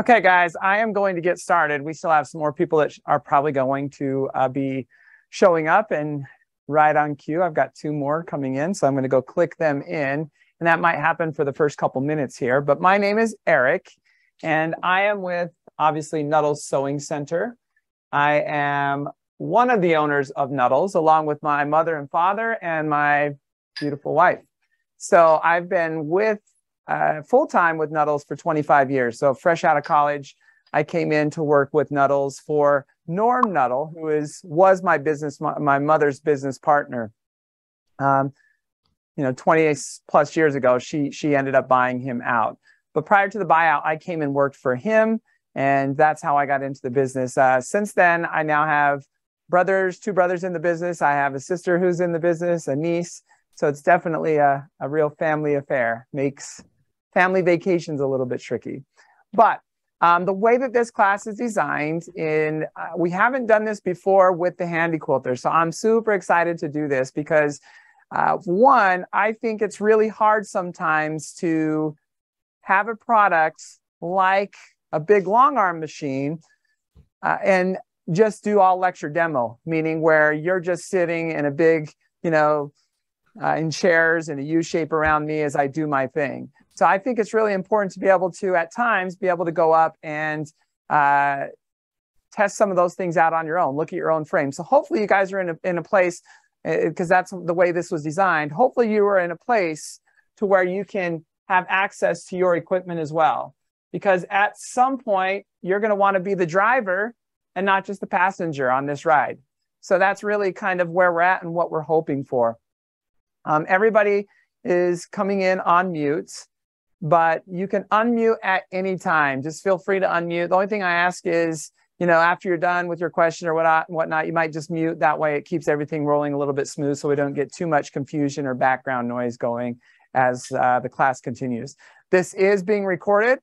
Okay, guys, I am going to get started. We still have some more people that are probably going to uh, be showing up and right on cue. I've got two more coming in, so I'm going to go click them in, and that might happen for the first couple minutes here. But my name is Eric, and I am with obviously Nuttall's Sewing Center. I am one of the owners of Nuttall's, along with my mother and father and my beautiful wife. So I've been with uh, full time with Nuttall's for 25 years. So fresh out of college, I came in to work with Nuttall's for Norm Nuttall, who is was my business, my, my mother's business partner. Um, you know, 20 plus years ago, she she ended up buying him out. But prior to the buyout, I came and worked for him, and that's how I got into the business. Uh, since then, I now have brothers, two brothers in the business. I have a sister who's in the business, a niece. So it's definitely a, a real family affair. Makes family vacations a little bit tricky. But um, the way that this class is designed in, uh, we haven't done this before with the Handi Quilter. So I'm super excited to do this because uh, one, I think it's really hard sometimes to have a product like a big long arm machine uh, and just do all lecture demo, meaning where you're just sitting in a big, you know, uh, in chairs in a U shape around me as I do my thing. So I think it's really important to be able to, at times, be able to go up and uh, test some of those things out on your own, look at your own frame. So hopefully you guys are in a, in a place, because uh, that's the way this was designed. Hopefully you are in a place to where you can have access to your equipment as well. Because at some point, you're going to want to be the driver and not just the passenger on this ride. So that's really kind of where we're at and what we're hoping for. Um, everybody is coming in on mute but you can unmute at any time. Just feel free to unmute. The only thing I ask is, you know, after you're done with your question or whatnot, whatnot, you might just mute. That way it keeps everything rolling a little bit smooth so we don't get too much confusion or background noise going as uh, the class continues. This is being recorded.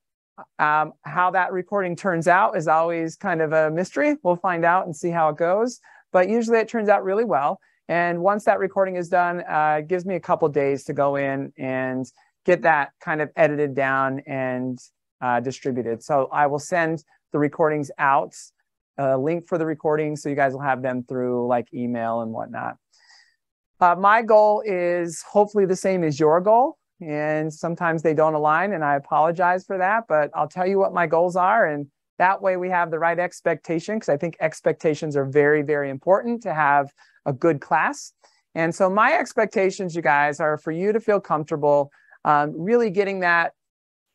Um, how that recording turns out is always kind of a mystery. We'll find out and see how it goes. But usually it turns out really well. And once that recording is done, uh, it gives me a couple days to go in and get that kind of edited down and uh, distributed. So I will send the recordings out, a link for the recordings, so you guys will have them through like email and whatnot. Uh, my goal is hopefully the same as your goal. And sometimes they don't align, and I apologize for that. But I'll tell you what my goals are. And that way we have the right expectation, because I think expectations are very, very important to have a good class. And so my expectations, you guys, are for you to feel comfortable um, really getting that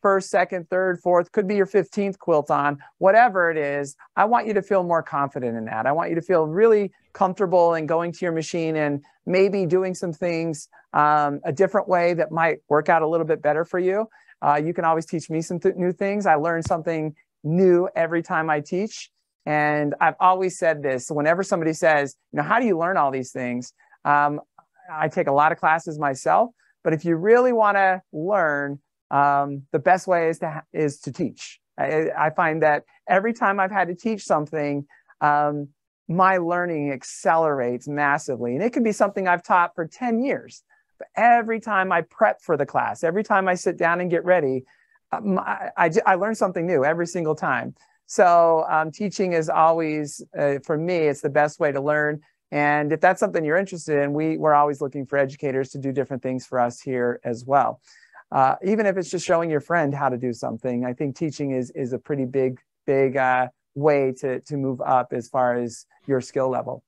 first, second, third, fourth, could be your 15th quilt on, whatever it is. I want you to feel more confident in that. I want you to feel really comfortable in going to your machine and maybe doing some things um, a different way that might work out a little bit better for you. Uh, you can always teach me some th- new things. I learn something new every time I teach. And I've always said this whenever somebody says, you know, how do you learn all these things? Um, I take a lot of classes myself. But if you really want to learn, um, the best way is to is to teach. I, I, find that every time I've had to teach something, um, my learning accelerates massively, and it could be something I've taught for ten years. But every time I prep for the class, every time I sit down and get ready, um, I, I, I learn something new every single time. So um, teaching is always, uh, for me, it's the best way to learn. And if that's something you're interested in, we, we're always looking for educators to do different things for us here as well. Uh, even if it's just showing your friend how to do something, I think teaching is, is a pretty big, big uh, way to, to move up as far as your skill level.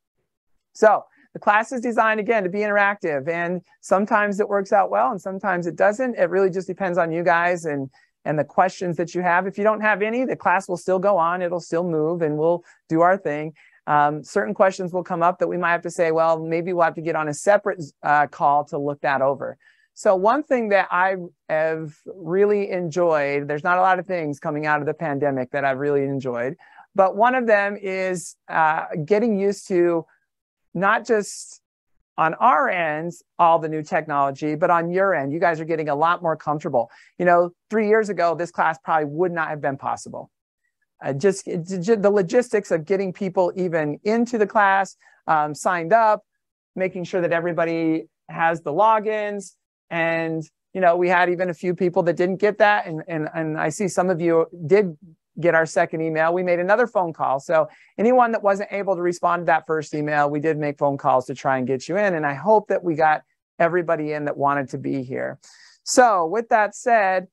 So the class is designed again to be interactive and sometimes it works out well and sometimes it doesn't. It really just depends on you guys and, and the questions that you have. If you don't have any, the class will still go on. It'll still move and we'll do our thing um, certain questions will come up that we might have to say, well, maybe we'll have to get on a separate uh, call to look that over. So one thing that I have really enjoyed, there's not a lot of things coming out of the pandemic that I've really enjoyed, but one of them is uh, getting used to not just on our ends all the new technology, but on your end, you guys are getting a lot more comfortable. You know, three years ago, this class probably would not have been possible uh, just, the logistics of getting people even into the class, um, signed up, making sure that everybody has the logins. And, you know, we had even a few people that didn't get that. And, and, and I see some of you did get our second email, we made another phone call. So anyone that wasn't able to respond to that first email, we did make phone calls to try and get you in. And I hope that we got everybody in that wanted to be here. So with that said,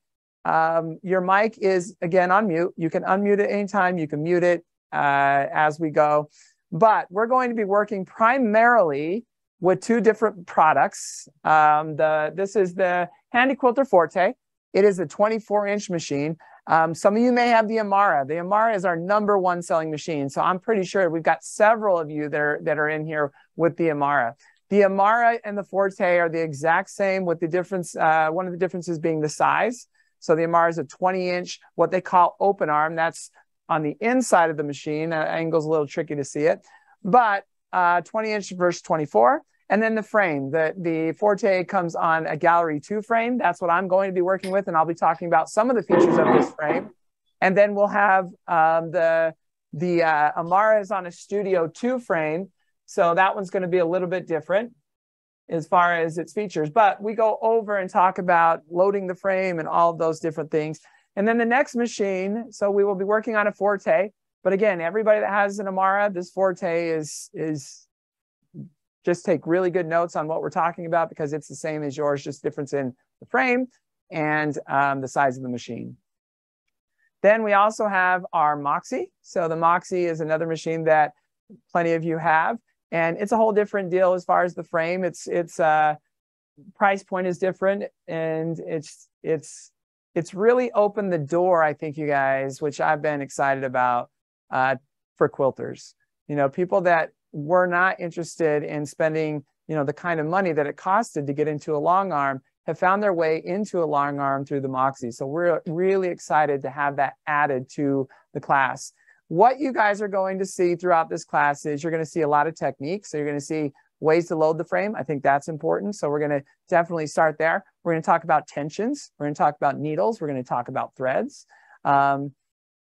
um, your mic is again on mute. You can unmute it anytime. You can mute it uh, as we go. But we're going to be working primarily with two different products. Um, the, this is the Handi Quilter Forte. It is a 24 inch machine. Um, some of you may have the Amara. The Amara is our number one selling machine. So I'm pretty sure we've got several of you that are, that are in here with the Amara. The Amara and the Forte are the exact same with the difference, uh, one of the differences being the size. So the Amara is a 20 inch, what they call open arm. That's on the inside of the machine. Uh, angle's a little tricky to see it, but uh, 20 inch versus 24. And then the frame, the, the Forte comes on a Gallery 2 frame. That's what I'm going to be working with. And I'll be talking about some of the features of this frame. And then we'll have um, the, the uh, Amara is on a Studio 2 frame. So that one's going to be a little bit different as far as its features. But we go over and talk about loading the frame and all those different things. And then the next machine, so we will be working on a Forte. But again, everybody that has an Amara, this Forte is, is just take really good notes on what we're talking about because it's the same as yours, just difference in the frame and um, the size of the machine. Then we also have our Moxie. So the Moxie is another machine that plenty of you have. And it's a whole different deal as far as the frame. It's it's uh, price point is different, and it's it's it's really opened the door. I think you guys, which I've been excited about uh, for quilters. You know, people that were not interested in spending you know the kind of money that it costed to get into a long arm have found their way into a long arm through the Moxie. So we're really excited to have that added to the class what you guys are going to see throughout this class is you're going to see a lot of techniques. So you're going to see ways to load the frame. I think that's important. So we're going to definitely start there. We're going to talk about tensions. We're going to talk about needles. We're going to talk about threads. Um,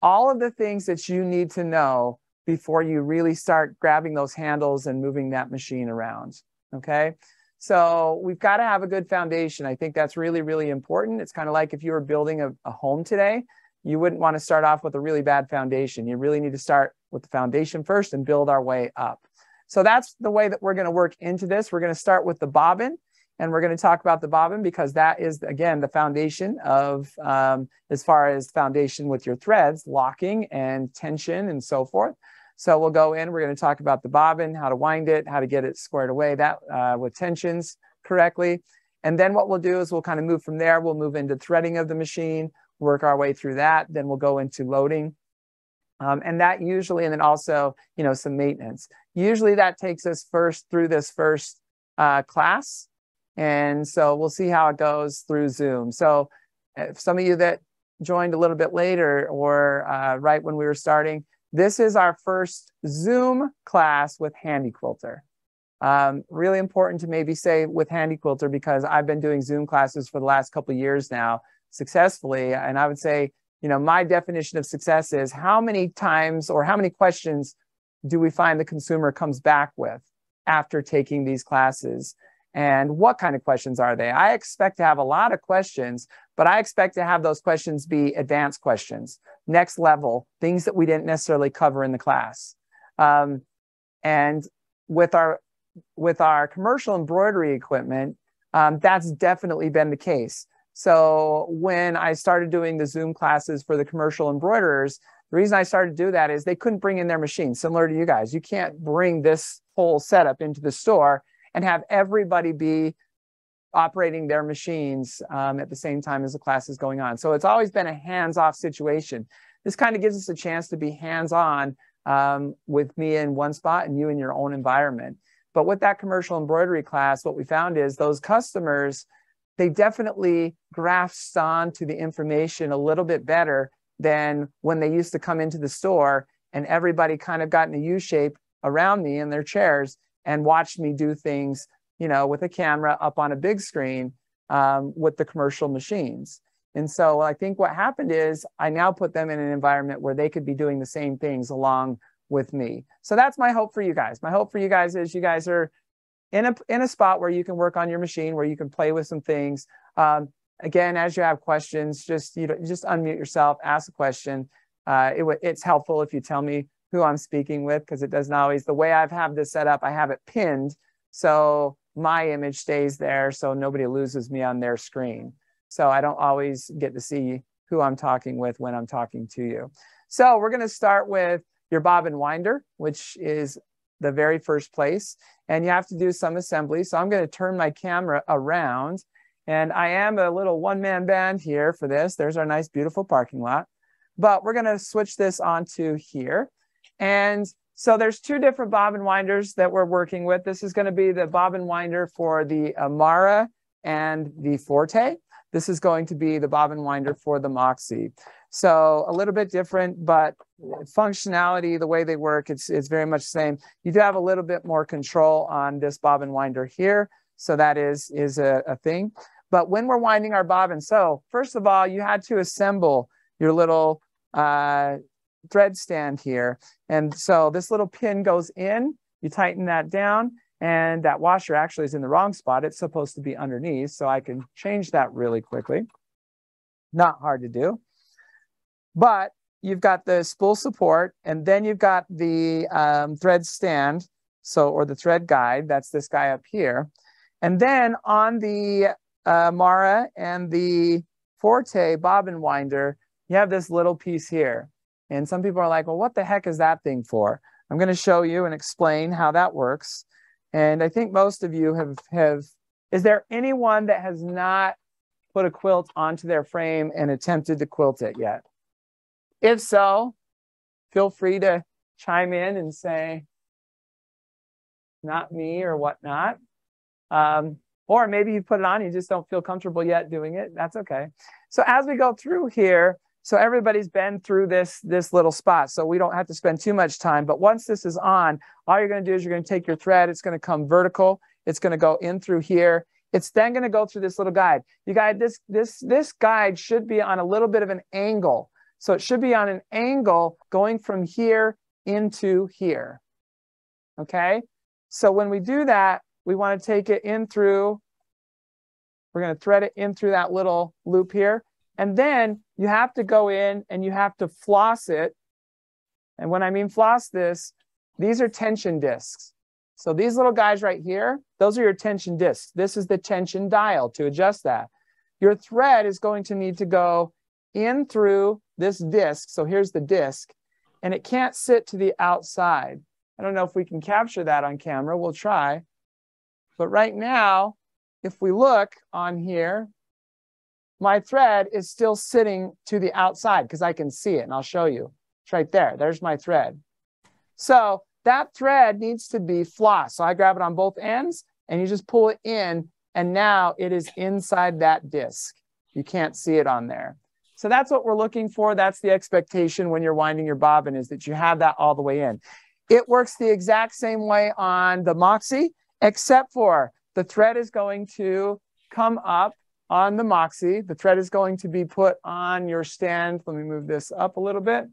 all of the things that you need to know before you really start grabbing those handles and moving that machine around. Okay. So we've got to have a good foundation. I think that's really, really important. It's kind of like if you were building a, a home today, you wouldn't want to start off with a really bad foundation. You really need to start with the foundation first and build our way up. So that's the way that we're going to work into this. We're going to start with the bobbin and we're going to talk about the bobbin because that is again the foundation of um, as far as foundation with your threads locking and tension and so forth so we'll go in we're going to talk about the bobbin how to wind it how to get it squared away that uh, with tensions correctly and then what we'll do is we'll kind of move from there we'll move into threading of the machine work our way through that. Then we'll go into loading. Um, and that usually, and then also, you know, some maintenance. Usually that takes us first through this first uh, class. And so we'll see how it goes through Zoom. So if some of you that joined a little bit later or uh, right when we were starting, this is our first Zoom class with Handi Quilter. Um, really important to maybe say with Handi Quilter because I've been doing Zoom classes for the last couple years now successfully. And I would say, you know, my definition of success is how many times or how many questions do we find the consumer comes back with after taking these classes? And what kind of questions are they? I expect to have a lot of questions, but I expect to have those questions be advanced questions, next level, things that we didn't necessarily cover in the class. Um, and with our with our commercial embroidery equipment, um, that's definitely been the case. So when I started doing the Zoom classes for the commercial embroiderers, the reason I started to do that is they couldn't bring in their machine, similar to you guys. You can't bring this whole setup into the store and have everybody be operating their machines um, at the same time as the class is going on. So it's always been a hands-off situation. This kind of gives us a chance to be hands-on um, with me in one spot and you in your own environment. But with that commercial embroidery class, what we found is those customers they definitely grasped on to the information a little bit better than when they used to come into the store and everybody kind of got in a U shape around me in their chairs and watched me do things, you know, with a camera up on a big screen um, with the commercial machines. And so I think what happened is I now put them in an environment where they could be doing the same things along with me. So that's my hope for you guys. My hope for you guys is you guys are in a, in a spot where you can work on your machine, where you can play with some things. Um, again, as you have questions, just, you know, just unmute yourself, ask a question. uh, it it's helpful if you tell me who I'm speaking with because it doesn't always, the way I've have this set up, I have it pinned. So my image stays there so nobody loses me on their screen. So I don't always get to see who I'm talking with when I'm talking to you. So we're going to start with your bobbin winder, which is the very first place. And you have to do some assembly. So I'm going to turn my camera around. And I am a little one-man band here for this. There's our nice, beautiful parking lot. But we're going to switch this onto here. And so there's two different bobbin winders that we're working with. This is going to be the bobbin winder for the Amara and the Forte. This is going to be the bobbin winder for the Moxie. So a little bit different, but functionality, the way they work, it's, it's very much the same. You do have a little bit more control on this bobbin winder here. So that is, is a, a thing. But when we're winding our bobbin, so first of all, you had to assemble your little uh, thread stand here. And so this little pin goes in, you tighten that down, and that washer actually is in the wrong spot. It's supposed to be underneath, so I can change that really quickly. Not hard to do. But you've got the spool support, and then you've got the um, thread stand, so or the thread guide. That's this guy up here. And then on the uh, Mara and the Forte bobbin winder, you have this little piece here. And some people are like, well, what the heck is that thing for? I'm going to show you and explain how that works. And I think most of you have, have, is there anyone that has not put a quilt onto their frame and attempted to quilt it yet? If so, feel free to chime in and say, not me or whatnot. Um, or maybe you put it on, you just don't feel comfortable yet doing it. That's okay. So as we go through here, so everybody's been through this, this little spot. So we don't have to spend too much time. But once this is on, all you're going to do is you're going to take your thread. It's going to come vertical. It's going to go in through here. It's then going to go through this little guide. You guys, this, this, this guide should be on a little bit of an angle. So it should be on an angle going from here into here. Okay. So when we do that, we want to take it in through, we're going to thread it in through that little loop here. And then you have to go in and you have to floss it. And when I mean floss this, these are tension discs. So these little guys right here, those are your tension discs. This is the tension dial to adjust that. Your thread is going to need to go in through this disc. So here's the disc, and it can't sit to the outside. I don't know if we can capture that on camera. We'll try. But right now, if we look on here, my thread is still sitting to the outside because I can see it and I'll show you. It's right there. There's my thread. So that thread needs to be floss. So I grab it on both ends and you just pull it in and now it is inside that disc. You can't see it on there. So that's what we're looking for. That's the expectation when you're winding your bobbin is that you have that all the way in. It works the exact same way on the Moxie, except for the thread is going to come up on the Moxie. The thread is going to be put on your stand. Let me move this up a little bit.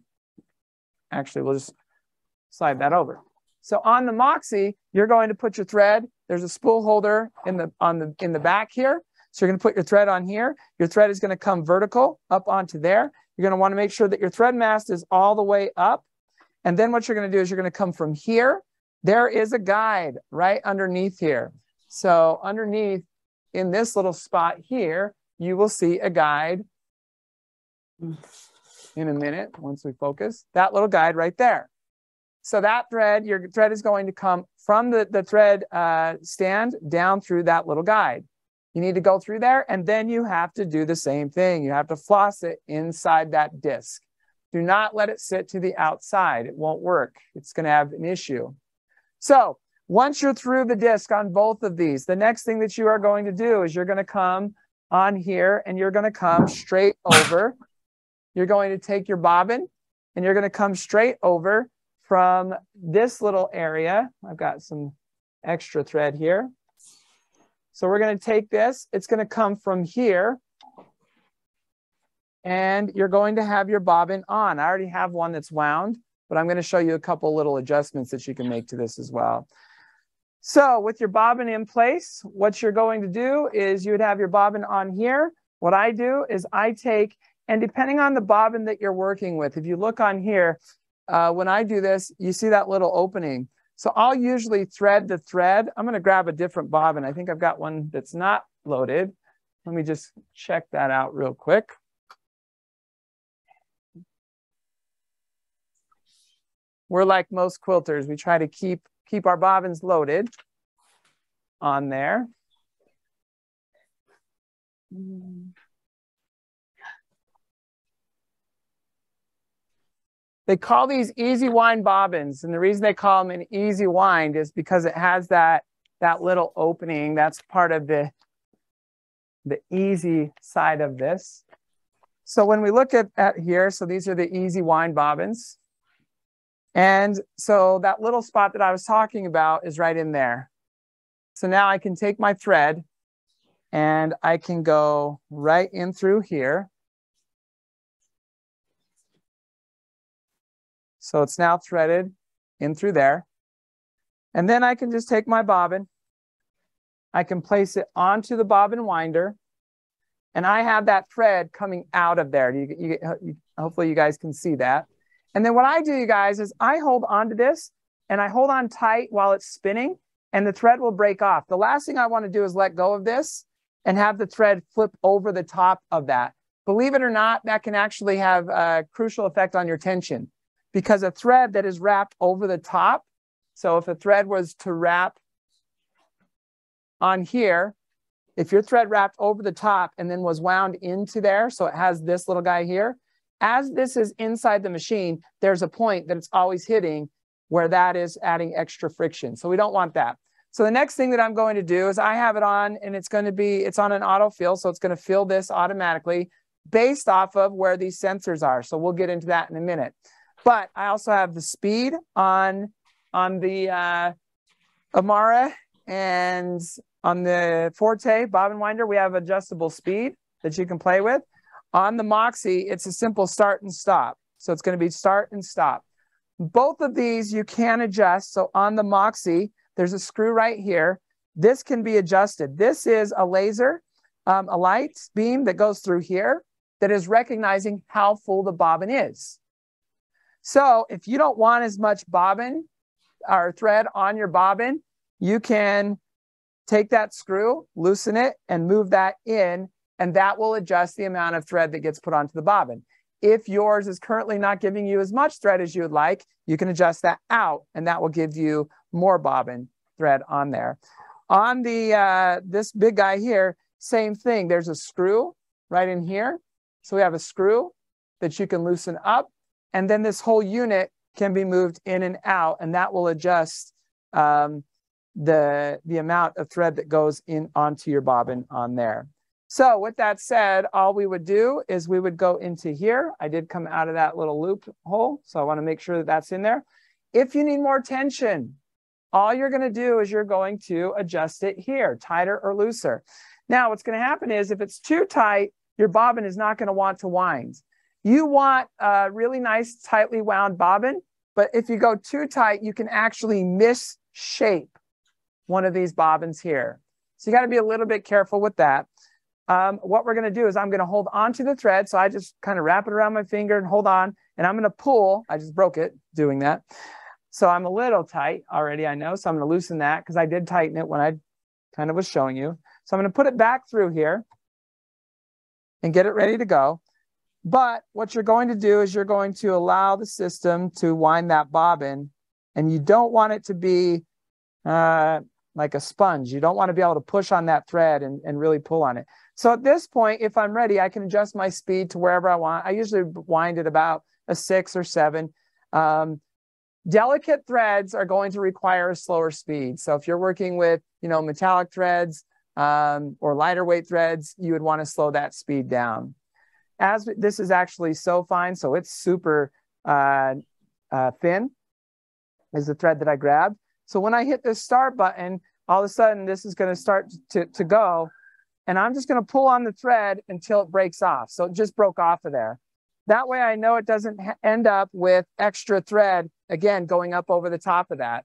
Actually, we'll just slide that over. So on the Moxie, you're going to put your thread. There's a spool holder in the on the in the back here. So you're going to put your thread on here. Your thread is going to come vertical up onto there. You're going to want to make sure that your thread mast is all the way up. And then what you're going to do is you're going to come from here. There is a guide right underneath here. So underneath in this little spot here, you will see a guide in a minute once we focus. That little guide right there. So that thread, your thread is going to come from the, the thread uh, stand down through that little guide. You need to go through there and then you have to do the same thing. You have to floss it inside that disc. Do not let it sit to the outside. It won't work. It's going to have an issue. So once you're through the disc on both of these, the next thing that you are going to do is you're going to come on here and you're going to come straight over. You're going to take your bobbin and you're going to come straight over from this little area. I've got some extra thread here. So we're going to take this. It's going to come from here. And you're going to have your bobbin on. I already have one that's wound, but I'm going to show you a couple little adjustments that you can make to this as well. So with your bobbin in place, what you're going to do is you would have your bobbin on here. What I do is I take And depending on the bobbin that you're working with, if you look on here, uh, when I do this, you see that little opening. So I'll usually thread the thread. I'm going to grab a different bobbin. I think I've got one that's not loaded. Let me just check that out real quick. We're like most quilters. We try to keep, keep our bobbins loaded on there. Mm. They call these easy wind bobbins. And the reason they call them an easy wind is because it has that, that little opening. That's part of the, the easy side of this. So when we look at, at here, so these are the easy wind bobbins. And so that little spot that I was talking about is right in there. So now I can take my thread and I can go right in through here. So it's now threaded in through there. And then I can just take my bobbin. I can place it onto the bobbin winder. And I have that thread coming out of there. You, you, you, hopefully you guys can see that. And then what I do, you guys, is I hold onto this and I hold on tight while it's spinning and the thread will break off. The last thing I want to do is let go of this and have the thread flip over the top of that. Believe it or not, that can actually have a crucial effect on your tension because a thread that is wrapped over the top, so if a thread was to wrap on here, if your thread wrapped over the top and then was wound into there, so it has this little guy here, as this is inside the machine, there's a point that it's always hitting where that is adding extra friction. So we don't want that. So the next thing that I'm going to do is I have it on and it's going to be, it's on an auto fill. So it's going to fill this automatically based off of where these sensors are. So we'll get into that in a minute. But I also have the speed on, on the uh, Amara and on the Forte bobbin winder, we have adjustable speed that you can play with. On the Moxie, it's a simple start and stop. So it's going to be start and stop. Both of these you can adjust. So on the Moxie, there's a screw right here. This can be adjusted. This is a laser, um, a light beam that goes through here that is recognizing how full the bobbin is. So if you don't want as much bobbin or thread on your bobbin, you can take that screw, loosen it, and move that in, and that will adjust the amount of thread that gets put onto the bobbin. If yours is currently not giving you as much thread as you would like, you can adjust that out, and that will give you more bobbin thread on there. On the uh, this big guy here, same thing. There's a screw right in here. So we have a screw that you can loosen up. And then this whole unit can be moved in and out, and that will adjust um, the, the amount of thread that goes in onto your bobbin on there. So with that said, all we would do is we would go into here. I did come out of that little loop hole, so I wanna make sure that that's in there. If you need more tension, all you're going to do is you're going to adjust it here, tighter or looser. Now, what's going to happen is if it's too tight, your bobbin is not going to want to wind. You want a really nice, tightly wound bobbin, but if you go too tight, you can actually misshape one of these bobbins here. So you got to be a little bit careful with that. Um, what we're going to do is I'm going to hold onto the thread. So I just kind of wrap it around my finger and hold on, and I'm going to pull. I just broke it doing that. So I'm a little tight already, I know. So I'm going to loosen that because I did tighten it when I kind of was showing you. So I'm going to put it back through here and get it ready to go. But what you're going to do is you're going to allow the system to wind that bobbin and you don't want it to be uh, like a sponge. You don't want to be able to push on that thread and, and really pull on it. So at this point, if I'm ready, I can adjust my speed to wherever I want. I usually wind it about a six or seven. Um, Delicate threads are going to require a slower speed. So if you're working with, you know, metallic threads um, or lighter weight threads, you would want to slow that speed down. As this is actually so fine, so it's super uh, uh, thin, is the thread that I grabbed. So when I hit this start button, all of a sudden this is going to start to, to go, and I'm just going to pull on the thread until it breaks off. So it just broke off of there. That way I know it doesn't end up with extra thread, again, going up over the top of that.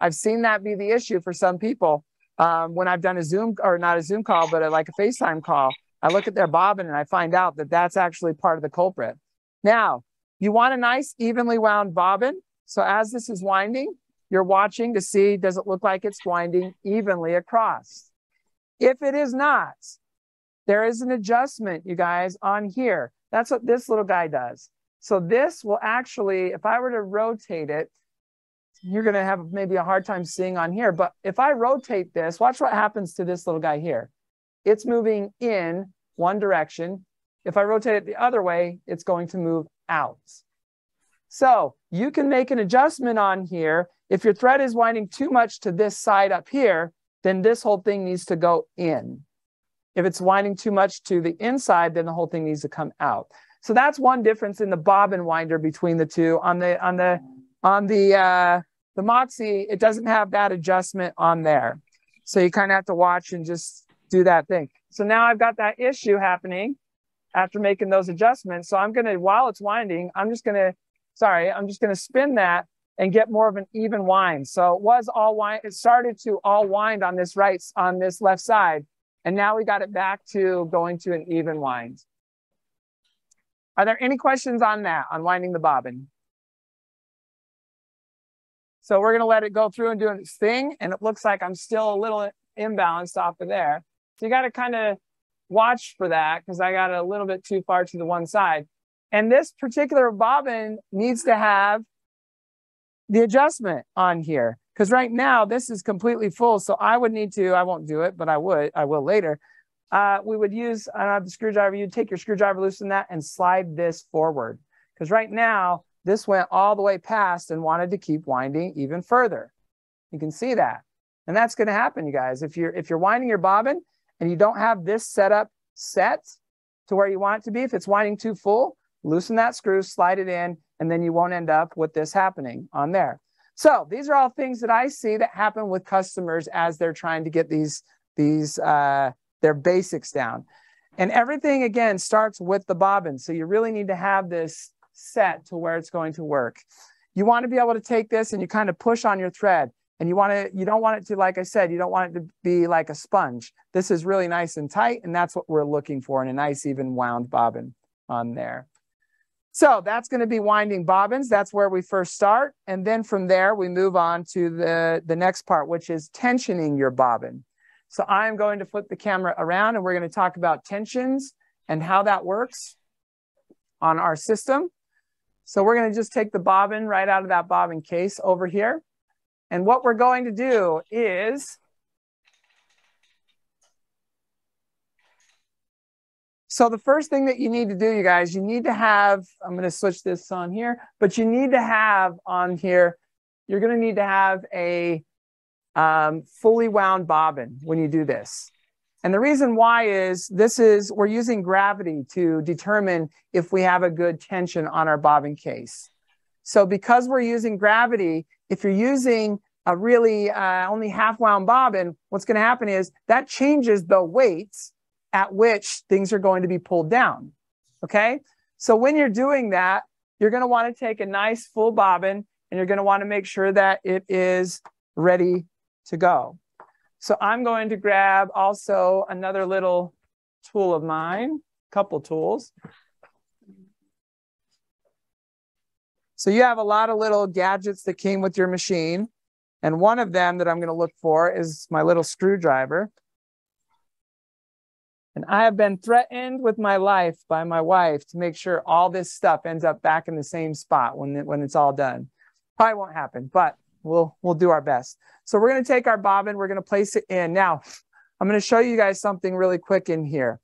I've seen that be the issue for some people um, when I've done a Zoom or not a Zoom call, but a, like a FaceTime call. I look at their bobbin and I find out that that's actually part of the culprit. Now, you want a nice evenly wound bobbin. So as this is winding, you're watching to see, does it look like it's winding evenly across? If it is not, there is an adjustment, you guys, on here. That's what this little guy does. So this will actually, if I were to rotate it, you're going to have maybe a hard time seeing on here. But if I rotate this, watch what happens to this little guy here. It's moving in one direction. If I rotate it the other way, it's going to move out. So you can make an adjustment on here. If your thread is winding too much to this side up here, then this whole thing needs to go in. If it's winding too much to the inside, then the whole thing needs to come out. So that's one difference in the bobbin winder between the two. On the on the on the uh, the Moxie, it doesn't have that adjustment on there. So you kind of have to watch and just do that thing. So now I've got that issue happening after making those adjustments. So I'm gonna, while it's winding, I'm just gonna, sorry, I'm just gonna spin that and get more of an even wind. So it was all wind, it started to all wind on this right, on this left side. And now we got it back to going to an even wind. Are there any questions on that, on winding the bobbin? So we're going to let it go through and do its thing. And it looks like I'm still a little imbalanced off of there. So you got to kind of watch for that because I got a little bit too far to the one side. And this particular bobbin needs to have the adjustment on here because right now this is completely full. So I would need to, I won't do it, but I would, I will later. Uh, we would use uh, the screwdriver. You'd take your screwdriver, loosen that and slide this forward. Because right now this went all the way past and wanted to keep winding even further. You can see that. And that's going to happen, you guys. If you're if you're winding your bobbin and you don't have this setup set to where you want it to be, if it's winding too full, loosen that screw, slide it in, and then you won't end up with this happening on there. So these are all things that I see that happen with customers as they're trying to get these these uh, their basics down. And everything again starts with the bobbin. So you really need to have this set to where it's going to work. You want to be able to take this and you kind of push on your thread and you want to you don't want it to like i said you don't want it to be like a sponge. This is really nice and tight and that's what we're looking for in a nice even wound bobbin on there. So that's going to be winding bobbins. That's where we first start and then from there we move on to the the next part which is tensioning your bobbin. So i'm going to flip the camera around and we're going to talk about tensions and how that works on our system. So we're going to just take the bobbin right out of that bobbin case over here and what we're going to do is So the first thing that you need to do, you guys, you need to have, I'm going to switch this on here, but you need to have on here, you're going to need to have a um, fully wound bobbin when you do this. And the reason why is this is, we're using gravity to determine if we have a good tension on our bobbin case. So because we're using gravity, if you're using a really uh, only half wound bobbin, what's going to happen is that changes the weights at which things are going to be pulled down. Okay. So when you're doing that, you're going to want to take a nice full bobbin and you're going to want to make sure that it is ready to go. So I'm going to grab also another little tool of mine, a couple tools. So you have a lot of little gadgets that came with your machine. And one of them that I'm going to look for is my little screwdriver. And I have been threatened with my life by my wife to make sure all this stuff ends up back in the same spot when, it, when it's all done. Probably won't happen, but we'll, we'll do our best. So we're going to take our bobbin, we're going to place it in. Now, I'm going to show you guys something really quick in here.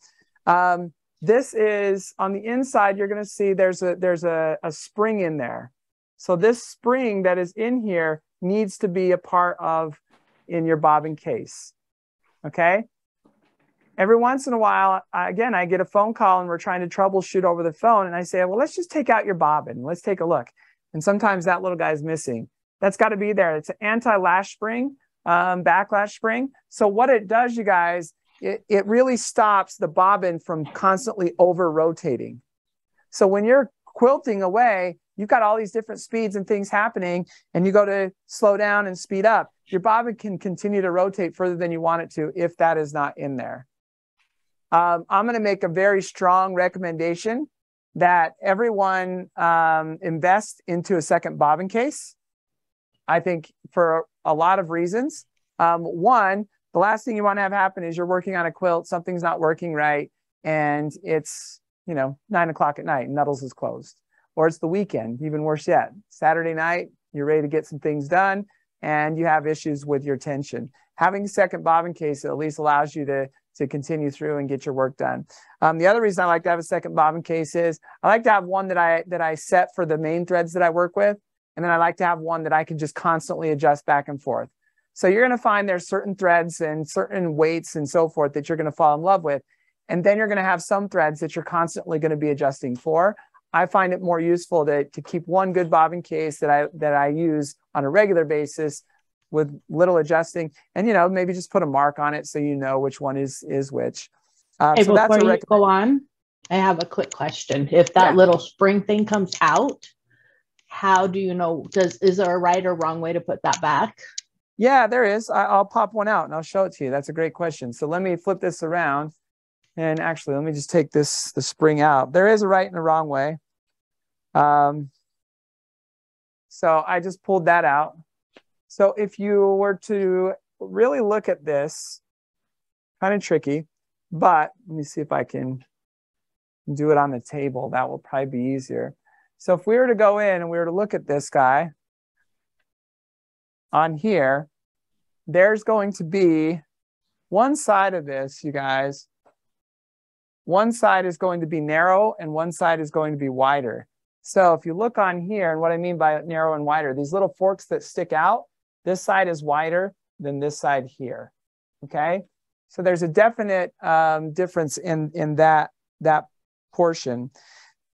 Um, this is on the inside, you're going to see there's a there's a, a spring in there. So this spring that is in here needs to be a part of in your bobbin case. Okay. Every once in a while, I, again, I get a phone call and we're trying to troubleshoot over the phone. And I say, well, let's just take out your bobbin. Let's take a look. And sometimes that little guy's missing. That's got to be there. It's an anti lash spring, um, backlash spring. So what it does, you guys, it, it really stops the bobbin from constantly over rotating. So when you're quilting away, you've got all these different speeds and things happening, and you go to slow down and speed up. Your bobbin can continue to rotate further than you want it to if that is not in there. um, I'm going to make a very strong recommendation that everyone um, invest into a second bobbin case. I think for a lot of reasons. Um, one, the last thing you want to have happen is you're working on a quilt, something's not working right, and it's you know nine o'clock at night, Nuttall's is closed, or it's the weekend, even worse yet, Saturday night, you're ready to get some things done, and you have issues with your tension. Having a second bobbin case at least allows you to to continue through and get your work done. Um, the other reason I like to have a second bobbin case is I like to have one that I that I set for the main threads that I work with, and then I like to have one that I can just constantly adjust back and forth. So you're going to find there's certain threads and certain weights and so forth that you're going to fall in love with. And then you're going to have some threads that you're constantly going to be adjusting for. I find it more useful to, to keep one good bobbin case that I that I use on a regular basis with little adjusting and you know maybe just put a mark on it so you know which one is is which. Uh, hey, so before you go on, I have a quick question. If that yeah. little spring thing comes out, how do you know? Does is there a right or wrong way to put that back? Yeah, there is. I, will pop one out and I'll show it to you. That's a great question. So let me flip this around. And actually, let me just take this the spring out. There is a right and a wrong way. Um, so I just pulled that out. So if you were to really look at this, kind of tricky, but let me see if I can do it on the table. That will probably be easier. So if we were to go in and we were to look at this guy, on here, there's going to be one side of this, you guys. One side is going to be narrow and one side is going to be wider. So if you look on here, and what I mean by narrow and wider, these little forks that stick out, this side is wider than this side here, okay? So there's a definite um, difference in, in that, that portion.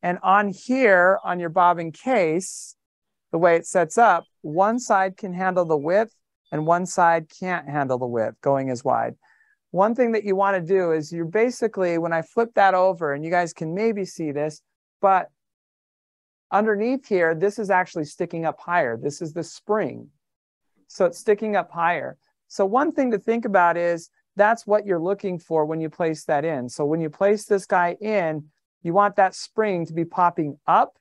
And on here, on your bobbin case, the way it sets up, one side can handle the width and one side can't handle the width going as wide. One thing that you want to do is you're basically, when I flip that over, and you guys can maybe see this, but underneath here, this is actually sticking up higher. This is the spring. So it's sticking up higher. So one thing to think about is that's what you're looking for when you place that in. So when you place this guy in, you want that spring to be popping up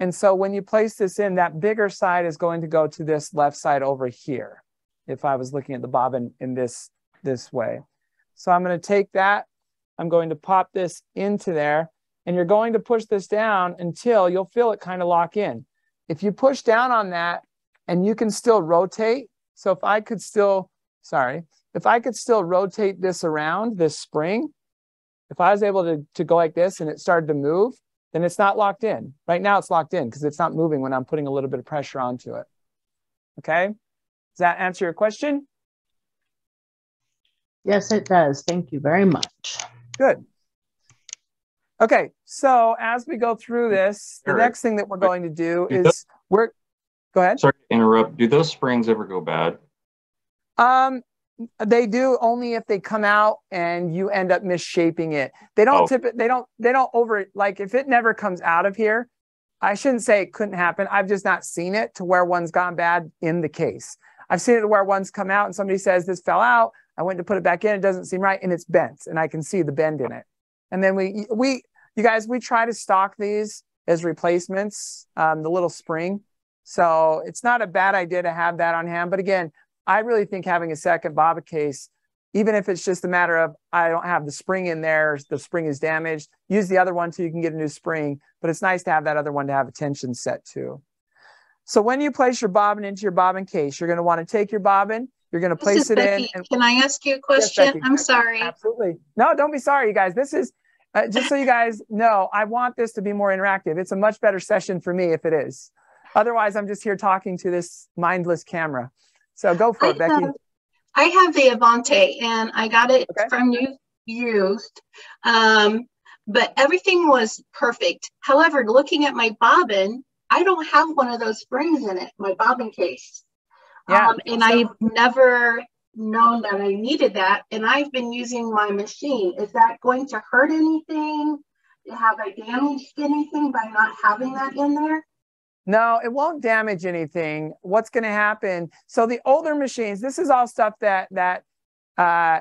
and so when you place this in, that bigger side is going to go to this left side over here. If I was looking at the bobbin in this, this way. So I'm going to take that. I'm going to pop this into there and you're going to push this down until you'll feel it kind of lock in. If you push down on that and you can still rotate. So if I could still, sorry, if I could still rotate this around this spring, if I was able to, to go like this and it started to move, then it's not locked in. Right now it's locked in because it's not moving when I'm putting a little bit of pressure onto it. Okay. Does that answer your question? Yes, it does. Thank you very much. Good. Okay, so as we go through this, the next thing that we're going to do is we're go ahead. Sorry to interrupt. Do those springs ever go bad? Um, they do only if they come out and you end up misshaping it. They don't oh. tip it. They don't. They don't over like if it never comes out of here. I shouldn't say it couldn't happen. I've just not seen it to where one's gone bad in the case. I've seen it to where one's come out and somebody says this fell out. I went to put it back in. It doesn't seem right, and it's bent, and I can see the bend in it. And then we we you guys we try to stock these as replacements, um, the little spring. So it's not a bad idea to have that on hand. But again, I really think having a second bobbin case, even if it's just a matter of I don't have the spring in there, the spring is damaged, use the other one so you can get a new spring. But it's nice to have that other one to have a tension set to. So when you place your bobbin into your bobbin case, you're going to want to take your bobbin, you're going to place it Becky. in. And, Can I ask you a question? Yes, I'm sorry. Absolutely. No, don't be sorry, you guys. This is uh, just so you guys know, I want this to be more interactive. It's a much better session for me if it is. Otherwise, I'm just here talking to this mindless camera. So go for I it, have, Becky. I have the Avante and I got it okay. from you used. Um, but everything was perfect. However, looking at my bobbin, I don't have one of those springs in it, my bobbin case. Yeah. Um, and I've never known that I needed that. And I've been using my machine. Is that going to hurt anything? Have I damaged anything by not having that in there? No, it won't damage anything. What's going to happen? So the older machines, this is all stuff that that uh,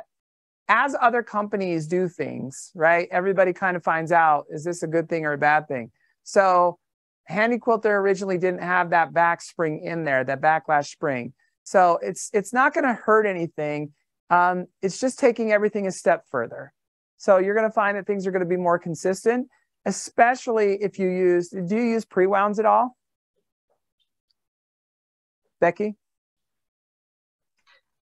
as other companies do things, right? Everybody kind of finds out, is this a good thing or a bad thing? So Handi Quilter originally didn't have that back spring in there, that backlash spring. So it's it's not going to hurt anything. Um, it's just taking everything a step further. So you're going to find that things are going to be more consistent, especially if you use. Do you use pre-wounds at all, Becky?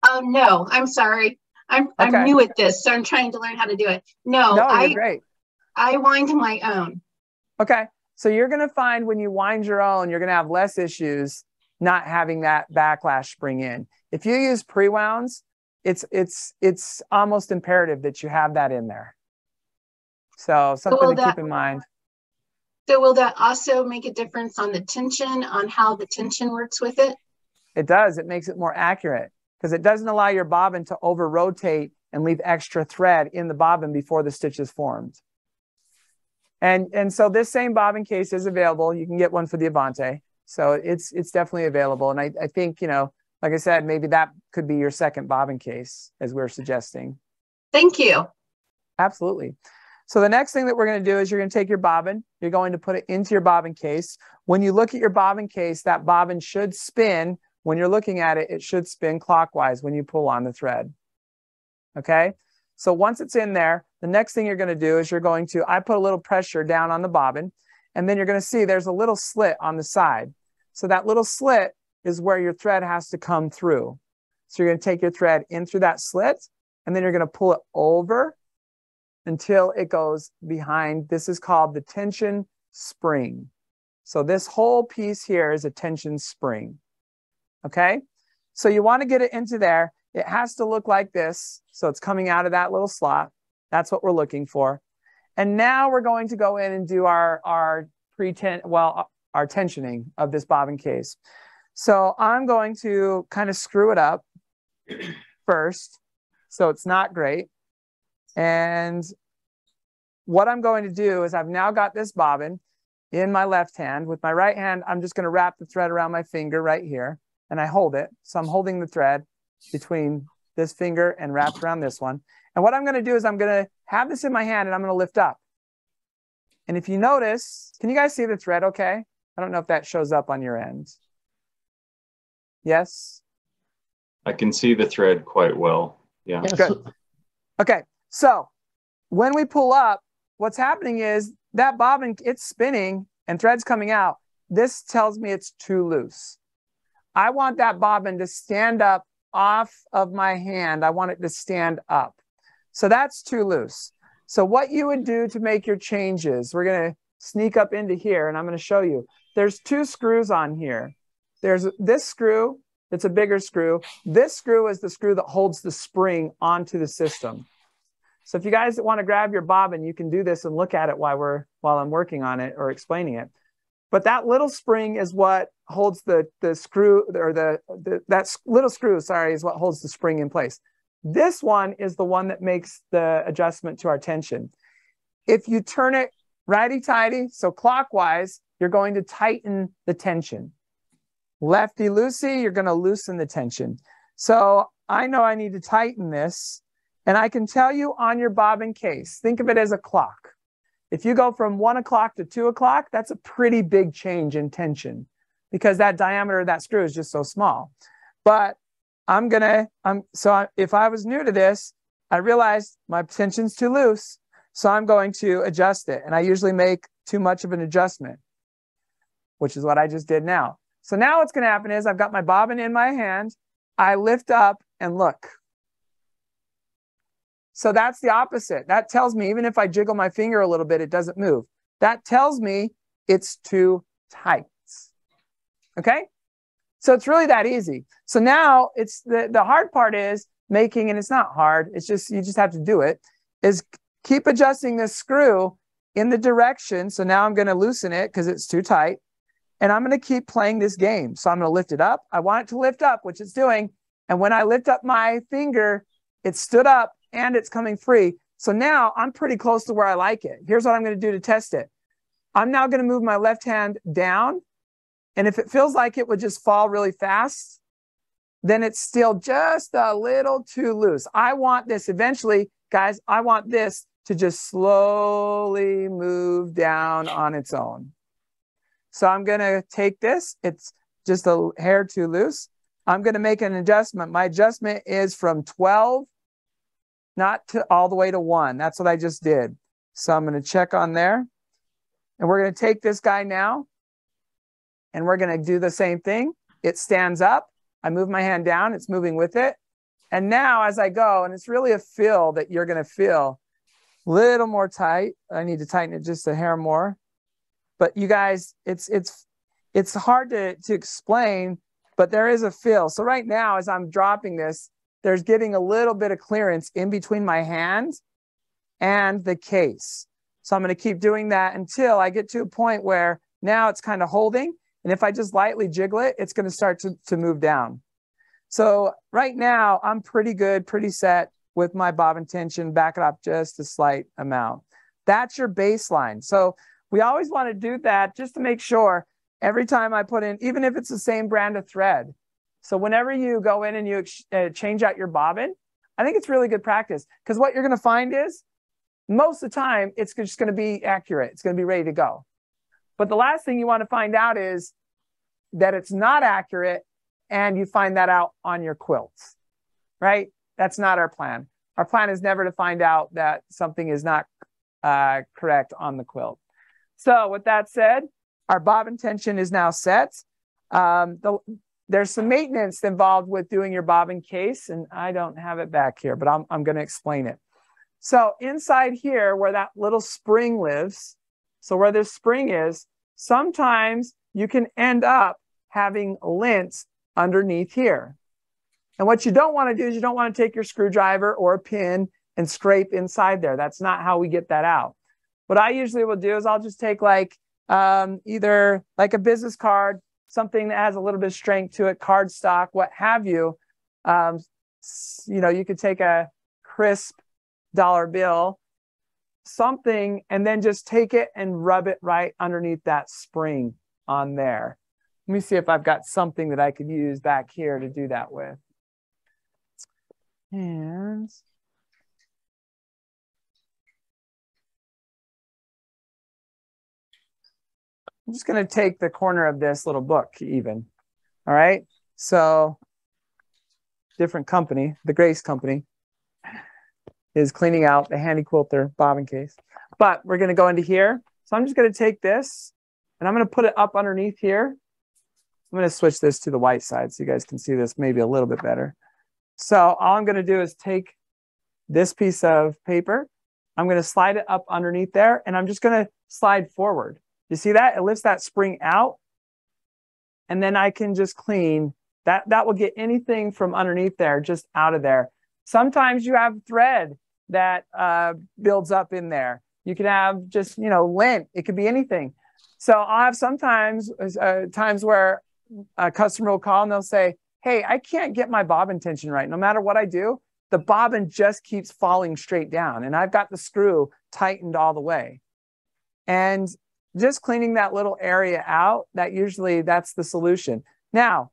Oh no, I'm sorry. I'm okay. I'm new at this, so I'm trying to learn how to do it. No, no I great. I wind my own. Okay. So you're going to find when you wind your own, you're going to have less issues not having that backlash spring in. If you use pre-wounds, it's it's it's almost imperative that you have that in there. So something so to that, keep in mind. So will that also make a difference on the tension, on how the tension works with it? It does. It makes it more accurate because it doesn't allow your bobbin to over rotate and leave extra thread in the bobbin before the stitch is formed. And, and so this same bobbin case is available. You can get one for the Avante. So it's, it's definitely available. And I, I think, you know, like I said, maybe that could be your second bobbin case as we're suggesting. Thank you. Absolutely. So the next thing that we're going to do is you're going to take your bobbin, you're going to put it into your bobbin case. When you look at your bobbin case, that bobbin should spin. When you're looking at it, it should spin clockwise when you pull on the thread. Okay. So once it's in there, the next thing you're going to do is you're going to, I put a little pressure down on the bobbin, and then you're going to see there's a little slit on the side. So that little slit is where your thread has to come through. So you're going to take your thread in through that slit, and then you're going to pull it over until it goes behind. This is called the tension spring. So this whole piece here is a tension spring. Okay. So you want to get it into there. It has to look like this. So it's coming out of that little slot. That's what we're looking for. And now we're going to go in and do our, our pretend, well, our tensioning of this bobbin case. So I'm going to kind of screw it up first. So it's not great. And what I'm going to do is I've now got this bobbin in my left hand. With my right hand, I'm just going to wrap the thread around my finger right here and I hold it. So I'm holding the thread between this finger and wrapped around this one. And what I'm going to do is I'm going to have this in my hand and I'm going to lift up. And if you notice, can you guys see the thread okay? I don't know if that shows up on your end. Yes? I can see the thread quite well. Yeah. Good. Okay. So when we pull up, what's happening is that bobbin, it's spinning and thread's coming out. This tells me it's too loose. I want that bobbin to stand up off of my hand. I want it to stand up. So that's too loose. So what you would do to make your changes, we're going to sneak up into here and I'm going to show you. There's two screws on here. There's this screw, it's a bigger screw. This screw is the screw that holds the spring onto the system. So if you guys want to grab your bobbin, you can do this and look at it while we're while I'm working on it or explaining it. But that little spring is what holds the, the screw or the, the that little screw, sorry, is what holds the spring in place. This one is the one that makes the adjustment to our tension. If you turn it righty-tighty, so clockwise, you're going to tighten the tension. Lefty-loosey, you're going to loosen the tension. So I know I need to tighten this, and I can tell you on your bobbin case, think of it as a clock. If you go from one o'clock to two o'clock, that's a pretty big change in tension because that diameter of that screw is just so small. But I'm gonna, I'm so I, if I was new to this, I realized my tension's too loose, so I'm going to adjust it. And I usually make too much of an adjustment, which is what I just did now. So now what's gonna happen is I've got my bobbin in my hand, I lift up and look. So that's the opposite. That tells me even if I jiggle my finger a little bit, it doesn't move. That tells me it's too tight. Okay. So it's really that easy. So now it's the, the hard part is making, and it's not hard. It's just, you just have to do it is keep adjusting this screw in the direction. So now I'm going to loosen it because it's too tight. And I'm going to keep playing this game. So I'm going to lift it up. I want it to lift up, which it's doing. And when I lift up my finger, it stood up and it's coming free. So now I'm pretty close to where I like it. Here's what I'm going to do to test it. I'm now going to move my left hand down and if it feels like it would just fall really fast, then it's still just a little too loose. I want this eventually, guys, I want this to just slowly move down on its own. So I'm going to take this. It's just a hair too loose. I'm going to make an adjustment. My adjustment is from 12, not to all the way to one. That's what I just did. So I'm going to check on there. And we're going to take this guy now and we're going to do the same thing. It stands up. I move my hand down. It's moving with it. And now as I go, and it's really a feel that you're going to feel a little more tight. I need to tighten it just a hair more. But you guys, it's it's it's hard to, to explain, but there is a feel. So right now, as I'm dropping this, there's getting a little bit of clearance in between my hand and the case. So I'm going to keep doing that until I get to a point where now it's kind of holding. And if I just lightly jiggle it, it's going to start to, to move down. So right now I'm pretty good, pretty set with my bobbin tension, back it up just a slight amount. That's your baseline. So we always want to do that just to make sure every time I put in, even if it's the same brand of thread. So whenever you go in and you uh, change out your bobbin, I think it's really good practice because what you're going to find is most of the time it's just going to be accurate. It's going to be ready to go. But the last thing you want to find out is that it's not accurate and you find that out on your quilts, right? That's not our plan. Our plan is never to find out that something is not uh, correct on the quilt. So with that said, our bobbin tension is now set. Um, the, there's some maintenance involved with doing your bobbin case, and I don't have it back here, but I'm, I'm going to explain it. So inside here, where that little spring lives, so where this spring is, sometimes you can end up having lint underneath here. And what you don't want to do is you don't want to take your screwdriver or a pin and scrape inside there. That's not how we get that out. What I usually will do is I'll just take like um, either like a business card, something that has a little bit of strength to it, card stock, what have you. Um, you know, you could take a crisp dollar bill, something, and then just take it and rub it right underneath that spring on there. Let me see if I've got something that I could use back here to do that with. And I'm just going to take the corner of this little book even. All right. So different company, the Grace company is cleaning out the Handi Quilter bobbin case. But we're going to go into here. So I'm just going to take this and I'm going to put it up underneath here. I'm going to switch this to the white side so you guys can see this maybe a little bit better. So all I'm going to do is take this piece of paper. I'm going to slide it up underneath there and I'm just going to slide forward. You see that? It lifts that spring out. And then I can just clean that. That will get anything from underneath there just out of there. Sometimes you have thread that uh, builds up in there. You can have just, you know, lint. It could be anything. So I'll have sometimes uh, times where a customer will call and they'll say, Hey, I can't get my bobbin tension right. No matter what I do, the bobbin just keeps falling straight down. And I've got the screw tightened all the way. And just cleaning that little area out, that usually that's the solution. Now,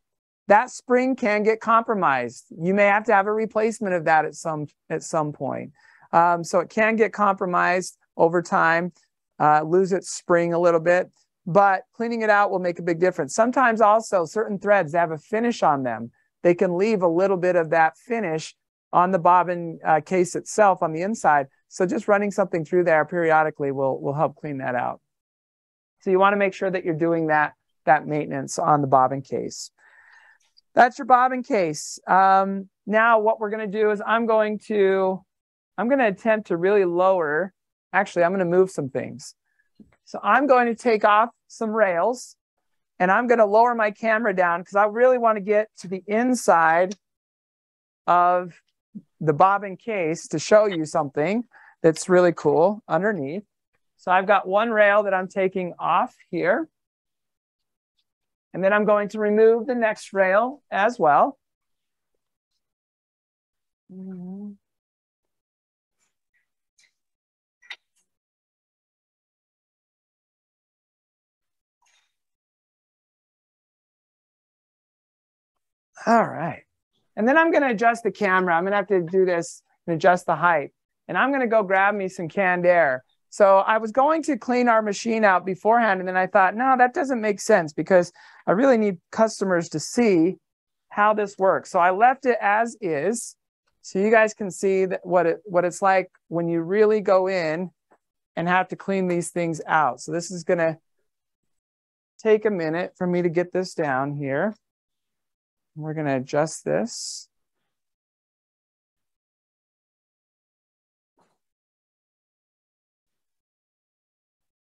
that spring can get compromised. You may have to have a replacement of that at some at some point. Um, so it can get compromised over time, uh, lose its spring a little bit, but cleaning it out will make a big difference. Sometimes also certain threads have a finish on them. They can leave a little bit of that finish on the bobbin uh, case itself on the inside. So just running something through there periodically will, will help clean that out. So you want to make sure that you're doing that, that maintenance on the bobbin case. That's your bobbin case. Um, now what we're going to do is I'm going to, I'm going to attempt to really lower, actually, I'm going to move some things. So I'm going to take off some rails and I'm going to lower my camera down because I really want to get to the inside of the bobbin case to show you something that's really cool underneath. So I've got one rail that I'm taking off here. And then I'm going to remove the next rail as well. All right. And then I'm going to adjust the camera. I'm going to have to do this and adjust the height. And I'm going to go grab me some canned air. So I was going to clean our machine out beforehand. And then I thought, no, that doesn't make sense because I really need customers to see how this works. So I left it as is. So you guys can see that what it what it's like when you really go in and have to clean these things out. So this is gonna take a minute for me to get this down here. We're gonna adjust this.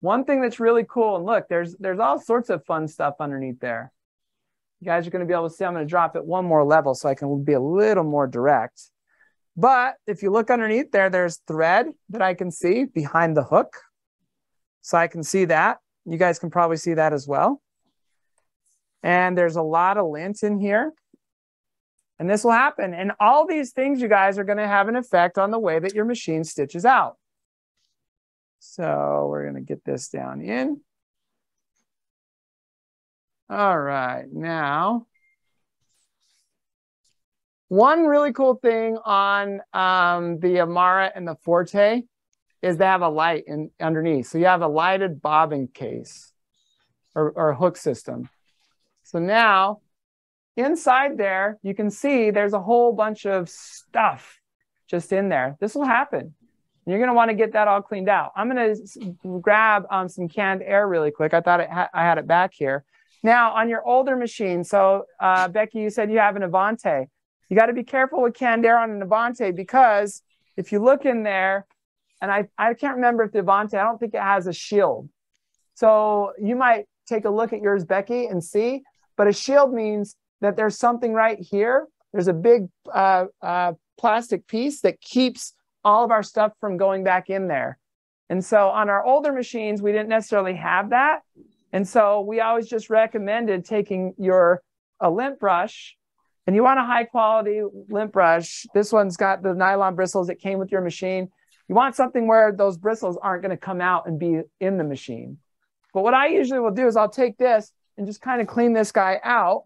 One thing that's really cool, and look, there's there's all sorts of fun stuff underneath there. You guys are going to be able to see I'm going to drop it one more level so I can be a little more direct. But if you look underneath there, there's thread that I can see behind the hook. So I can see that. You guys can probably see that as well. And there's a lot of lint in here. And this will happen. And all these things, you guys, are going to have an effect on the way that your machine stitches out. So we're going to get this down in. All right, now, one really cool thing on um, the Amara and the Forte is they have a light in underneath. So you have a lighted bobbin case or, or hook system. So now inside there, you can see there's a whole bunch of stuff just in there. This will happen. You're going to want to get that all cleaned out. I'm going to grab um, some canned air really quick. I thought ha I had it back here. Now, on your older machine, so uh, Becky, you said you have an Avante. You got to be careful with canned air on an Avante because if you look in there, and I, I can't remember if the Avante, I don't think it has a shield. So you might take a look at yours, Becky, and see. But a shield means that there's something right here. There's a big uh, uh, plastic piece that keeps all of our stuff from going back in there. And so on our older machines, we didn't necessarily have that. And so we always just recommended taking your a lint brush and you want a high quality lint brush. This one's got the nylon bristles that came with your machine. You want something where those bristles aren't going to come out and be in the machine. But what I usually will do is I'll take this and just kind of clean this guy out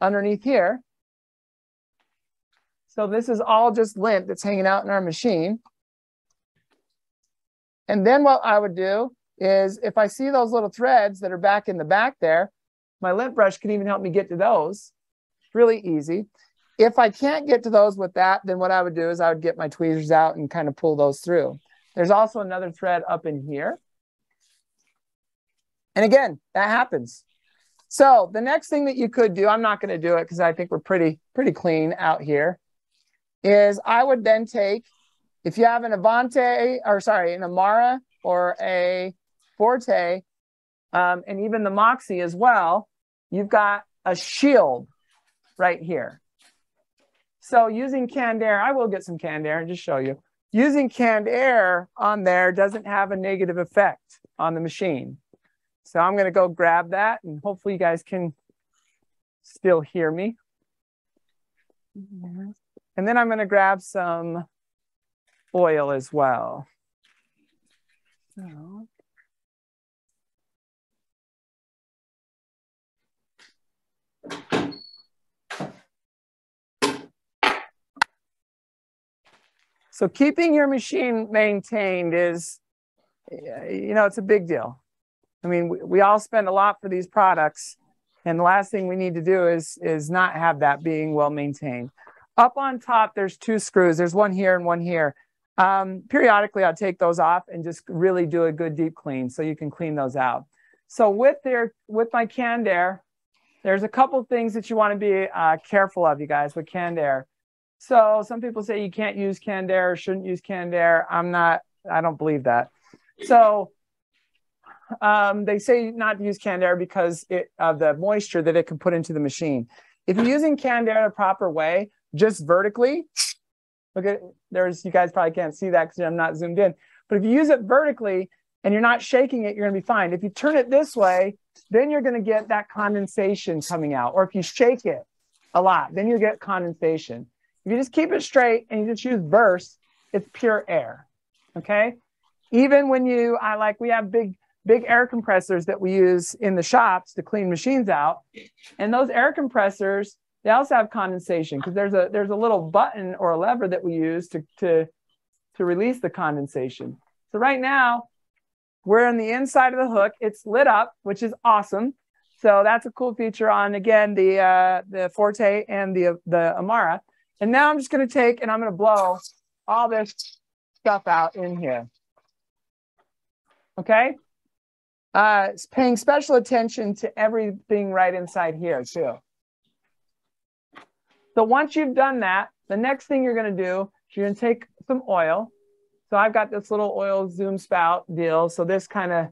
underneath here. So this is all just lint that's hanging out in our machine. And then what I would do is if I see those little threads that are back in the back there, my lint brush can even help me get to those. Really easy. If I can't get to those with that, then what I would do is I would get my tweezers out and kind of pull those through. There's also another thread up in here. And again, that happens. So the next thing that you could do, I'm not going to do it because I think we're pretty, pretty clean out here, is I would then take, if you have an Avante, or sorry, an Amara or a Forte, um, and even the Moxie as well, you've got a shield right here. So using canned air, I will get some canned air and just show you. Using canned air on there doesn't have a negative effect on the machine. So I'm going to go grab that and hopefully you guys can still hear me. And then I'm going to grab some oil as well. So keeping your machine maintained is, you know, it's a big deal. I mean, we, we all spend a lot for these products, and the last thing we need to do is is not have that being well maintained. Up on top, there's two screws. There's one here and one here. Um, periodically, I'll take those off and just really do a good deep clean so you can clean those out. So with their with my canned air, there's a couple things that you want to be uh, careful of, you guys, with canned air. So some people say you can't use canned air, shouldn't use canned air. I'm not, I don't believe that. So um, they say not to use canned air because it, of the moisture that it can put into the machine. If you're using canned air the proper way, just vertically, look at there's, you guys probably can't see that because I'm not zoomed in, but if you use it vertically and you're not shaking it, you're to be fine. If you turn it this way, then you're going to get that condensation coming out. Or if you shake it a lot, then you get condensation. If you just keep it straight and you just use burst, it's pure air. Okay. Even when you, I like, we have big, big air compressors that we use in the shops to clean machines out. And those air compressors, they also have condensation because there's a there's a little button or a lever that we use to to to release the condensation. So right now we're on the inside of the hook. It's lit up, which is awesome. So that's a cool feature on again the uh, the Forte and the the Amara. And now I'm just going to take and I'm going to blow all this stuff out in here. Okay. Uh, paying special attention to everything right inside here too. So once you've done that, the next thing you're going to do is you're going to take some oil. So I've got this little oil zoom spout deal. So this kind of,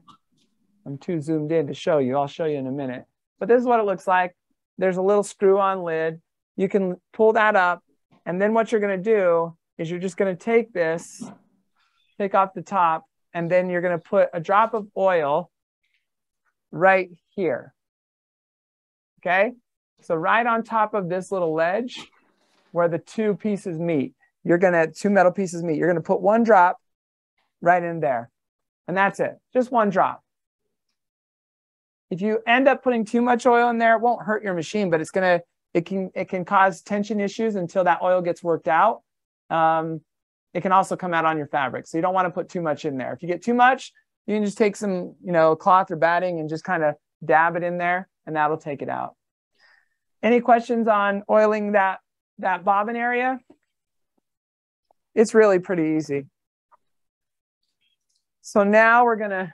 I'm too zoomed in to show you. I'll show you in a minute. But this is what it looks like. There's a little screw on lid. You can pull that up. And then what you're going to do is you're just going to take this, take off the top, and then you're going to put a drop of oil right here. Okay. So right on top of this little ledge where the two pieces meet, you're going to, two metal pieces meet, you're going to put one drop right in there. And that's it, just one drop. If you end up putting too much oil in there, it won't hurt your machine, but it's going to, it can, it can cause tension issues until that oil gets worked out. Um, it can also come out on your fabric. So you don't want to put too much in there. If you get too much, you can just take some, you know, cloth or batting and just kind of dab it in there and that'll take it out. Any questions on oiling that, that bobbin area? It's really pretty easy. So now we're gonna,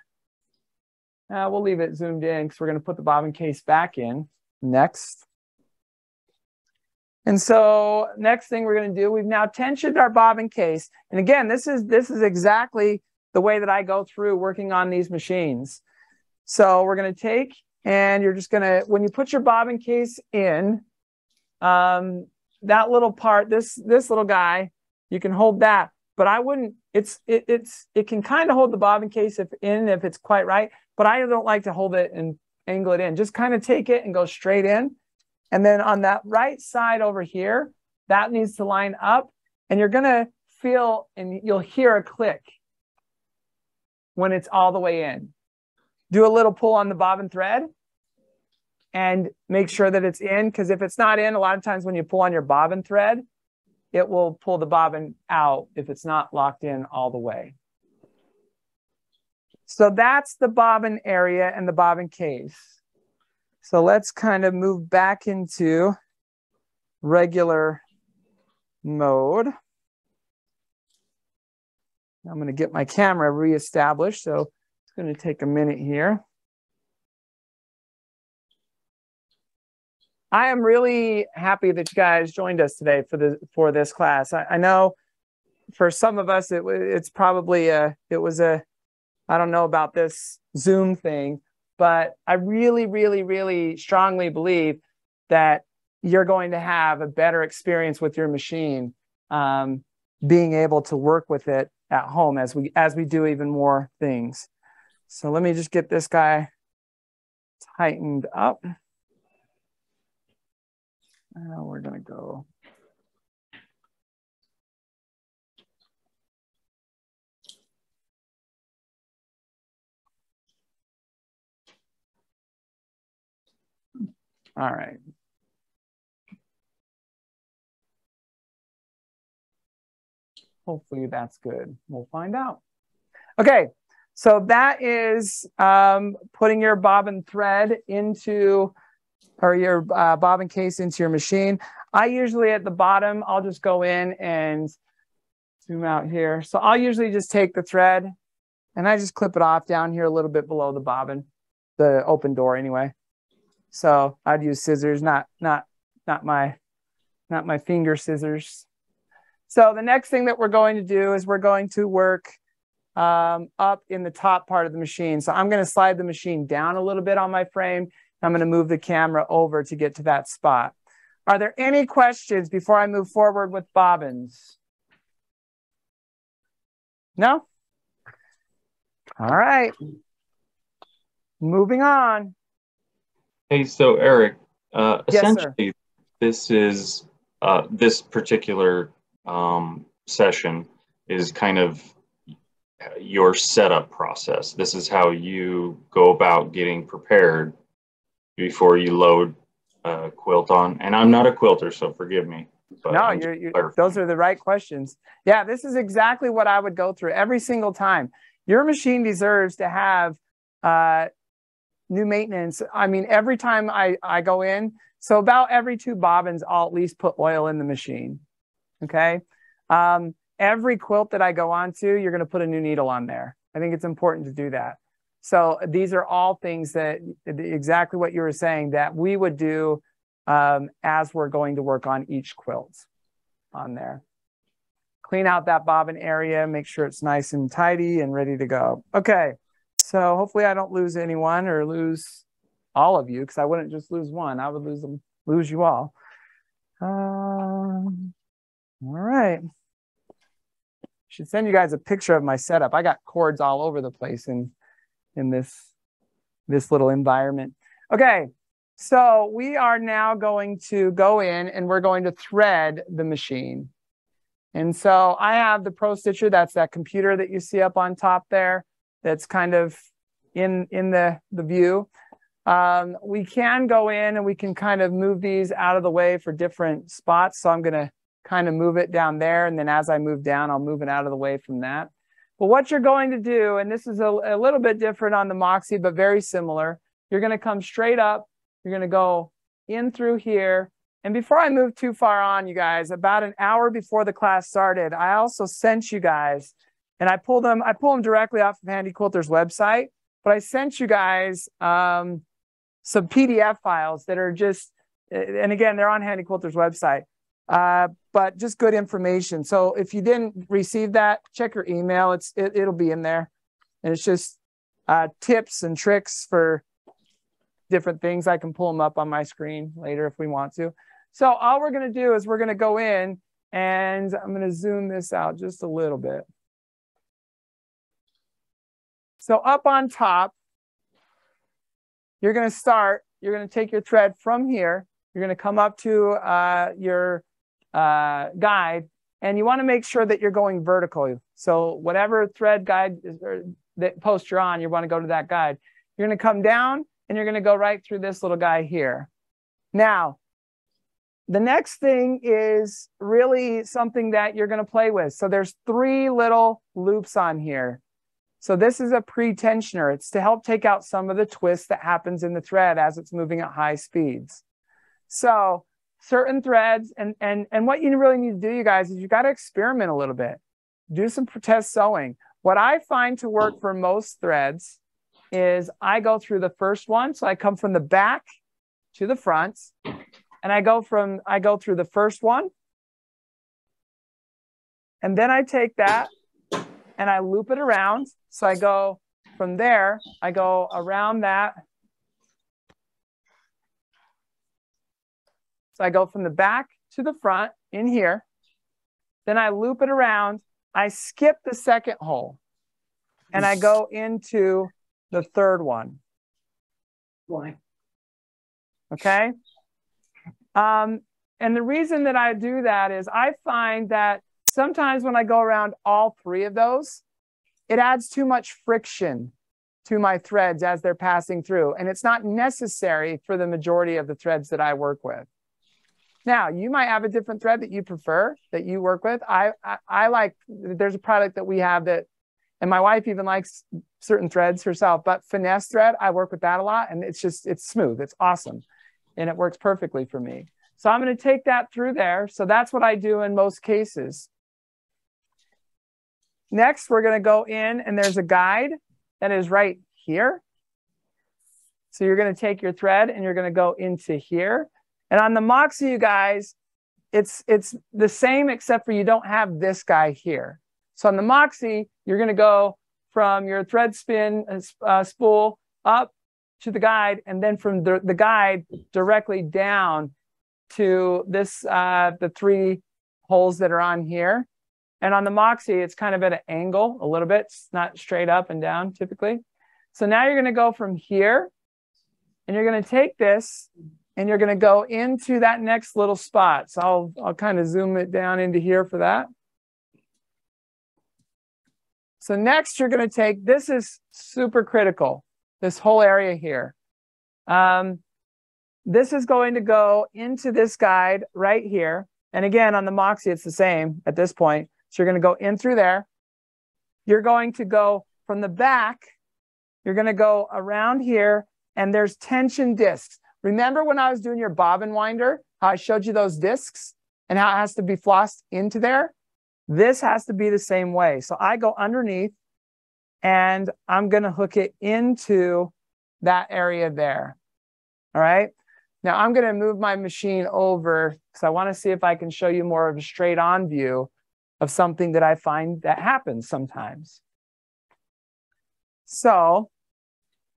uh, we'll leave it zoomed in because we're gonna put the bobbin case back in next. And so next thing we're going to do, we've now tensioned our bobbin case. And again, this is this is exactly the way that I go through working on these machines. So we're going to take and you're just to, when you put your bobbin case in, um, that little part, this this little guy, you can hold that. But I wouldn't. It's it, it's it can kind of hold the bobbin case if in if it's quite right. But I don't like to hold it and angle it in. Just kind of take it and go straight in and then on that right side over here, that needs to line up. And you're to feel and you'll hear a click when it's all the way in. Do a little pull on the bobbin thread and make sure that it's in. Because if it's not in, a lot of times when you pull on your bobbin thread, it will pull the bobbin out if it's not locked in all the way. So that's the bobbin area and the bobbin case. So let's kind of move back into regular mode. I'm going to get my camera reestablished. So it's going to take a minute here. I am really happy that you guys joined us today for the for this class. I, I know for some of us it, it's probably a it was a I don't know about this Zoom thing, but I really, really, really strongly believe that you're going to have a better experience with your machine, um, being able to work with it at home as we as we do even more things. So let me just get this guy tightened up. Now we're gonna go All right. Hopefully that's good. We'll find out. Okay, so that is um, putting your bobbin thread into, or your uh, bobbin case into your machine. I usually at the bottom, I'll just go in and zoom out here. So I'll usually just take the thread and I just clip it off down here a little bit below the bobbin, the open door anyway. So I'd use scissors, not not not my not my finger scissors. So the next thing that we're going to do is we're going to work um, up in the top part of the machine. So I'm going to slide the machine down a little bit on my frame. I'm going to move the camera over to get to that spot. Are there any questions before I move forward with bobbins? No? All right. Moving on. Hey, so Eric, uh, yes, essentially, sir. this is uh, this particular um, session is kind of your setup process. This is how you go about getting prepared before you load uh, quilt on, and I'm not a quilter, so forgive me. no, you're, you're, those are the right questions. Yeah, this is exactly what I would go through every single time. Your machine deserves to have uh, new maintenance. I mean, every time I, I go in, so about every two bobbins, I'll at least put oil in the machine. Okay. Um, every quilt that I go on to, you're going to put a new needle on there. I think it's important to do that. So these are all things that exactly what you were saying that we would do um, as we're going to work on each quilt on there. Clean out that bobbin area, make sure it's nice and tidy and ready to go. Okay, so hopefully I don't lose anyone or lose all of you because I wouldn't just lose one. I would lose them, lose you all. Um, all right. Should send you guys a picture of my setup. I got cords all over the place in in this this little environment. Okay, so we are now going to go in and we're going to thread the machine. And so I have the Pro Stitcher. That's that computer that you see up on top there. That's kind of in in the the view. Um, we can go in and we can kind of move these out of the way for different spots. So I'm going to kind of move it down there. And then as I move down, I'll move it out of the way from that. But what you're going to do, and this is a, a little bit different on the Moxie, but very similar, you're going to come straight up. You're going to go in through here. And before I move too far on, you guys, about an hour before the class started, I also sent you guys, and I pulled them, I pull them directly off of Handi Quilter's website, but I sent you guys um, some PDF files that are just, and again, they're on Handi Quilter's website, uh, but just good information. So if you didn't receive that, check your email. It's it, will be in there, and it's just uh, tips and tricks for different things. I can pull them up on my screen later if we want to. So all we're going to do is we're going to go in, and I'm going to zoom this out just a little bit. So up on top, you're going to start, you're going to take your thread from here. You're going to come up to uh, your uh, guide, and you want to make sure that you're going vertical. So whatever thread guide is, that post you're on, you want to go to that guide. You're going to come down, and you're going to go right through this little guy here. Now, the next thing is really something that you're going to play with. So there's three little loops on here. So this is a pre-tensioner. It's to help take out some of the twist that happens in the thread as it's moving at high speeds. So certain threads and and and what you really need to do, you guys, is you got to experiment a little bit. Do some test sewing. What I find to work for most threads is I go through the first one. So I come from the back to the front, and I go from I go through the first one, and then I take that and I loop it around. So I go from there, I go around that. So I go from the back to the front in here. Then I loop it around. I skip the second hole and I go into the third one. Why? Okay. Um, and the reason that I do that is I find that sometimes when I go around all three of those, it adds too much friction to my threads as they're passing through. And it's not necessary for the majority of the threads that I work with. Now, you might have a different thread that you prefer that you work with. I, I, I like, there's a product that we have that, and my wife even likes certain threads herself, but finesse thread, I work with that a lot and it's just, it's smooth, it's awesome. And it works perfectly for me. So I'm going to take that through there. So that's what I do in most cases. Next, we're going to go in and there's a guide that is right here. So you're going to take your thread and you're going to go into here. And on the Moxie, you guys, it's, it's the same except for you don't have this guy here. So on the Moxie, you're going to go from your thread spin uh, spool up to the guide and then from the, the guide directly down to this, uh, the three holes that are on here. And on the Moxie, it's kind of at an angle a little bit. It's not straight up and down typically. So now you're going to go from here and you're going to take this and you're going to go into that next little spot. So I'll, I'll kind of zoom it down into here for that. So next you're going to take, this is super critical, this whole area here. Um, this is going to go into this guide right here. And again, on the Moxie, it's the same at this point. So you're going to go in through there. You're going to go from the back. You're going to go around here and there's tension discs. Remember when I was doing your bobbin winder, how I showed you those discs and how it has to be flossed into there? This has to be the same way. So I go underneath and I'm going to hook it into that area there. All right. Now I'm going to move my machine over because I want to see if I can show you more of a straight on view of something that I find that happens sometimes. So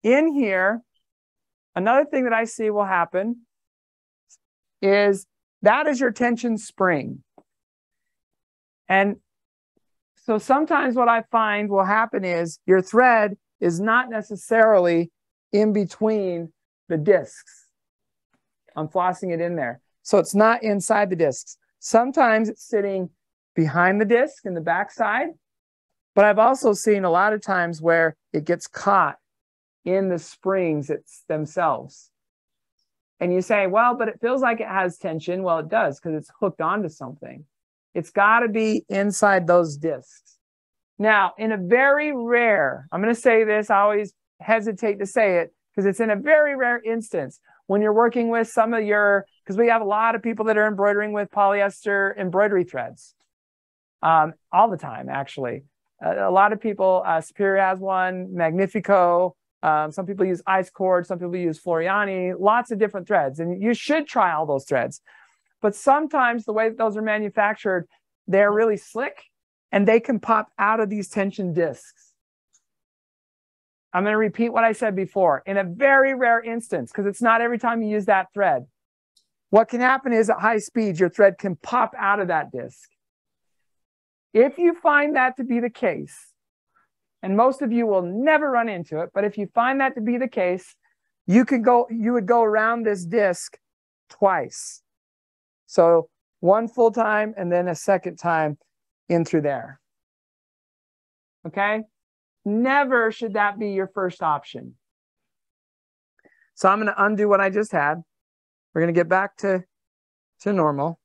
in here, another thing that I see will happen is that is your tension spring. And so sometimes what I find will happen is your thread is not necessarily in between the discs. I'm flossing it in there. So it's not inside the discs. Sometimes it's sitting behind the disc in the backside. But I've also seen a lot of times where it gets caught in the springs it's themselves. And you say, well, but it feels like it has tension. Well, it does because it's hooked onto something. It's got to be inside those discs. Now, in a very rare, I'm going to say this, I always hesitate to say it because it's in a very rare instance when you're working with some of your, because we have a lot of people that are embroidering with polyester embroidery threads um, all the time, actually. a lot of people, uh, Superior has one, Magnifico, um, some people use Isacord, some people use Floriani, lots of different threads, and you should try all those threads. But sometimes the way that those are manufactured, they're really slick and they can pop out of these tension discs. I'm going to repeat what I said before. In a very rare instance, because it's not every time you use that thread, what can happen is at high speeds, your thread can pop out of that disc. If you find that to be the case, and most of you will never run into it, but if you find that to be the case, you could go, you would go around this disc twice. So one full time and then a second time in through there. Okay. Never should that be your first option. So I'm going to undo what I just had. We're going to get back to, to normal.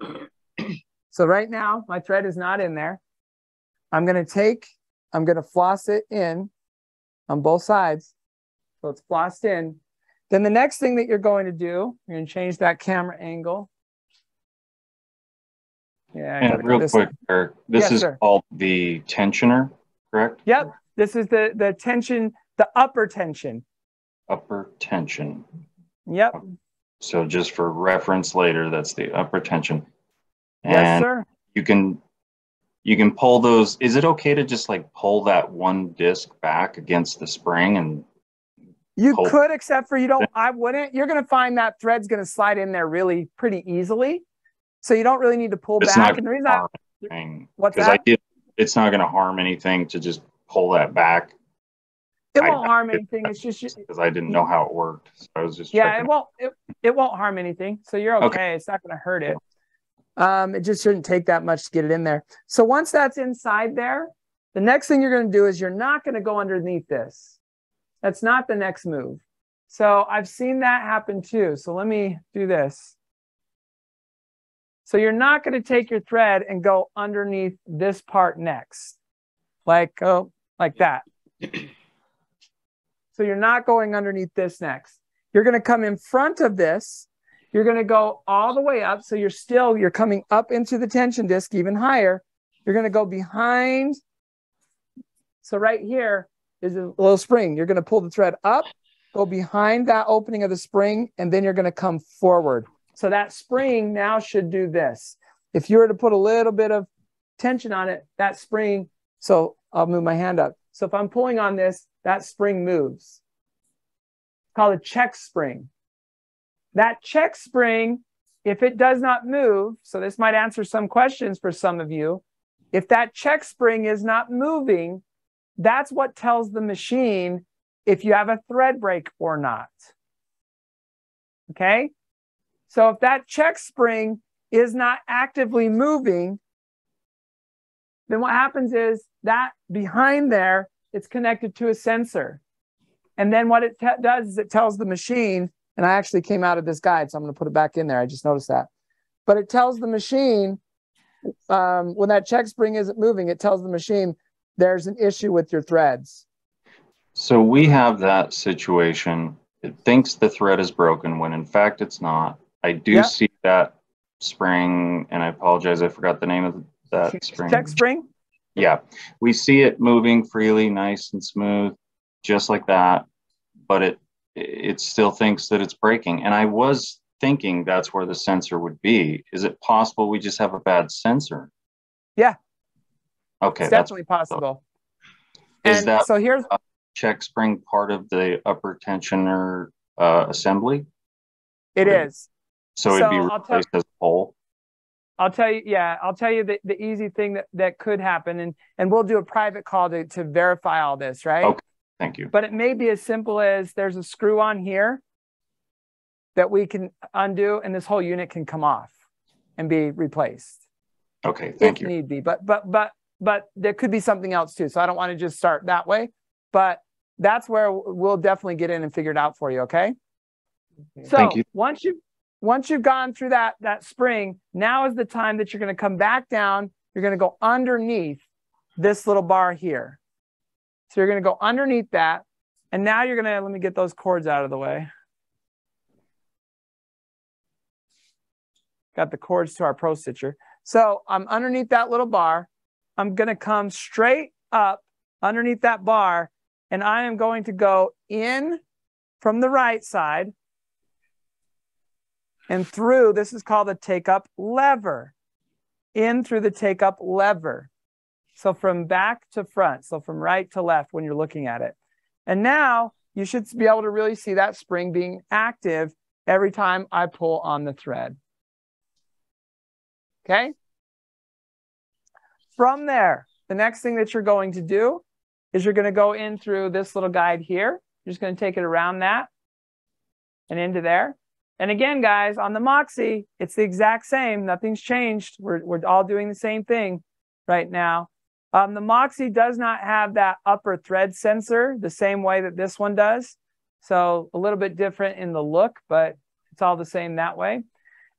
So right now my thread is not in there. I'm going to take, I'm going to floss it in on both sides. So it's flossed in. Then the next thing that you're going to do, you're going to change that camera angle. Yeah. And real quick, Eric, this yes, is sir. called the tensioner, correct? Yep. This is the, the tension, the upper tension. Upper tension. Yep. So just for reference later, that's the upper tension. And yes, sir. You can you can pull those. Is it okay to just like pull that one disc back against the spring and? You could, except for you don't. I wouldn't. You're going to find that thread's going to slide in there really pretty easily, so you don't really need to pull it's back. Not and the reason I, what's that? I did, it's not going to harm anything to just pull that back. It won't I, harm anything. It's just because I didn't know how it worked. So I was just yeah. It won't. It, it won't harm anything. So you're okay. okay. It's not going to hurt it. Um, it just shouldn't take that much to get it in there. So once that's inside there, the next thing you're going to do is you're not going to go underneath this. That's not the next move. So I've seen that happen too. So let me do this. So you're not going to take your thread and go underneath this part next, like, oh, like that. so you're not going underneath this next. You're going to come in front of this you're going to go all the way up. So you're still, you're coming up into the tension disc even higher. You're going to go behind. So right here is a little spring. You're going to pull the thread up, go behind that opening of the spring, and then you're going to come forward. So that spring now should do this. If you were to put a little bit of tension on it, that spring, so I'll move my hand up. So if I'm pulling on this, that spring moves. It's called a check spring. That check spring, if it does not move, so this might answer some questions for some of you. If that check spring is not moving, that's what tells the machine if you have a thread break or not. Okay? So if that check spring is not actively moving, then what happens is that behind there, it's connected to a sensor. And then what it does is it tells the machine, and I actually came out of this guide, so I'm going to put it back in there. I just noticed that. But it tells the machine um, when that check spring isn't moving, it tells the machine there's an issue with your threads. So we have that situation. It thinks the thread is broken when in fact it's not. I do yep. see that spring, and I apologize, I forgot the name of that spring. Check spring? Yeah. We see it moving freely, nice and smooth, just like that. But it it still thinks that it's breaking. And I was thinking that's where the sensor would be. Is it possible we just have a bad sensor? Yeah. Okay. It's definitely possible. Is and that so here's check spring part of the upper tensioner uh, assembly? It okay. is. So, so it'd be replaced as a whole. I'll tell you, yeah, I'll tell you the, the easy thing that, that could happen, and and we'll do a private call to, to verify all this, right? Okay, thank you. But it may be as simple as there's a screw on here that we can undo, and this whole unit can come off and be replaced. Okay, thank if you. Need be, but but but but there could be something else too. So I don't want to just start that way, but that's where we'll definitely get in and figure it out for you. Okay. So Thank you. once you once you've gone through that that spring, now is the time that you're going to come back down. You're going to go underneath this little bar here. So you're going to go underneath that, and now you're going to let me get those cords out of the way. Got the cords to our Pro Stitcher. So I'm underneath that little bar. I'm going to come straight up underneath that bar and I am going to go in from the right side and through. This is called the take up lever. In through the take up lever. So from back to front, so from right to left when you're looking at it. And now you should be able to really see that spring being active every time I pull on the thread. Okay? From there, the next thing that you're going to do is you're going to go in through this little guide here. You're just going to take it around that and into there. And again, guys, on the Moxie, it's the exact same. Nothing's changed. We're, we're all doing the same thing right now. Um, the Moxie does not have that upper thread sensor the same way that this one does. So a little bit different in the look, but it's all the same that way.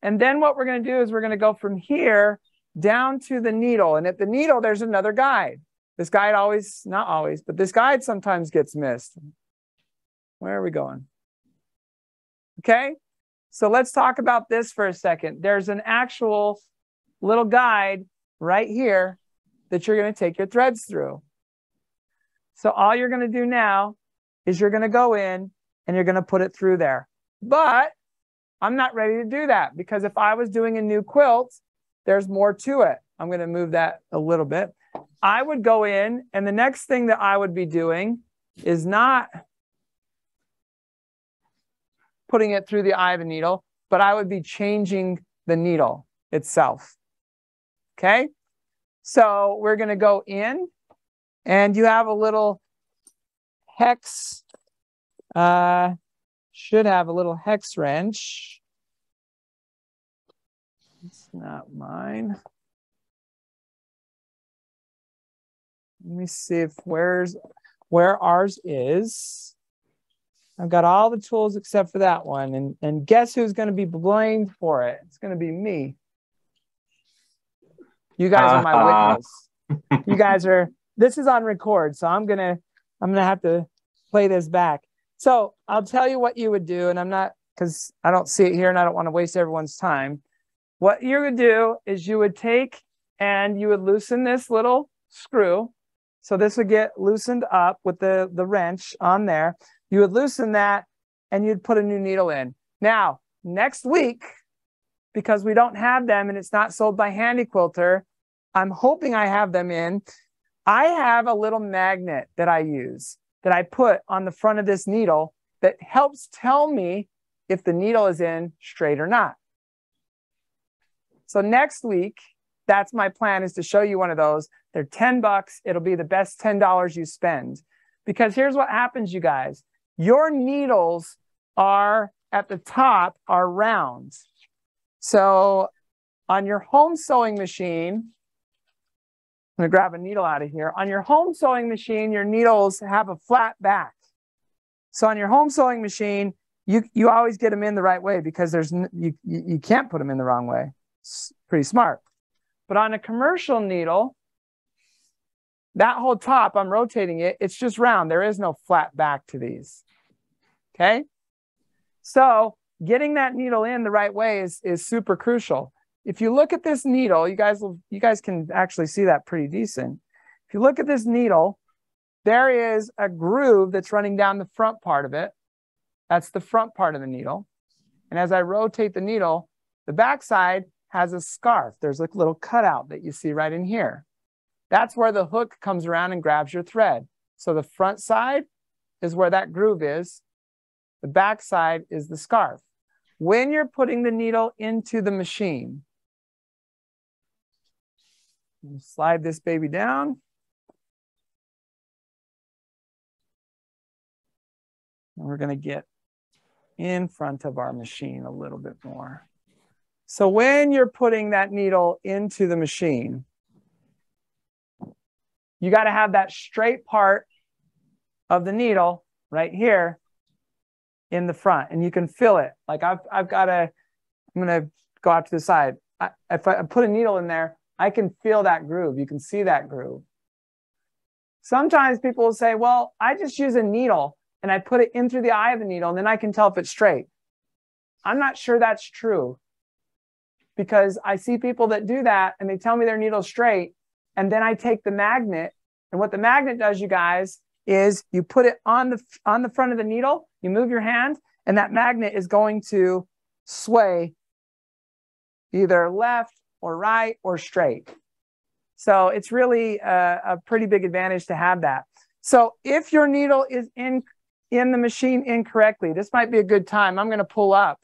And then what we're going to do is we're going to go from here down to the needle. And at the needle, there's another guide. This guide always, not always, but this guide sometimes gets missed. Where are we going? Okay, so let's talk about this for a second. There's an actual little guide right here that you're going to take your threads through. So all you're going to do now is you're going to go in and you're going to put it through there. But I'm not ready to do that because if I was doing a new quilt, there's more to it. I'm going to move that a little bit. I would go in, and the next thing that I would be doing is not putting it through the eye of a needle, but I would be changing the needle itself. Okay? So we're going to go in, and you have a little hex, uh, should have a little hex wrench. It's not mine. Let me see if where's where ours is. I've got all the tools except for that one. And, and guess who's going to be blamed for it? It's going to be me. You guys are my witness. you guys are, this is on record. So I'm going to, I'm going to have to play this back. So I'll tell you what you would do. And I'm not, because I don't see it here and I don't want to waste everyone's time. What you would do is you would take and you would loosen this little screw so this would get loosened up with the, the wrench on there. You would loosen that and you'd put a new needle in. Now, next week, because we don't have them and it's not sold by Handi Quilter, I'm hoping I have them in. I have a little magnet that I use that I put on the front of this needle that helps tell me if the needle is in straight or not. So next week, that's my plan is to show you one of those. They're 10 bucks. It'll be the best $10 you spend. Because here's what happens, you guys. Your needles are at the top are round. So on your home sewing machine, I'm gonna grab a needle out of here. On your home sewing machine, your needles have a flat back. So on your home sewing machine, you you always get them in the right way because there's you you can't put them in the wrong way. It's pretty smart. But on a commercial needle, that whole top, I'm rotating it, it's just round. There is no flat back to these. Okay? So getting that needle in the right way is, is super crucial. If you look at this needle, you guys will, you guys can actually see that pretty decent. If you look at this needle, there is a groove that's running down the front part of it. That's the front part of the needle. And as I rotate the needle, the backside has a scarf. There's a little cutout that you see right in here. That's where the hook comes around and grabs your thread. So the front side is where that groove is. The back side is the scarf. When you're putting the needle into the machine, slide this baby down. And we're going to get in front of our machine a little bit more. So when you're putting that needle into the machine, you got to have that straight part of the needle right here in the front and you can feel it. Like I've, I've got a, I'm going to go out to the side. I, if I put a needle in there, I can feel that groove. You can see that groove. Sometimes people will say, well, I just use a needle and I put it in through the eye of the needle and then I can tell if it's straight. I'm not sure that's true because I see people that do that and they tell me their needle's straight. And then I take the magnet and what the magnet does, you guys, is you put it on the on the front of the needle, you move your hand, and that magnet is going to sway either left or right or straight. So it's really a, a pretty big advantage to have that. So if your needle is in in the machine incorrectly, this might be a good time. I'm going to pull up.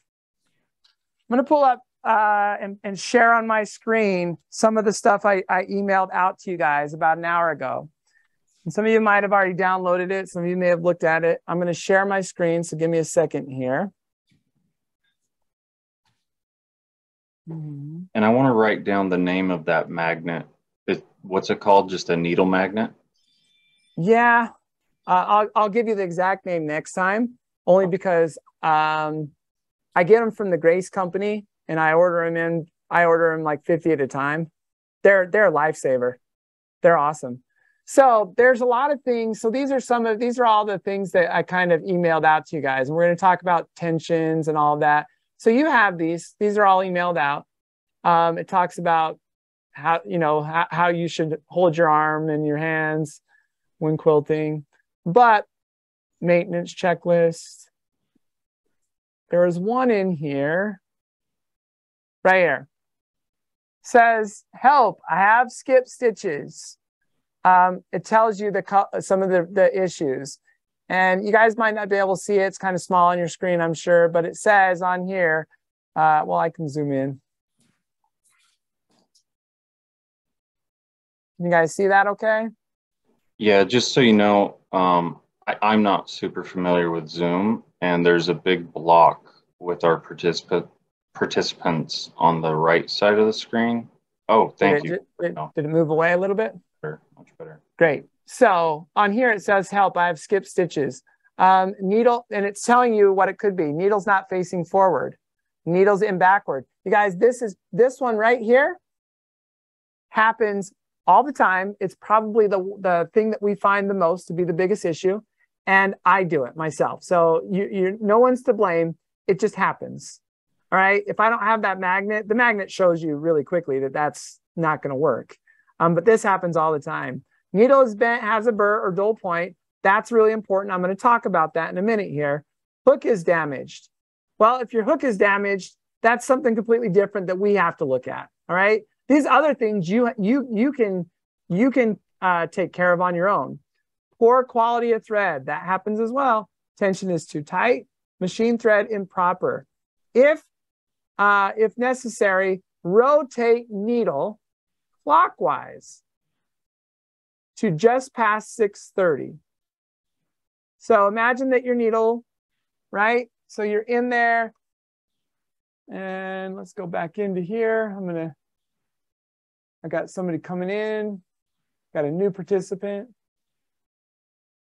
I'm going to pull up uh, and, and share on my screen some of the stuff I, I emailed out to you guys about an hour ago. And some of you might have already downloaded it. Some of you may have looked at it. I'm going to share my screen. So give me a second here. And I want to write down the name of that magnet. It, what's it called? Just a needle magnet? Yeah. Uh, I'll, I'll give you the exact name next time, only because um, I get them from the Grace Company and I order them in. I order them like 50 at a time. They're, they're a lifesaver. They're awesome. So there's a lot of things. So these are some of these are all the things that I kind of emailed out to you guys. And we're going to talk about tensions and all that. So you have these. These are all emailed out. Um, it talks about how you know how, how you should hold your arm and your hands when quilting, but maintenance checklist. There is one in here, right here. Says, help, I have skip stitches um, it tells you the some of the, the issues. And you guys might not be able to see it. It's kind of small on your screen, I'm sure, but it says on here, uh, well, I can zoom in. You guys see that okay? Yeah, just so you know, um, I, am not super familiar with Zoom, and there's a big block with our participant participants on the right side of the screen. Oh, thank did you. Did, did it move away a little bit? Better, much better. Great. So on here it says help. I have skipped stitches. Um, needle, and it's telling you what it could be. Needle's not facing forward. Needle's in backward. You guys, this is this one right here happens all the time. It's probably the the thing that we find the most to be the biggest issue, and I do it myself. So you you no one's to blame. It just happens. All right. If I don't have that magnet, the magnet shows you really quickly that that's not going to work. Um, but this happens all the time. Needle is bent, has a burr or dull point. That's really important. I'm going to talk about that in a minute here. Hook is damaged. Well, if your hook is damaged, that's something completely different that we have to look at. All right. These other things you you you can you can uh, take care of on your own. Poor quality of thread that happens as well. Tension is too tight. Machine thread improper. If uh, if necessary, rotate needle clockwise to just past 630. So imagine that your needle, right? So you're in there and let's go back into here. I'm gonna, I got somebody coming in, got a new participant.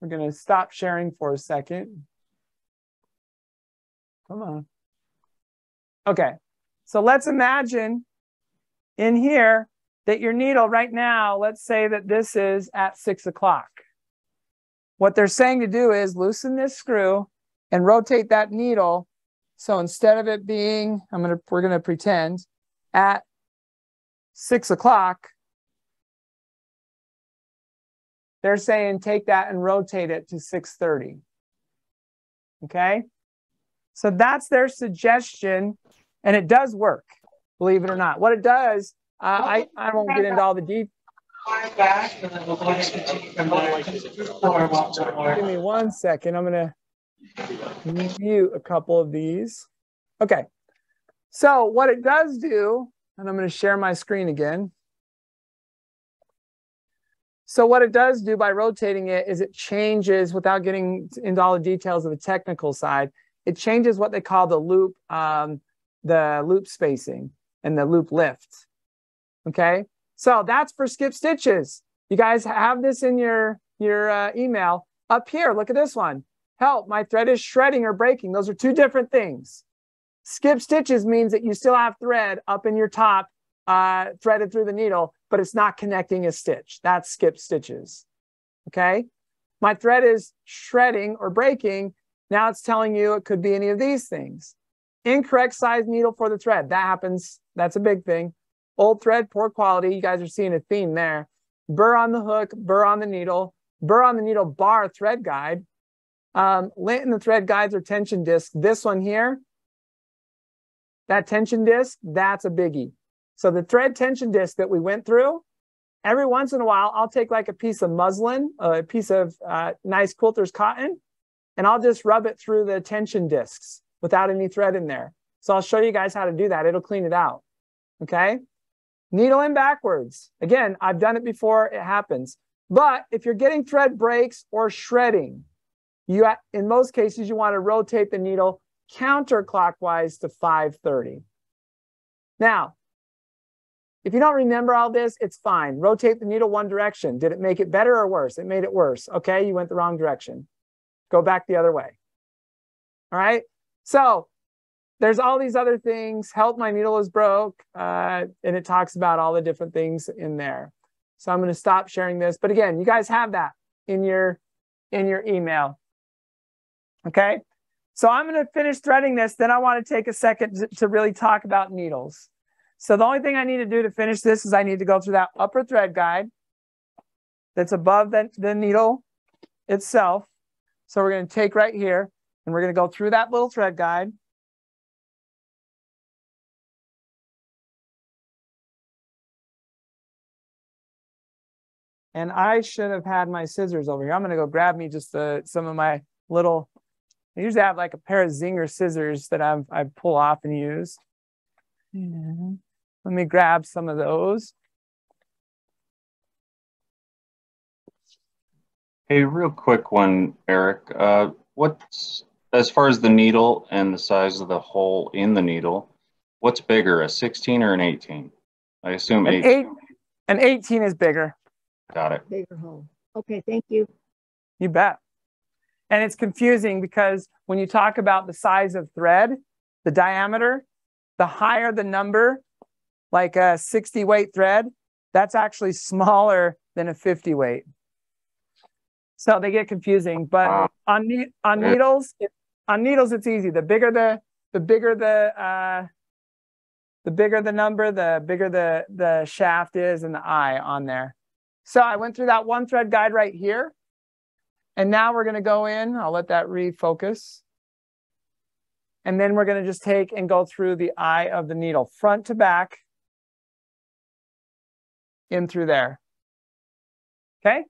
We're gonna stop sharing for a second. come on. Okay, so let's imagine in here that your needle right now, let's say that this is at six o'clock. What they're saying to do is loosen this screw and rotate that needle. So instead of it being, I'm gonna, we're gonna pretend at six o'clock, they're saying take that and rotate it to 630. Okay. So that's their suggestion. And it does work, believe it or not. What it does, I, I won't get into all the details. Give me one second. I'm going to mute a couple of these. Okay. So what it does do, and I'm going to share my screen again. So what it does do by rotating it is it changes, without getting into all the details of the technical side, it changes what they call the loop, um, the loop spacing and the loop lift. Okay, so that's for skip stitches. You guys have this in your your uh, email up here. Look at this one. Help! My thread is shredding or breaking. Those are two different things. Skip stitches means that you still have thread up in your top, uh, threaded through the needle, but it's not connecting a stitch. That's skip stitches. Okay. My thread is shredding or breaking. Now it's telling you it could be any of these things. Incorrect size needle for the thread. That happens. That's a big thing. Old thread, poor quality. You guys are seeing a theme there. Burr on the hook, burr on the needle, burr on the needle bar thread guide. Um, lint in the thread guides or tension disc. This one here, that tension disc, that's a biggie. So the thread tension disc that we went through, every once in a while, I'll take like a piece of muslin, a piece of uh, nice quilter's cotton, and I'll just rub it through the tension discs without any thread in there. So I'll show you guys how to do that. It'll clean it out. Okay. Needle in backwards. Again, I've done it before. It happens. But if you're getting thread breaks or shredding, you in most cases you want to rotate the needle counterclockwise to 530. Now, if you don't remember all this, it's fine. Rotate the needle one direction. Did it make it better or worse? It made it worse. Okay, you went the wrong direction. Go back the other way. All right. So there's all these other things. Help, my needle is broke. Uh, and it talks about all the different things in there. So I'm going to stop sharing this. But again, you guys have that in your in your email. Okay. So I'm going to finish threading this. Then I want to take a second to, to really talk about needles. So the only thing I need to do to finish this is I need to go through that upper thread guide that's above the, the needle itself. So we're going to take right here and we're going to go through that little thread guide. And I should have had my scissors over here. I'm going to go grab me just uh, some of my little, I usually have like a pair of Zinger scissors that I've, I pull off and use. And let me grab some of those. Hey, real quick one, Eric. Uh, what's as far as the needle and the size of the hole in the needle? What's bigger, a 16 or an 18? I assume an 18. Eight, an 18 is bigger. Got it. Bigger hole. Okay, thank you. You bet. And it's confusing because when you talk about the size of thread, the diameter, the higher the number, like a 60 weight thread, that's actually smaller than a 50 weight. So they get confusing, but on on needles, it, on needles it's easy. The bigger the the bigger the uh, the bigger the number, the bigger the the shaft is and the eye on there. So I went through that one thread guide right here. And now we're going to go in. I'll let that refocus. And then we're going to just take and go through the eye of the needle, front to back, in through there. Okay?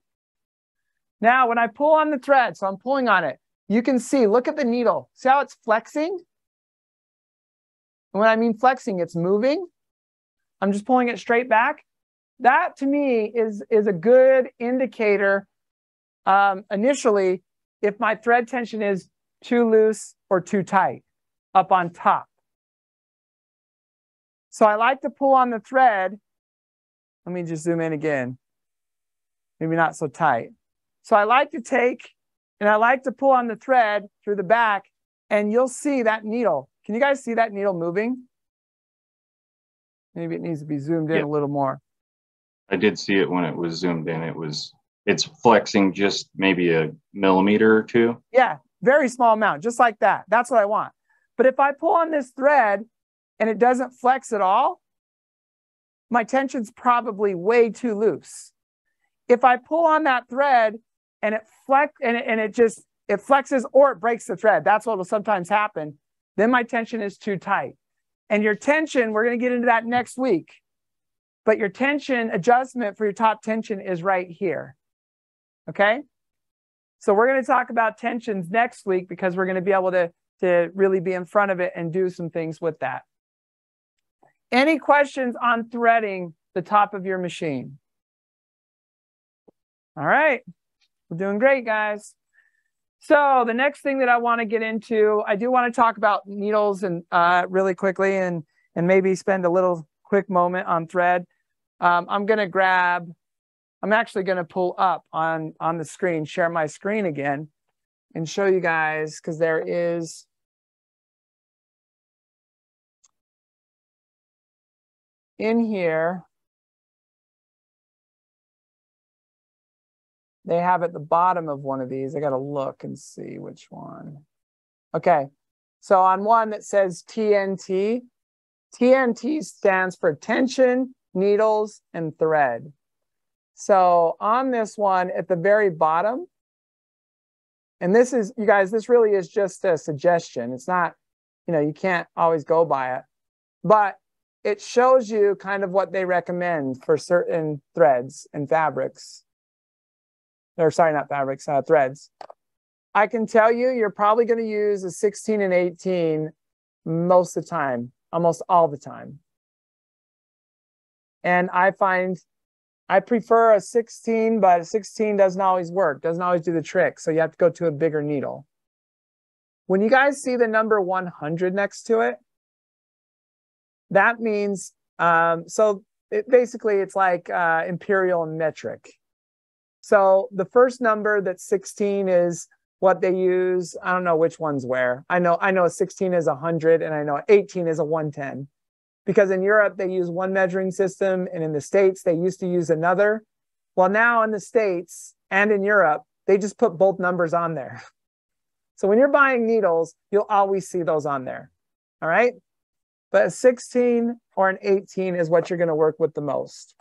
Now, when I pull on the thread, so I'm pulling on it, you can see, look at the needle. See how it's flexing? And when I mean flexing, it's moving. I'm just pulling it straight back. That to me is, is a good indicator um, initially if my thread tension is too loose or too tight up on top. So I like to pull on the thread let me just zoom in again. Maybe not so tight. So I like to take and I like to pull on the thread through the back and you'll see that needle. Can you guys see that needle moving? Maybe it needs to be zoomed in a little more. I did see it when it was zoomed in. It was, it's flexing just maybe a millimeter or two. Yeah, very small amount, just like that. That's what I want. But if I pull on this thread and it doesn't flex at all, my tension's probably way too loose. If I pull on that thread and it flex and it, and it just it flexes or it breaks the thread, that's what will sometimes happen. Then my tension is too tight. And your tension, we're going to get into that next week. But your tension adjustment for your top tension is right here. Okay? So we're going to talk about tensions next week because we're going to be able to, to really be in front of it and do some things with that. Any questions on threading the top of your machine? All right. We're doing great, guys. So the next thing that I want to get into, I do want to talk about needles and uh, really quickly and, and maybe spend a little quick moment on thread. Um, I'm going to grab, I'm actually going to pull up on, on the screen, share my screen again and show you guys because there is in here, they have at the bottom of one of these. I got to look and see which one. Okay. So on one that says TNT, TNT stands for tension, needles, and thread. So on this one at the very bottom, and this is, you guys, this really is just a suggestion. It's not, you know, you can't always go by it. But it shows you kind of what they recommend for certain threads and fabrics or sorry, not fabrics, uh, threads. I can tell you, you're probably going to use a 16 and 18 most of the time, almost all the time. And I find I prefer a 16, but a 16 doesn't always work, doesn't always do the trick. So you have to go to a bigger needle. When you guys see the number 100 next to it, that means, um, so it, basically it's like uh, imperial metric. So the first number that's 16 is what they use. I don't know which one's where. I know I know 16 is 100 and I know 18 is a 110. Because in Europe they use one measuring system and in the States they used to use another. Well, now in the States and in Europe, they just put both numbers on there. So when you're buying needles, you'll always see those on there. All right? But a 16 or an 18 is what you're going to work with the most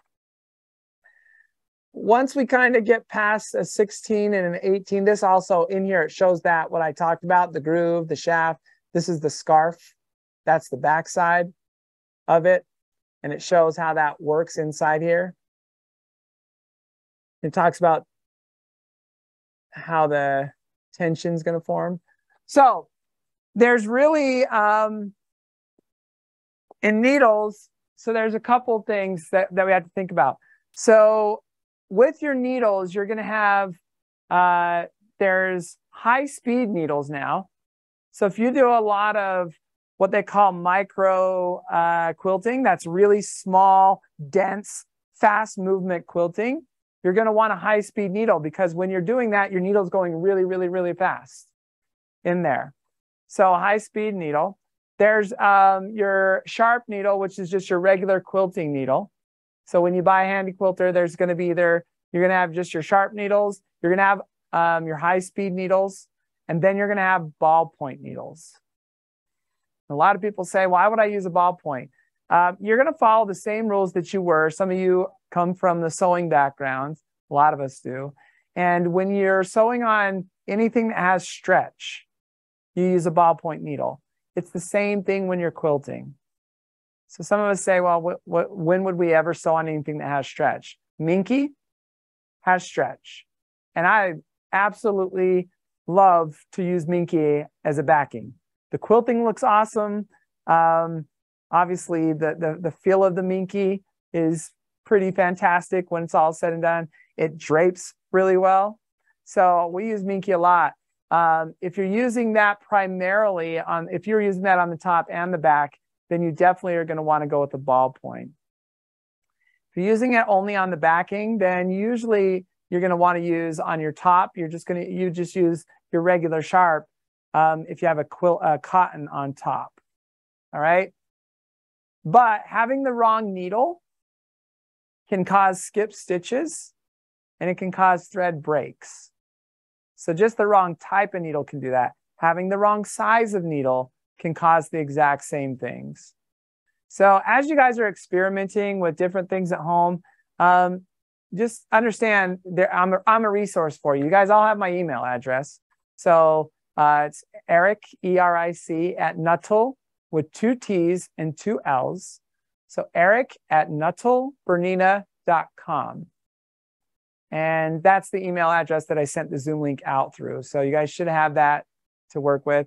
once we kind of get past a 16 and an 18, this also in here, it shows that what I talked about, the groove, the shaft, this is the scarf. That's the backside of it. And it shows how that works inside here. It talks about how the tension is going to form. So there's really, um, in needles, so there's a couple things that, that we have to think about. So with your needles, you're going to have, uh, there's high speed needles now. So if you do a lot of what they call micro uh, quilting, that's really small, dense, fast movement quilting, you're going to want a high speed needle because when you're doing that, your needle's going really, really, really fast in there. So high speed needle. There's um, your sharp needle, which is just your regular quilting needle. So when you buy a Handi Quilter, there's going to be either, you're going to have just your sharp needles, you're going to have um, your high speed needles, and then you're going to have ballpoint needles. A lot of people say, why would I use a ballpoint? Uh, you're going to follow the same rules that you were. Some of you come from the sewing background. A lot of us do. And when you're sewing on anything that has stretch, you use a ballpoint needle. It's the same thing when you're quilting. So some of us say, well, what, what, when would we ever sew on anything that has stretch? Minky has stretch. And I absolutely love to use Minky as a backing. The quilting looks awesome. Um, obviously, the, the, the feel of the Minky is pretty fantastic when it's all said and done. It drapes really well. So we use Minky a lot. Um, if you're using that primarily on, if you're using that on the top and the back, then you definitely are going to want to go with the ballpoint. If you're using it only on the backing, then usually you're going to want to use on your top. You're just going to, you just use your regular sharp. Um, if you have a quilt, uh, cotton on top. All right. But having the wrong needle can cause skip stitches and it can cause thread breaks. So just the wrong type of needle can do that. Having the wrong size of needle can cause the exact same things. So as you guys are experimenting with different things at home, um, just understand there, I'm, a, I'm a resource for you. You guys all have my email address. So uh, it's Eric, E-R-I-C, at Nuttall with two T's and two L's. So Eric at nuttallbernina.com. And that's the email address that I sent the Zoom link out through. So you guys should have that to work with.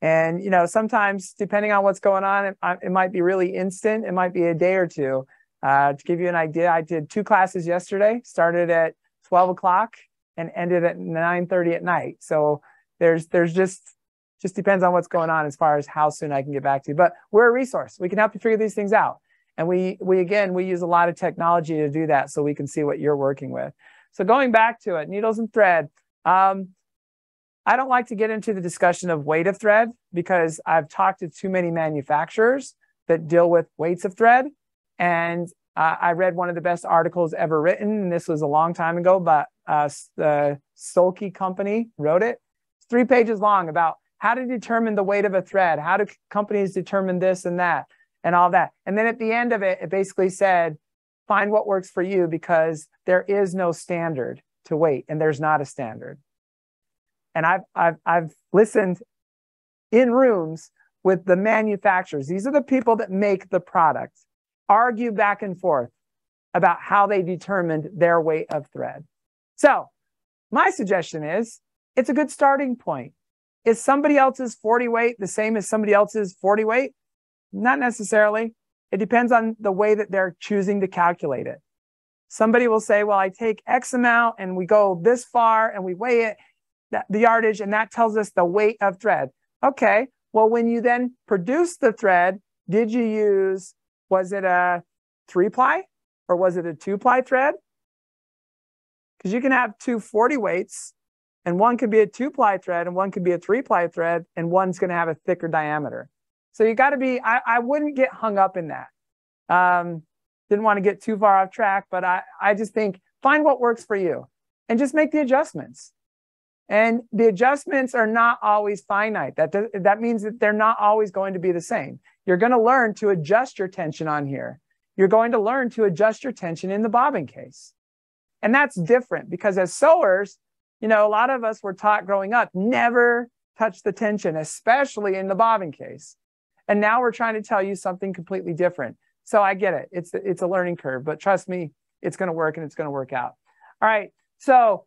And, you know, sometimes depending on what's going on, it, it might be really instant. It might be a day or two. Uh, to give you an idea, I did two classes yesterday, started at 12 o'clock and ended at 9.30 at night. So there's, there's just, just depends on what's going on as far as how soon I can get back to you. But we're a resource. We can help you figure these things out. And we, we again, we use a lot of technology to do that so we can see what you're working with. So going back to it, needles and thread. Um, I don't like to get into the discussion of weight of thread because I've talked to too many manufacturers that deal with weights of thread. And uh, I read one of the best articles ever written, and this was a long time ago, but uh, the Sulky company wrote it. Three pages long about how to determine the weight of a thread, how do companies determine this and that and all that. And then at the end of it, it basically said, find what works for you because there is no standard to weight and there's not a standard. And I've, I've, I've listened in rooms with the manufacturers. These are the people that make the product, argue back and forth about how they determined their weight of thread. So my suggestion is it's a good starting point. Is somebody else's 40 weight the same as somebody else's 40 weight? Not necessarily. It depends on the way that they're choosing to calculate it. Somebody will say, well, I take X amount and we go this far and we weigh it, the yardage, and that tells us the weight of thread. Okay. Well, when you then produce the thread, did you use, was it a three ply or was it a two ply thread? Because you can have two 40 weights and one could be a two ply thread and one could be a three ply thread and one's going to have a thicker diameter. So you got to be, I, I wouldn't get hung up in that. Um, didn't want to get too far off track, but I, I just think find what works for you and just make the adjustments. And the adjustments are not always finite. That, does, that means that they're not always going to be the same. You're going to learn to adjust your tension on here. You're going to learn to adjust your tension in the bobbin case. And that's different because as sewers, you know, a lot of us were taught growing up, never touch the tension, especially in the bobbin case. And now we're trying to tell you something completely different. So I get it. It's it's a learning curve, but trust me, it's going to work and it's going to work out. All right. So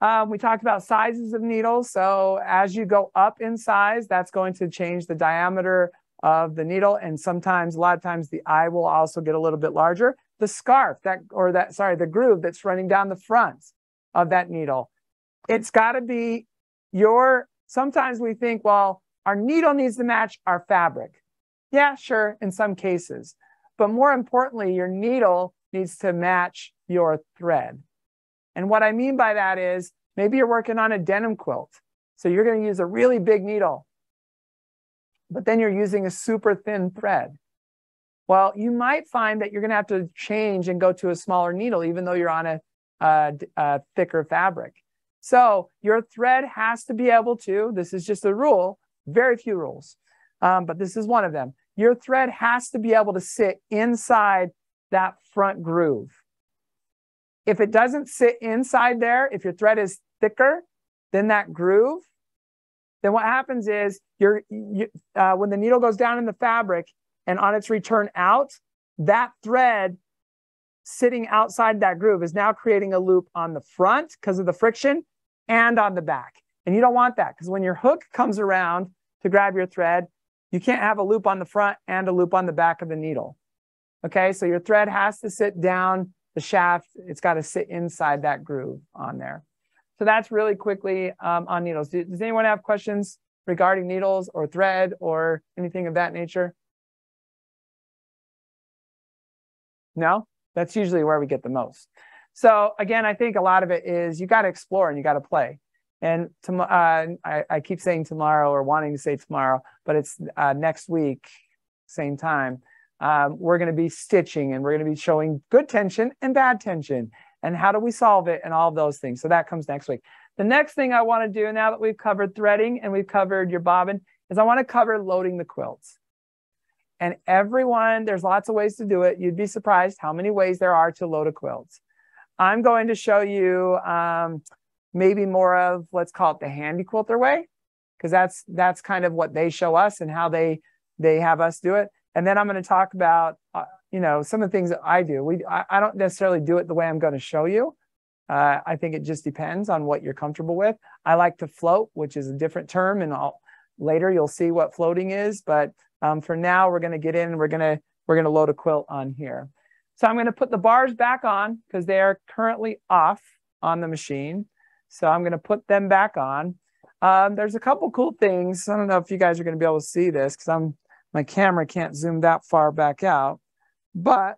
um, we talked about sizes of needles. So as you go up in size, that's going to change the diameter of the needle. And sometimes, a lot of times, the eye will also get a little bit larger. The scarf that, or that, sorry, the groove that's running down the front of that needle. It's got to be your, sometimes we think, well, our needle needs to match our fabric. Yeah, sure, in some cases. But more importantly, your needle needs to match your thread. And what I mean by that is maybe you're working on a denim quilt. So you're going to use a really big needle, but then you're using a super thin thread. Well, you might find that you're going to have to change and go to a smaller needle, even though you're on a, a, a thicker fabric. So your thread has to be able to, this is just a rule, very few rules, um, but this is one of them your thread has to be able to sit inside that front groove. If it doesn't sit inside there, if your thread is thicker than that groove, then what happens is you, uh, when the needle goes down in the fabric and on its return out, that thread sitting outside that groove is now creating a loop on the front because of the friction and on the back. And you don't want that because when your hook comes around to grab your thread, you can't have a loop on the front and a loop on the back of the needle. Okay, so your thread has to sit down the shaft. It's got to sit inside that groove on there. So that's really quickly um, on needles. Does anyone have questions regarding needles or thread or anything of that nature? No, that's usually where we get the most. So again, I think a lot of it is you got to explore and you got to play. And to, uh, I, I, keep saying tomorrow or wanting to say tomorrow, but it's uh, next week, same time. Um, we're going to be stitching and we're going to be showing good tension and bad tension and how do we solve it and all of those things. So that comes next week. The next thing I want to do now that we've covered threading and we've covered your bobbin is I want to cover loading the quilts. And everyone, there's lots of ways to do it. You'd be surprised how many ways there are to load a quilt. I'm going to show you um, maybe more of, let's call it the Handi Quilter way, because that's that's kind of what they show us and how they they have us do it. And then I'm going to talk about, uh, you know, some of the things that I do. We I, I don't necessarily do it the way I'm going to show you. Uh, I think it just depends on what you're comfortable with. I like to float, which is a different term, and I'll, later you'll see what floating is. But um, for now, we're going to get in and we're going to we're going to load a quilt on here. So I'm going to put the bars back on because they are currently off on the machine. So I'm going to put them back on. Um, there's a couple cool things. I don't know if you guys are going to be able to see this because I'm my camera can't zoom that far back out. But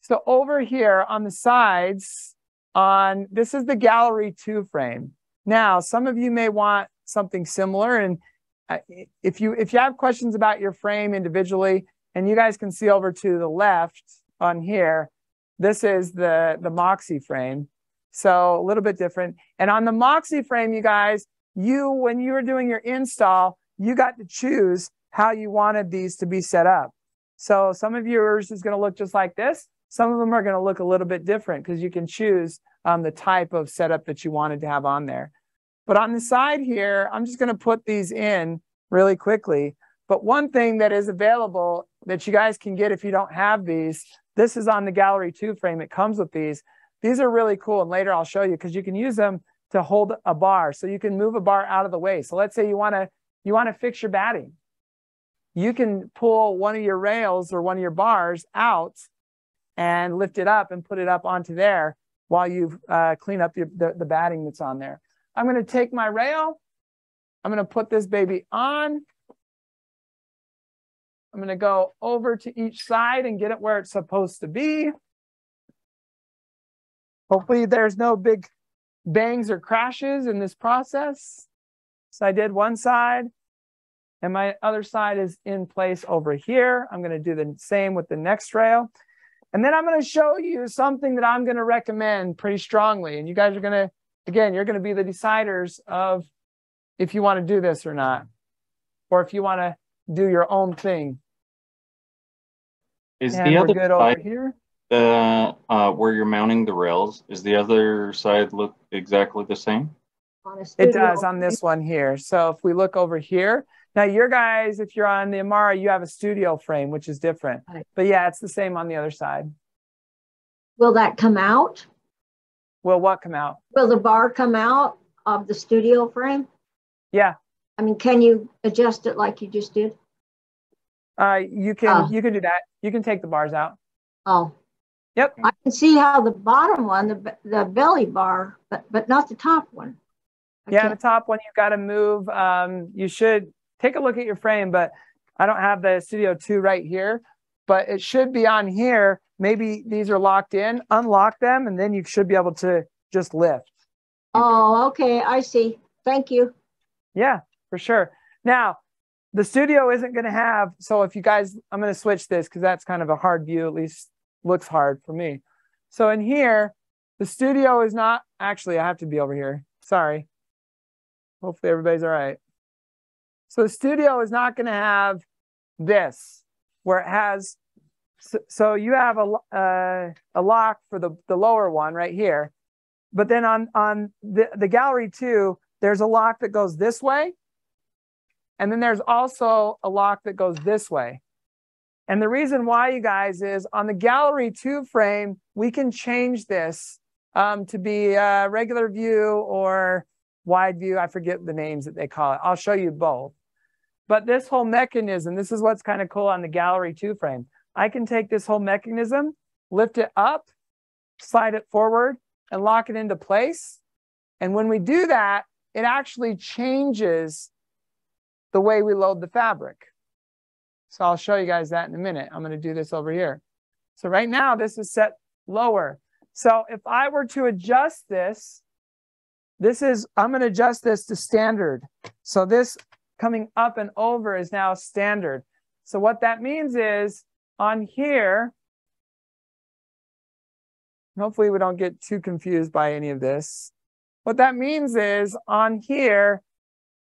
so over here on the sides, on this is the gallery two frame. Now, some of you may want something similar, and if you if you have questions about your frame individually, and you guys can see over to the left on here, this is the the Moxie frame. So a little bit different. And on the Moxie frame, you guys, you when you were doing your install, you got to choose how you wanted these to be set up. So some of yours is going to look just like this. Some of them are going to look a little bit different because you can choose um, the type of setup that you wanted to have on there. But on the side here, I'm just going to put these in really quickly. But one thing that is available that you guys can get if you don't have these, this is on the Gallery 2 frame. It comes with these. These are really cool. And later I'll show you because you can use them to hold a bar. So you can move a bar out of the way. So let's say you want to you want to fix your batting. You can pull one of your rails or one of your bars out and lift it up and put it up onto there while you uh, clean up your, the, the batting that's on there. I'm going to take my rail. I'm going to put this baby on. I'm going to go over to each side and get it where it's supposed to be. Hopefully there's no big bangs or crashes in this process. So I did one side and my other side is in place over here. I'm going to do the same with the next rail. And then I'm going to show you something that I'm going to recommend pretty strongly. And you guys are going to again, you're going to be the deciders of if you want to do this or not, or if you want to do your own thing. Is and the other good side, over here? The uh, where you're mounting the rails, is the other side look exactly the same? It does on this one here. So if we look over here, now your guys, if you're on the Amara, you have a studio frame, which is different. Right. But yeah, it's the same on the other side. Will that come out? Will what come out? Will the bar come out of the studio frame? Yeah. I mean, can you adjust it like you just did? Uh, you can oh. you can do that. You can take the bars out. Oh. Yep. I can see how the bottom one, the the belly bar, but but not the top one. I yeah, can't. the top one you've got to move. Um, you should take a look at your frame, but I don't have the Studio 2 right here, but it should be on here maybe these are locked in, unlock them, and then you should be able to just lift. Oh, okay. I see. Thank you. Yeah, for sure. Now, the studio isn't going to have, so if you guys, I'm going to switch this because that's kind of a hard view, at least looks hard for me. So in here, the studio is not, actually, I have to be over here. Sorry. Hopefully everybody's all right. So the studio is not going to have this where it has so, you have a, uh, a lock for the, the lower one right here. But then on, on the, the gallery two, there's a lock that goes this way. And then there's also a lock that goes this way. And the reason why, you guys, is on the gallery two frame, we can change this um, to be a regular view or wide view. I forget the names that they call it. I'll show you both. But this whole mechanism, this is what's kind of cool on the gallery two frame. I can take this whole mechanism, lift it up, slide it forward, and lock it into place. And when we do that, it actually changes the way we load the fabric. So I'll show you guys that in a minute. I'm going to do this over here. So right now, this is set lower. So if I were to adjust this, this is, I'm going to adjust this to standard. So this coming up and over is now standard. So what that means is on here, hopefully we don't get too confused by any of this. What that means is on here,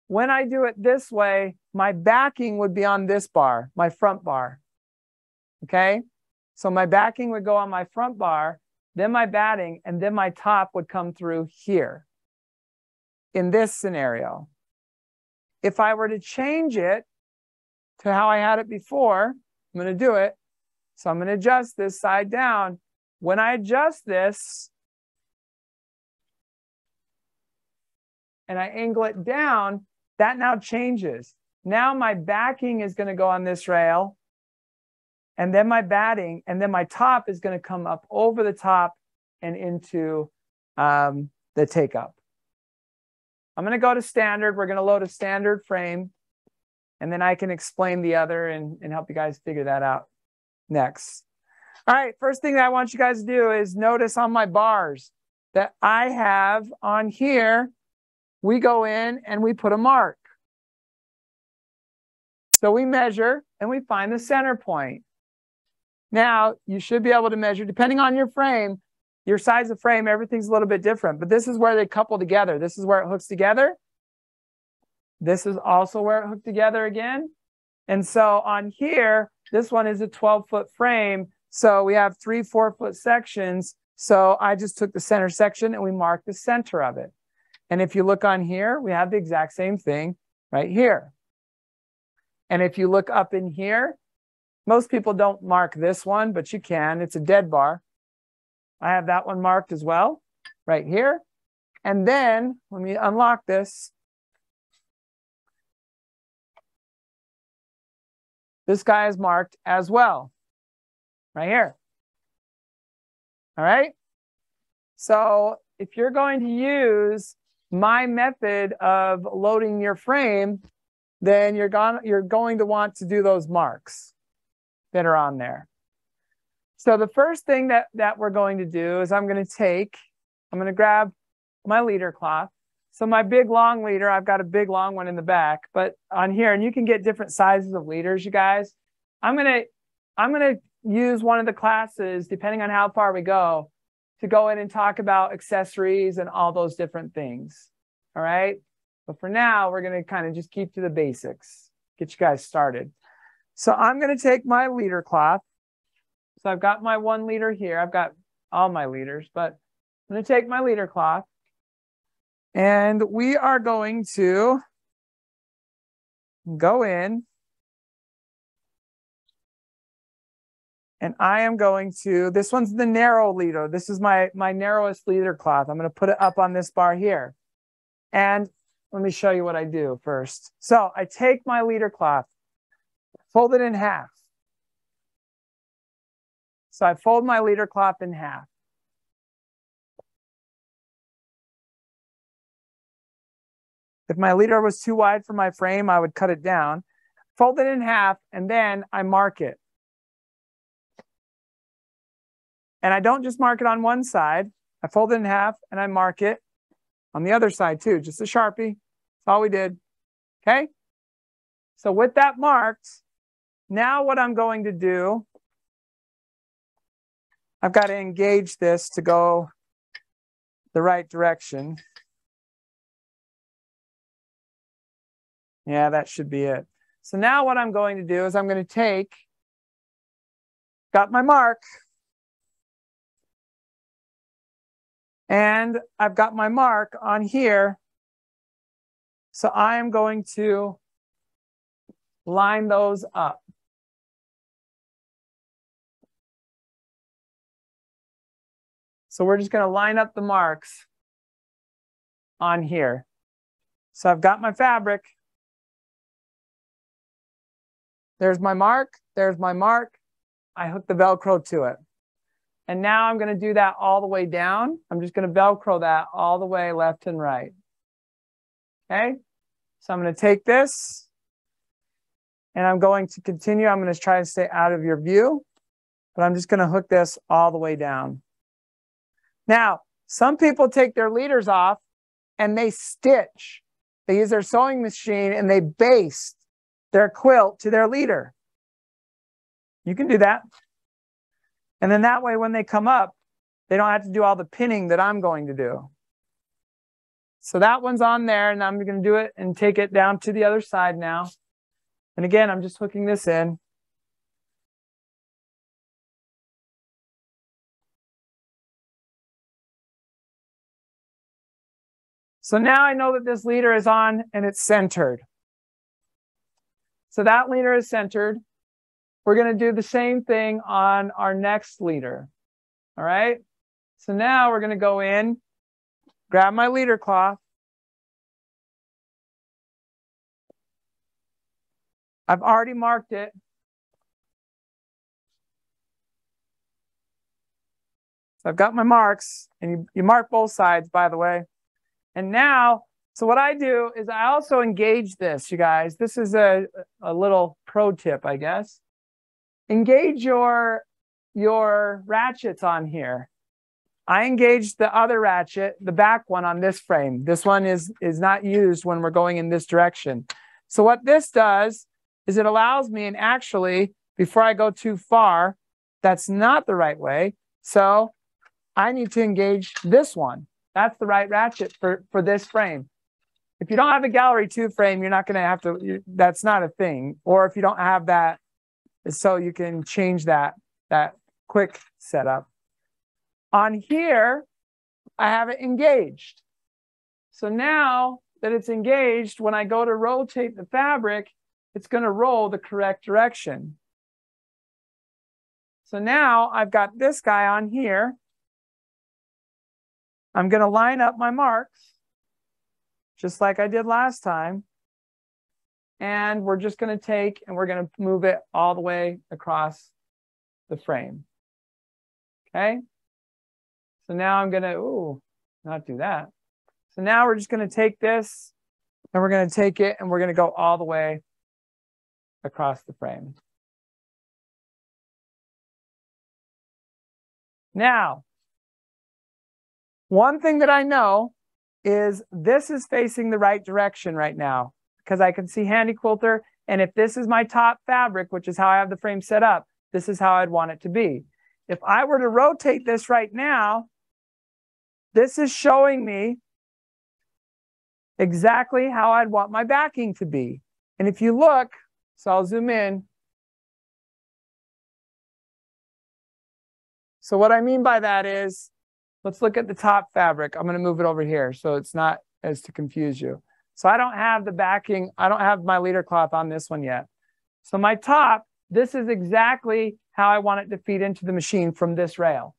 when I do it this way, my backing would be on this bar, my front bar. Okay? So my backing would go on my front bar, then my batting, and then my top would come through here in this scenario. If I were to change it to how I had it before, I'm going to do it. So I'm going to adjust this side down. When I adjust this and I angle it down, that now changes. Now my backing is going to go on this rail and then my batting and then my top is going to come up over the top and into um, the take up. I'm going to go to standard. We're going to load a standard frame and then I can explain the other and, and help you guys figure that out next. All right, first thing that I want you guys to do is notice on my bars that I have on here, we go in and we put a mark. So we measure and we find the center point. Now, you should be able to measure, depending on your frame, your size of frame, everything's a little bit different, but this is where they couple together. This is where it hooks together. This is also where it hooked together again. And so on here, this one is a 12 foot frame. So we have three four foot sections. So I just took the center section and we marked the center of it. And if you look on here, we have the exact same thing right here. And if you look up in here, most people don't mark this one, but you can. It's a dead bar. I have that one marked as well, right here. And then let me unlock this. This guy is marked as well, right here. All right. So if you're going to use my method of loading your frame, then you're, gone, you're going to want to do those marks that are on there. So the first thing that, that we're going to do is I'm going to take, I'm going to grab my leader cloth. So my big long leader, I've got a big long one in the back, but on here, and you can get different sizes of leaders, you guys. I'm going to, I'm going to use one of the classes, depending on how far we go, to go in and talk about accessories and all those different things. All right. But for now, we're going to kind of just keep to the basics, get you guys started. So I'm going to take my leader cloth. So I've got my one leader here. I've got all my leaders, but I'm going to take my leader cloth and we are going to go in and I am going to, this one's the narrow leader. This is my, my narrowest leader cloth. I'm going to put it up on this bar here. And let me show you what I do first. So I take my leader cloth, fold it in half. So I fold my leader cloth in half. If my leader was too wide for my frame, I would cut it down, fold it in half, and then I mark it. And I don't just mark it on one side. I fold it in half and I mark it on the other side too, just a Sharpie. That's all we did. Okay. So with that marked, now what I'm going to do, I've got to engage this to go the right direction. Yeah, that should be it. So now what I'm going to do is I'm going to take, got my mark, and I've got my mark on here. So I am going to line those up. So we're just going to line up the marks on here. So I've got my fabric. There's my mark. There's my mark. I hook the Velcro to it. And now I'm going to do that all the way down. I'm just going to Velcro that all the way left and right. Okay. So I'm going to take this and I'm going to continue. I'm going to try to stay out of your view, but I'm just going to hook this all the way down. Now, some people take their leaders off and they stitch. They use their sewing machine and they baste their quilt to their leader. You can do that. And then that way, when they come up, they don't have to do all the pinning that I'm going to do. So that one's on there, and I'm going to do it and take it down to the other side now. And again, I'm just hooking this in. So now I know that this leader is on and it's centered. So that leader is centered. We're going to do the same thing on our next leader. All right. So now we're going to go in, grab my leader cloth. I've already marked it. So I've got my marks, and you, you mark both sides, by the way. And now, so what I do is I also engage this, you guys. This is a, a little pro tip, I guess. Engage your, your ratchets on here. I engaged the other ratchet, the back one on this frame. This one is, is not used when we're going in this direction. So what this does is it allows me, and actually, before I go too far, that's not the right way. So I need to engage this one. That's the right ratchet for, for this frame. If you don't have a gallery two frame, you're not going to have to, you, that's not a thing. Or if you don't have that, so you can change that, that quick setup. On here, I have it engaged. So now that it's engaged, when I go to rotate the fabric, it's going to roll the correct direction. So now I've got this guy on here. I'm going to line up my marks just like I did last time. And we're just going to take and we're going to move it all the way across the frame. Okay. So now I'm going to, ooh, not do that. So now we're just going to take this and we're going to take it and we're going to go all the way across the frame. Now, one thing that I know is this is facing the right direction right now because I can see Handi Quilter. And if this is my top fabric, which is how I have the frame set up, this is how I'd want it to be. If I were to rotate this right now, this is showing me exactly how I'd want my backing to be. And if you look, so I'll zoom in. So what I mean by that is Let's look at the top fabric. I'm going to move it over here so it's not as to confuse you. So I don't have the backing. I don't have my leader cloth on this one yet. So my top, this is exactly how I want it to feed into the machine from this rail.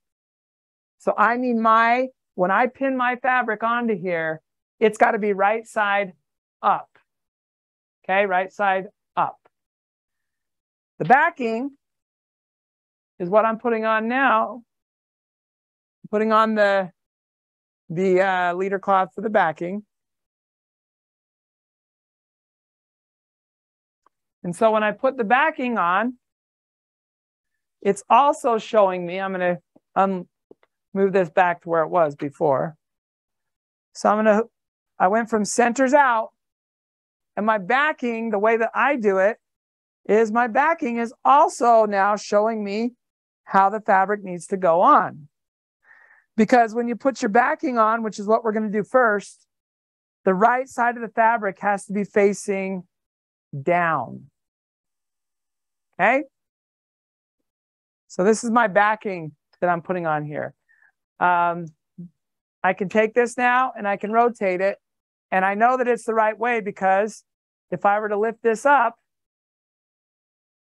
So I need my, when I pin my fabric onto here, it's got to be right side up. Okay, right side up. The backing is what I'm putting on now putting on the, the uh, leader cloth for the backing. And so when I put the backing on, it's also showing me, I'm going to um, move this back to where it was before. So I'm going to, I went from centers out and my backing, the way that I do it is my backing is also now showing me how the fabric needs to go on. Because when you put your backing on, which is what we're going to do first, the right side of the fabric has to be facing down. Okay? So this is my backing that I'm putting on here. Um, I can take this now and I can rotate it. And I know that it's the right way because if I were to lift this up,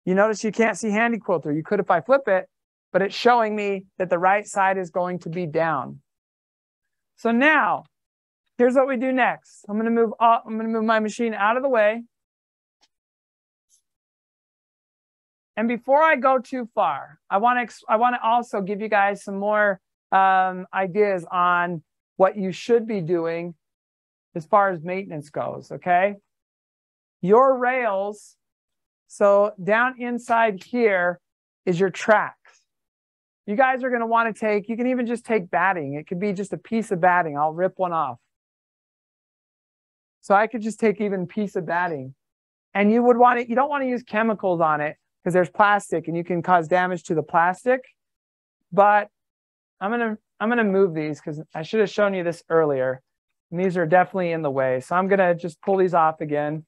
you notice you can't see Handi Quilter. You could if I flip it, but it's showing me that the right side is going to be down. So now, here's what we do next. I'm going to move All, I'm going to move my machine out of the way. And before I go too far, I want to I want to also give you guys some more um, ideas on what you should be doing as far as maintenance goes. Okay, your rails. So down inside here is your tracks. you guys are going to want to take, you can even just take batting. It could be just a piece of batting. I'll rip one off. So I could just take even piece of batting and you would want it, you don't want to use chemicals on it because there's plastic and you can cause damage to the plastic. But I'm going to, I'm going to move these because I should have shown you this earlier. And these are definitely in the way. So I'm going to just pull these off again.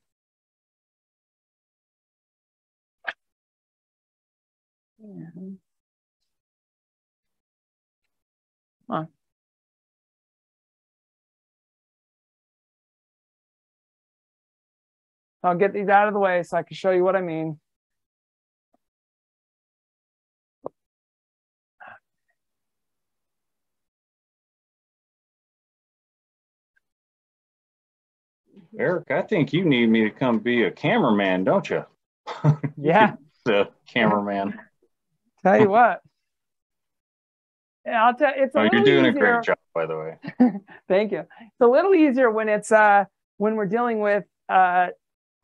Yeah. Come on. I'll get these out of the way so I can show you what I mean. Eric, I think you need me to come be a cameraman, don't you? Yeah. the cameraman. Tell you what. Yeah, I'll tell it's a oh, you're doing easier. a great job, by the way. Thank you. It's a little easier when it's uh when we're dealing with uh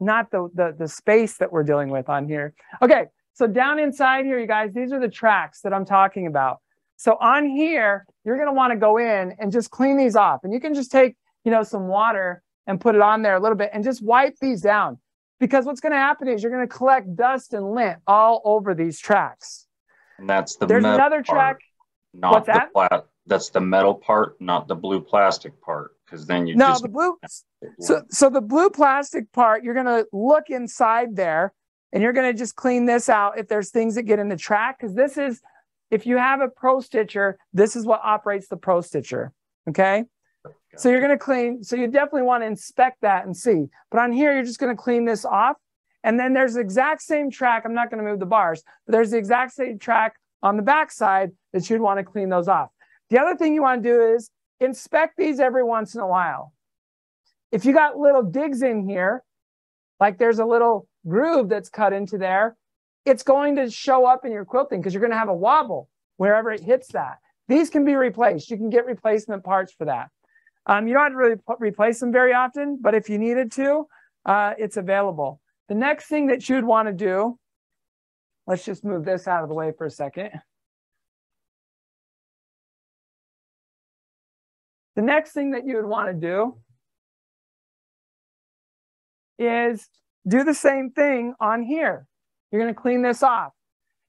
not the, the the space that we're dealing with on here. Okay, so down inside here, you guys, these are the tracks that I'm talking about. So on here, you're gonna want to go in and just clean these off. And you can just take, you know, some water and put it on there a little bit and just wipe these down. Because what's gonna happen is you're gonna collect dust and lint all over these tracks. And that's the There's another part, track. not What's the that? pla- that's the metal part, not the blue plastic part. Because then you just No, just the blue So, so the blue plastic part, you're going to look inside there and you're going to just clean this out if there's things that get in the track. Because this is, if you have a pro stitcher, this is what operates the pro stitcher. Okay. So you're going to clean. So you definitely want to inspect that and see. But on here, you're just going to clean this off. And then there's the exact same track. I'm not going to move the bars, but there's the exact same track on the back side that you'd want to clean those off. The other thing you want to do is inspect these every once in a while. If you got little digs in here, like there's a little groove that's cut into there, it's going to show up in your quilting because you're going to have a wobble wherever it hits that. These can be replaced. You can get replacement parts for that. Um, you don't have to really replace them very often, but if you needed to, uh, it's available. The next thing that you'd want to do, let's just move this out of the way for a second. The next thing that you would want to do is do the same thing on here. You're going to clean this off.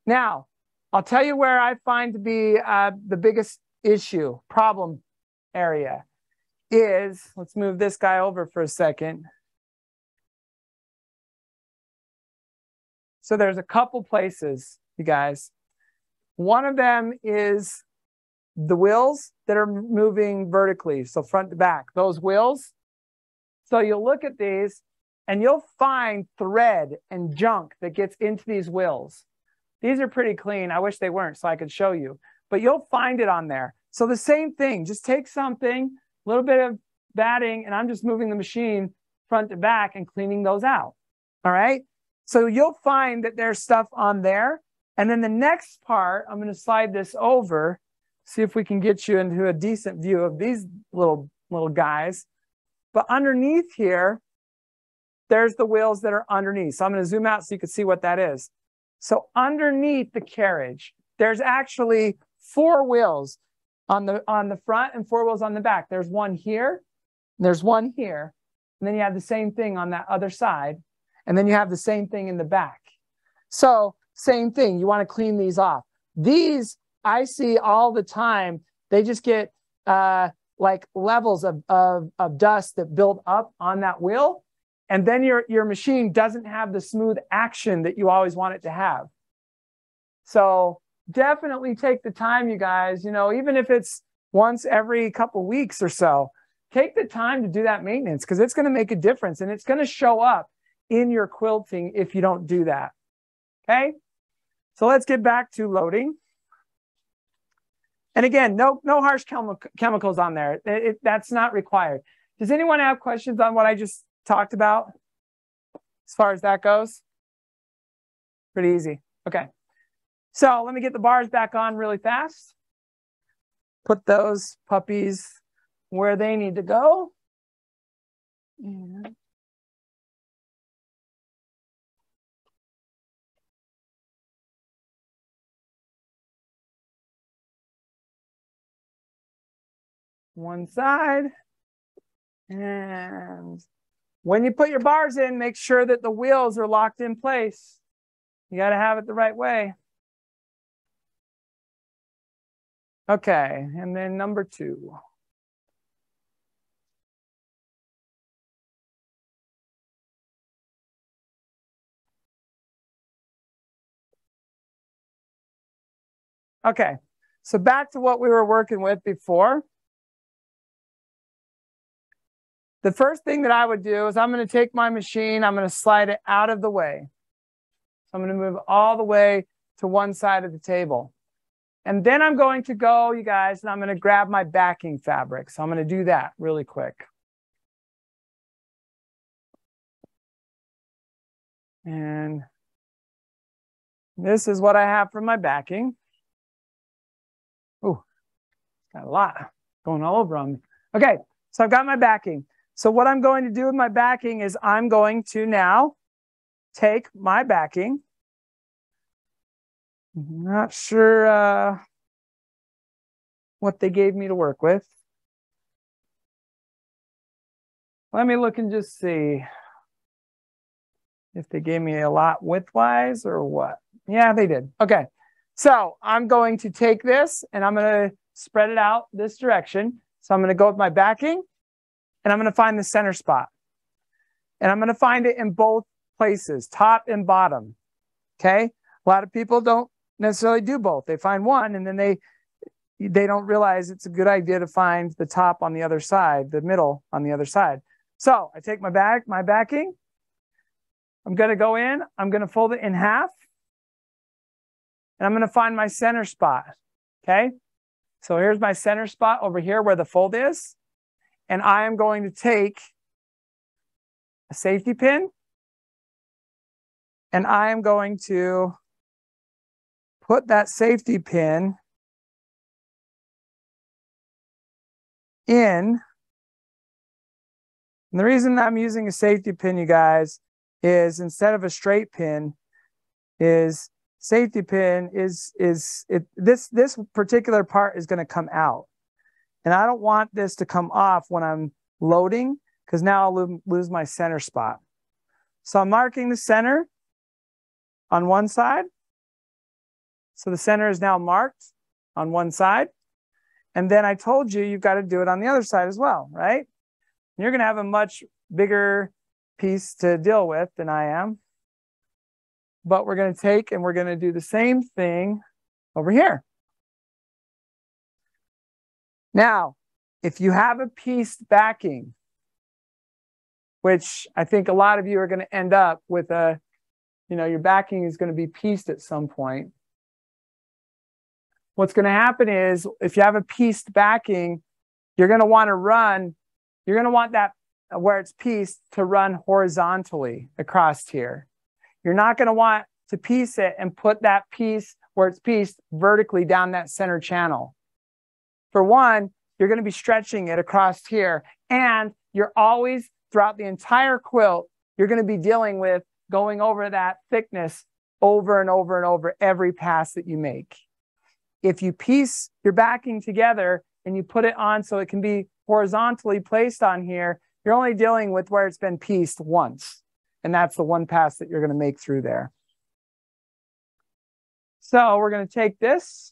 Now, I'll tell you where I find to be uh, the biggest issue, problem area is, let's move this guy over for a second. So there's a couple places, you guys. One of them is the wheels that are moving vertically, so front to back, those wheels. So you'll look at these and you'll find thread and junk that gets into these wheels. These are pretty clean. I wish they weren't so I could show you, but you'll find it on there. So the same thing, just take something, a little bit of batting, and I'm just moving the machine front to back and cleaning those out. All right. So you'll find that there's stuff on there. And then the next part, I'm going to slide this over, see if we can get you into a decent view of these little, little guys. But underneath here, there's the wheels that are underneath. So I'm going to zoom out so you can see what that is. So underneath the carriage, there's actually four wheels on the on the front and four wheels on the back. There's one here, there's one here, and then you have the same thing on that other side, and then you have the same thing in the back. So same thing, you want to clean these off. These I see all the time. They just get uh, like levels of, of, of dust that build up on that wheel. And then your, your machine doesn't have the smooth action that you always want it to have. So definitely take the time, you guys, you know, even if it's once every couple weeks or so, take the time to do that maintenance because it's going to make a difference and it's going to show up in your quilting if you don't do that. Okay. So let's get back to loading. And again, no, no harsh chemi chemicals on there. It, it, that's not required. Does anyone have questions on what I just talked about as far as that goes? Pretty easy. Okay. So let me get the bars back on really fast. Put those puppies where they need to go. And one side and when you put your bars in, make sure that the wheels are locked in place. You got to have it the right way. Okay, and then number two. Okay, so back to what we were working with before. The first thing that I would do is I'm going to take my machine, I'm going to slide it out of the way. So I'm going to move all the way to one side of the table. And then I'm going to go, you guys, and I'm going to grab my backing fabric. So I'm going to do that really quick. And this is what I have for my backing. Oh, got a lot going all over on me. Okay, so I've got my backing. So what I'm going to do with my backing is I'm going to now take my backing. Not sure uh, what they gave me to work with. Let me look and just see if they gave me a lot widthwise or what. Yeah, they did. Okay. So I'm going to take this and I'm going to spread it out this direction. So I'm going to go with my backing and I'm going to find the center spot. And I'm going to find it in both places, top and bottom. Okay. A lot of people don't necessarily do both. They find one and then they they don't realize it's a good idea to find the top on the other side, the middle on the other side. So I take my back, my backing. I'm going to go in. I'm going to fold it in half and I'm going to find my center spot. Okay. So here's my center spot over here where the fold is. And I am going to take a safety pin and I am going to put that safety pin in. And the reason I'm using a safety pin, you guys, is instead of a straight pin, is safety pin is is it this this particular part is going to come out and i don't want this to come off when i'm loading because now i'll lo lose my center spot so i'm marking the center on one side so the center is now marked on one side and then i told you you've got to do it on the other side as well right you're going to have a much bigger piece to deal with than i am but we're going to take and we're going to do the same thing over here. Now, if you have a pieced backing, which I think a lot of you are going to end up with a, you know, your backing is going to be pieced at some point. What's going to happen is if you have a pieced backing, you're going to want to run, you're going to want that uh, where it's pieced to run horizontally across here. You're not going to want to piece it and put that piece where it's pieced vertically down that center channel. For one, you're going to be stretching it across here. And you're always, throughout the entire quilt, you're going to be dealing with going over that thickness over and over and over every pass that you make. If you piece your backing together and you put it on so it can be horizontally placed on here, you're only dealing with where it's been pieced once. And that's the one pass that you're going to make through there. So we're going to take this.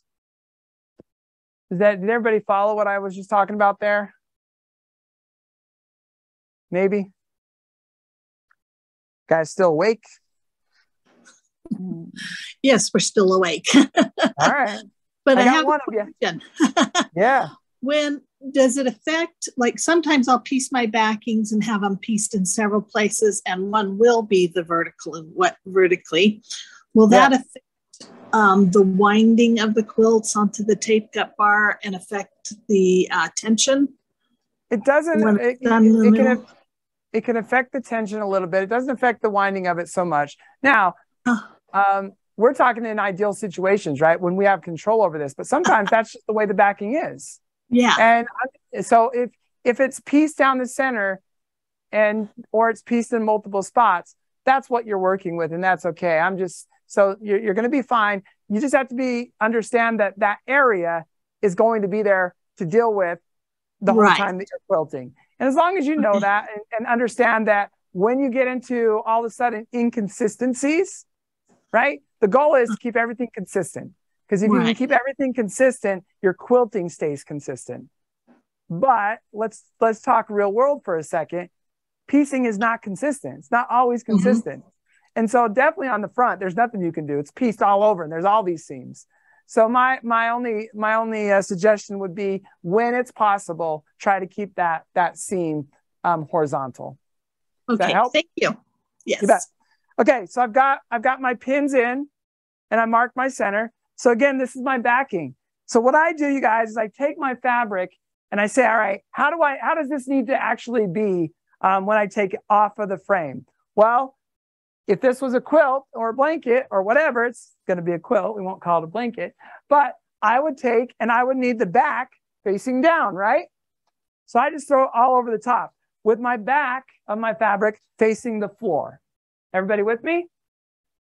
Is that, did everybody follow what I was just talking about there? Maybe? Guys still awake? Yes, we're still awake. All right. But I, I have one a question. yeah. When does it affect like sometimes i'll piece my backings and have them pieced in several places and one will be the vertical and what vertically. Will that yeah. affect um, the winding of the quilts onto the take up bar and affect the uh, tension? It doesn't it, it, it can it can affect the tension a little bit. It doesn't affect the winding of it so much. Now um, we're talking in ideal situations right when we have control over this but sometimes that's just the way the backing is yeah. And so if if it's pieced down the center and or it's pieced in multiple spots, that's what you're working with and that's okay. I'm just so you're, you're going to be fine. You just have to be understand that that area is going to be there to deal with the whole right. time that you're quilting. And as long as you know that and, and understand that when you get into all of a sudden inconsistencies, right? The goal is to keep everything consistent. Because if right. you keep everything consistent, your quilting stays consistent. But let's let's talk real world for a second. Piecing is not consistent. It's not always mm-hmm. consistent. Mm-hmm. And so definitely on the front, there's nothing you can do. It's pieced all over and there's all these seams. So my my only my only uh, suggestion would be when it's possible, try to keep that that seam um, horizontal. Does okay, thank you. Yes. You okay, so I've got I've got my pins in, and I marked my center. So again, this is my backing. So what I do, you guys, is I take my fabric and I say, all right, how do I how does this need to actually be um, when I take it off of the frame? Well, if this was a quilt or a blanket or whatever, it's going to be a quilt. We won't call it a blanket, but I would take and I would need the back facing down, right? So I just throw it all over the top with my back of my fabric facing the floor. Everybody with me?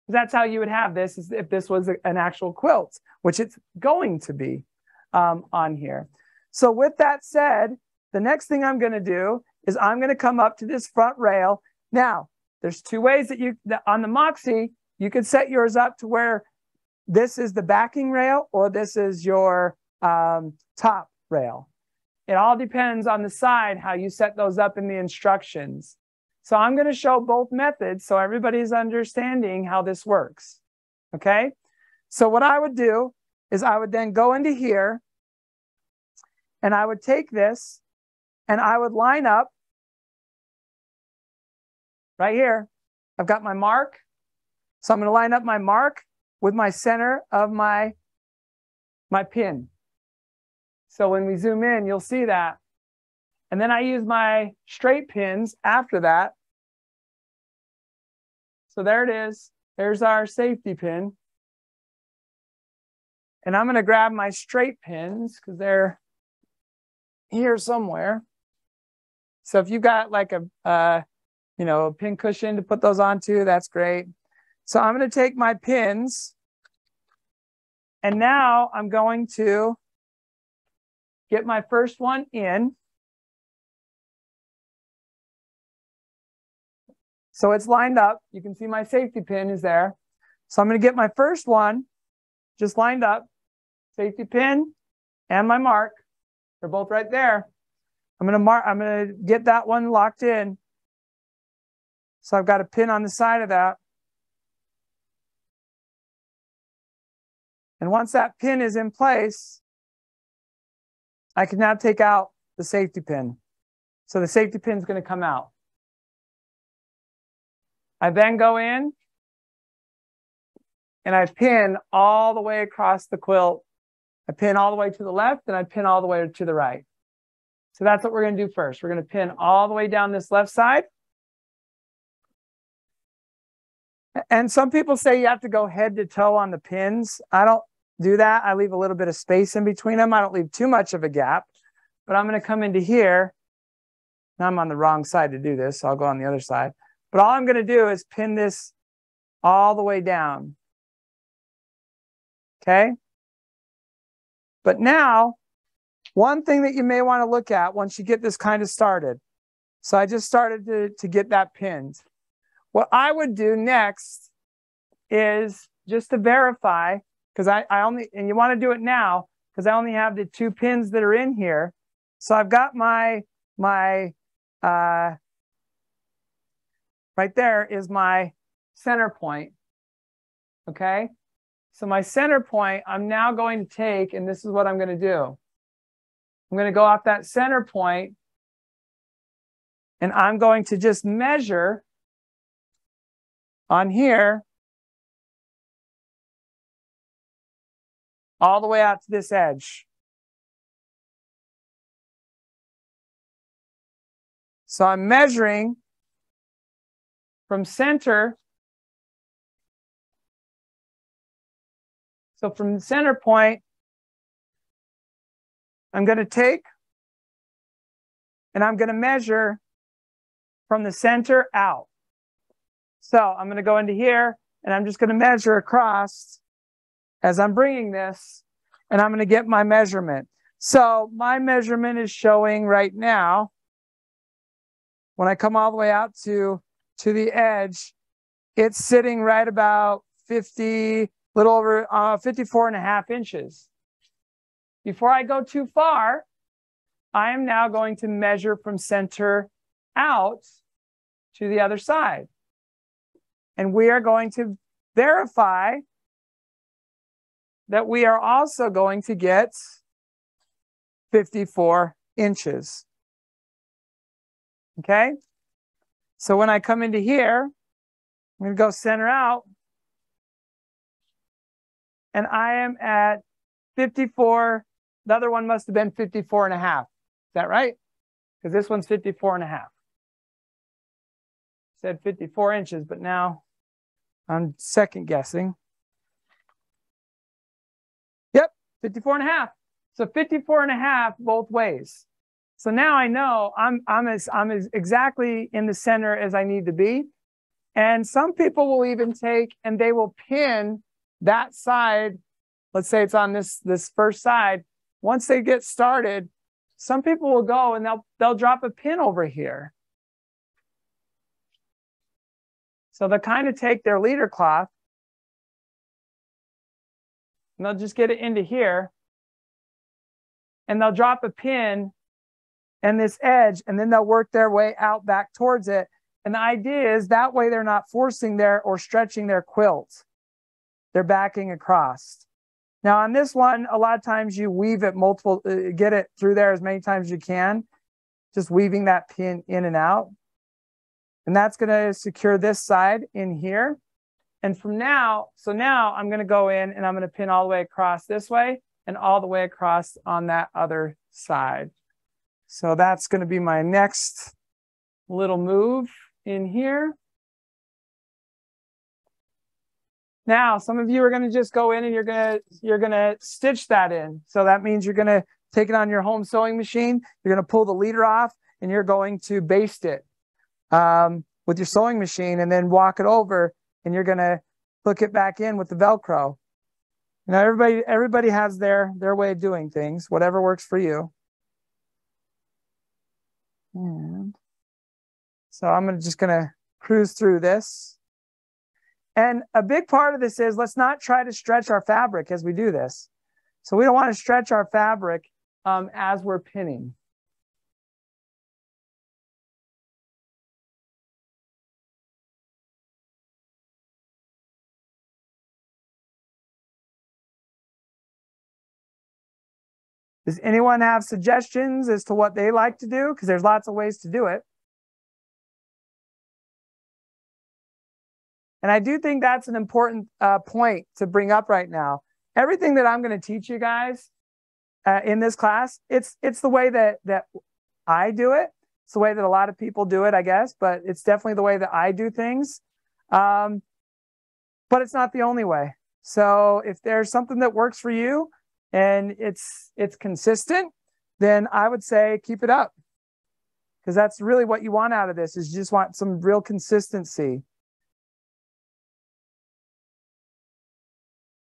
That's how you would have this is if this was an actual quilt, which it's going to be um, on here. So with that said, the next thing I'm going to do is I'm going to come up to this front rail. Now, there's two ways that you, that on the Moxie, you could set yours up to where this is the backing rail or this is your um, top rail. It all depends on the side how you set those up in the instructions. So I'm going to show both methods so everybody's understanding how this works. Okay. So what I would do is I would then go into here and I would take this and I would line up right here. I've got my mark. So I'm going to line up my mark with my center of my, my pin. So when we zoom in, you'll see that. And then I use my straight pins after that. So there it is. There's our safety pin. And I'm going to grab my straight pins because they're here somewhere. So if you've got like a, uh, you know, a pin cushion to put those onto, that's great. So I'm going to take my pins and now I'm going to get my first one in. So it's lined up. You can see my safety pin is there. So I'm going to get my first one just lined up, safety pin and my mark. They're both right there. I'm going to mark, I'm going to get that one locked in. So I've got a pin on the side of that. And once that pin is in place, I can now take out the safety pin. So the safety pin is going to come out. I then go in and I pin all the way across the quilt. I pin all the way to the left and I pin all the way to the right. So that's what we're going to do first. We're going to pin all the way down this left side. And some people say you have to go head to toe on the pins. I don't do that. I leave a little bit of space in between them. I don't leave too much of a gap, but I'm going to come into here. Now I'm on the wrong side to do this, so I'll go on the other side. But all I'm going to do is pin this all the way down. Okay? But now, one thing that you may want to look at once you get this kind of started. So I just started to, to get that pinned. What I would do next is just to verify because I, I only, and you want to do it now because I only have the two pins that are in here. So I've got my, my, uh, right there is my center point. Okay. So my center point, I'm now going to take, and this is what I'm going to do. I'm going to go off that center point and I'm going to just measure on here all the way out to this edge. So I'm measuring from center. So from the center point, I'm going to take and I'm going to measure from the center out. So I'm going to go into here and I'm just going to measure across as I'm bringing this and I'm going to get my measurement. So my measurement is showing right now, when I come all the way out to to the edge, it's sitting right about 50, little over uh, 54 and a half inches. Before I go too far, I am now going to measure from center out to the other side. And we are going to verify that we are also going to get 54 inches. Okay? So when I come into here, I'm going to go center out. And I am at 54. The other one must have been 54 and a half. Is that right? Because this one's 54 and a half. Said 54 inches, but now I'm second guessing. Yep, 54 and a half. So 54 and a half both ways. So now I know I'm, I'm, as, I'm as exactly in the center as I need to be. And some people will even take and they will pin that side. Let's say it's on this, this first side. Once they get started, some people will go and they'll, they'll drop a pin over here. So they'll kind of take their leader cloth and they'll just get it into here and they'll drop a pin and this edge, and then they'll work their way out back towards it. And the idea is that way they're not forcing their or stretching their quilt. They're backing across. Now on this one, a lot of times you weave it multiple, uh, get it through there as many times as you can, just weaving that pin in and out. And that's going to secure this side in here. And from now, so now I'm going to go in and I'm going to pin all the way across this way and all the way across on that other side. So that's going to be my next little move in here. Now, some of you are going to just go in and you're going to you're going to stitch that in. So that means you're going to take it on your home sewing machine. You're going to pull the leader off and you're going to baste it um, with your sewing machine and then walk it over and you're going to hook it back in with the Velcro. Now, everybody everybody has their their way of doing things, whatever works for you. And so I'm just going to cruise through this. And a big part of this is let's not try to stretch our fabric as we do this. So we don't want to stretch our fabric um, as we're pinning. Does anyone have suggestions as to what they like to do? Because there's lots of ways to do it. And I do think that's an important uh, point to bring up right now. Everything that I'm going to teach you guys uh, in this class, it's it's the way that that I do it. It's the way that a lot of people do it, I guess, but it's definitely the way that I do things. Um, but it's not the only way. So if there's something that works for you, and it's it's consistent, then I would say keep it up. Because that's really what you want out of this is you just want some real consistency.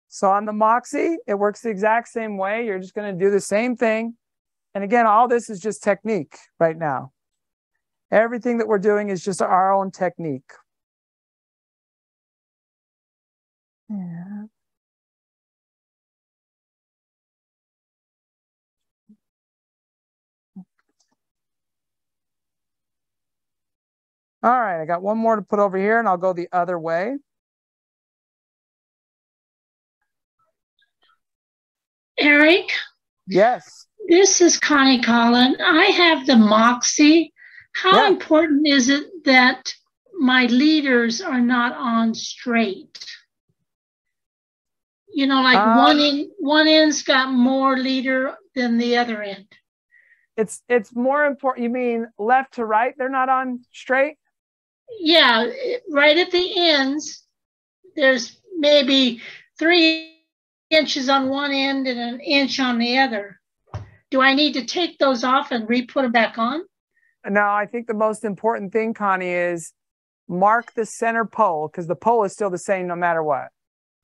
So on the Moxie, it works the exact same way. You're just going to do the same thing. And again, all this is just technique right now. Everything that we're doing is just our own technique. Yeah. All right, I got one more to put over here and I'll go the other way. Eric? Yes. This is Connie Collin. I have the Moxie. How yeah. important is it that my leaders are not on straight? You know, like um, one end, one end's got more leader than the other end. It's it's more important. You mean left to right? They're not on straight yeah, right at the ends, there's maybe three inches on one end and an inch on the other. Do I need to take those off and re-put them back on? No, I think the most important thing, Connie, is mark the center pole because the pole is still the same no matter what.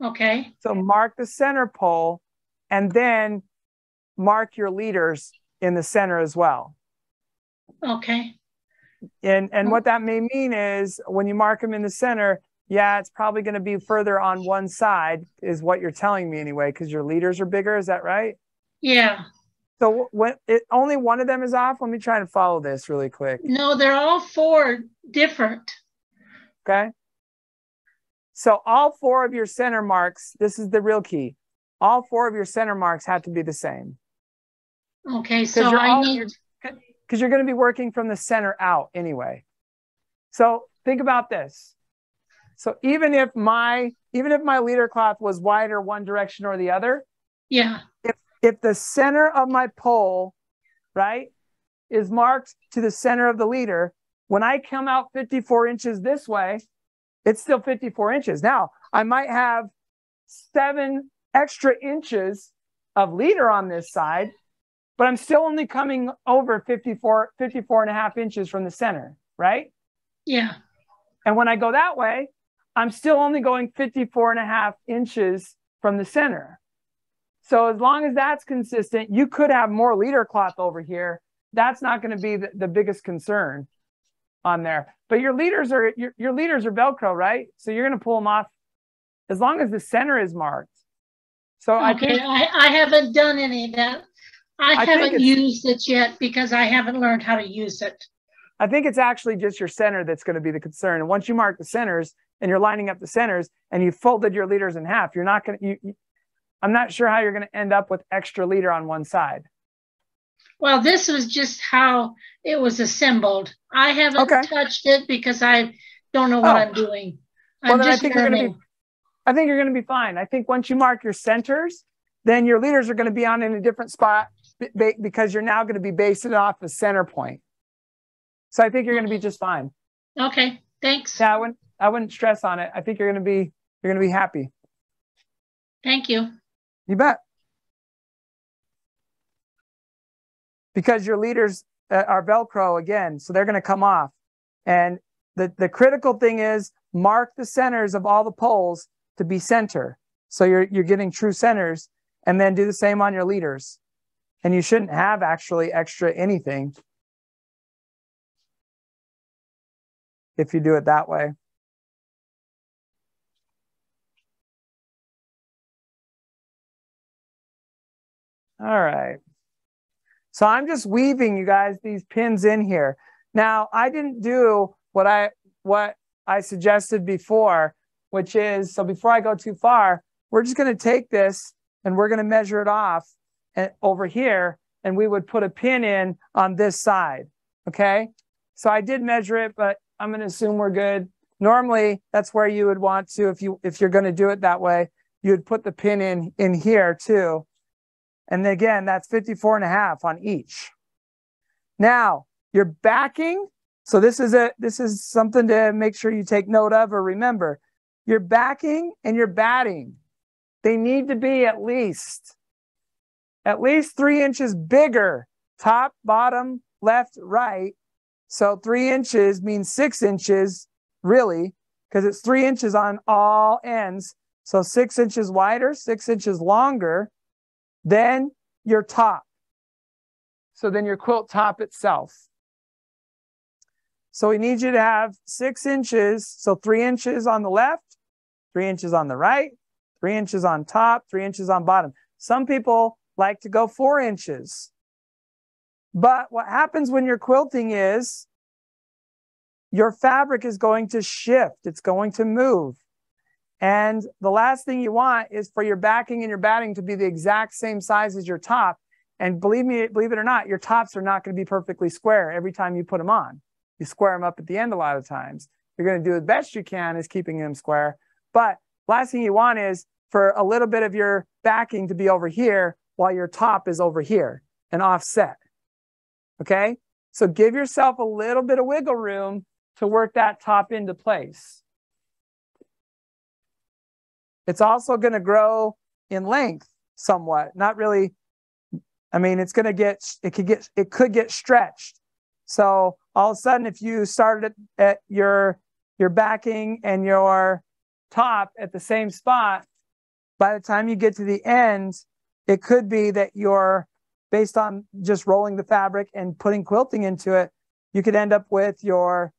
Okay. So mark the center pole and then mark your leaders in the center as well. Okay. And and mm-hmm. what that may mean is when you mark them in the center, yeah, it's probably going to be further on one side, is what you're telling me anyway, because your leaders are bigger. Is that right? Yeah. So when it only one of them is off, let me try and follow this really quick. No, they're all four different. Okay. So all four of your center marks, this is the real key. All four of your center marks have to be the same. Okay, so I all, need because you're going to be working from the center out anyway. So think about this. So even if my even if my leader cloth was wider one direction or the other, yeah. If if the center of my pole, right, is marked to the center of the leader, when I come out 54 inches this way, it's still 54 inches. Now, I might have seven extra inches of leader on this side, but I'm still only coming over 54, 54 and a half inches from the center, right? Yeah. And when I go that way, I'm still only going 54 and a half inches from the center. So as long as that's consistent, you could have more leader cloth over here. That's not going to be the, the biggest concern on there. But your leaders are your, your leaders are Velcro, right? So you're going to pull them off as long as the center is marked. So okay, I, think, I, I haven't done any of that. I, I haven't used it yet because I haven't learned how to use it. I think it's actually just your center that's going to be the concern. And once you mark the centers and you're lining up the centers and you folded your leaders in half, you're not going to, you, I'm not sure how you're going to end up with extra leader on one side. Well, this was just how it was assembled. I haven't okay. touched it because I don't know what oh. I'm doing. I'm well, then I think learning. you're going to be. I think you're going to be fine. I think once you mark your centers, then your leaders are going to be on in a different spot because you're now going to be basing it off the center point. So I think you're going to be just fine. Okay, thanks. Yeah, I wouldn't. I wouldn't stress on it. I think you're going to be. You're going to be happy. Thank you. You bet. Because your leaders uh, are Velcro again, so they're going to come off. And the, the critical thing is mark the centers of all the poles to be center. So you're, you're getting true centers and then do the same on your leaders. And you shouldn't have actually extra anything if you do it that way. All right. So I'm just weaving you guys these pins in here. Now, I didn't do what I what I suggested before, which is so before I go too far, we're just going to take this and we're going to measure it off Eh, over here and we would put a pin in on this side. Okay? So I did measure it, but I'm going to assume we're good. Normally, that's where you would want to if you if you're going to do it that way, you would put the pin in in here too and again, that's 54 and a half on each. Now, your backing. So this is a this is something to make sure you take note of or remember. Your backing and your batting, they need to be at least at least three inches bigger, top, bottom, left, right. So three inches means six inches, really, because it's three inches on all ends. So six inches wider, six inches longer. than your top. So then your quilt top itself. So we need you to have six inches. So three inches on the left, three inches on the right, three inches on top, three inches on bottom. Some people like to go four inches. But what happens when you're quilting is your fabric is going to shift, it's going to move. And the last thing you want is for your backing and your batting to be the exact same size as your top. And believe me, believe it or not, your tops are not going to be perfectly square every time you put them on. You square them up at the end a lot of times. You're going to do the best you can is keeping them square. But last thing you want is for a little bit of your backing to be over here while your top is over here and offset. Okay. So give yourself a little bit of wiggle room to work that top into place. It's also going to grow in length somewhat, not really. I mean, it's going to get, it could get, it could get stretched. So all of a sudden, if you started at your, your backing and your top at the same spot, by the time you get to the end, it could be that you're based on just rolling the fabric and putting quilting into it, you could end up with your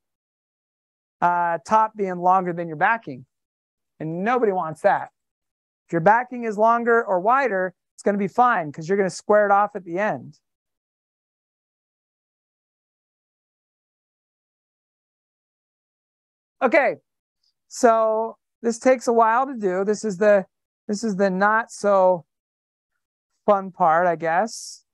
uh, top being longer than your backing. And nobody wants that. If your backing is longer or wider, it's going to be fine because you're going to square it off at the end. Okay, so this takes a while to do. This is the this is the not so fun part, I guess.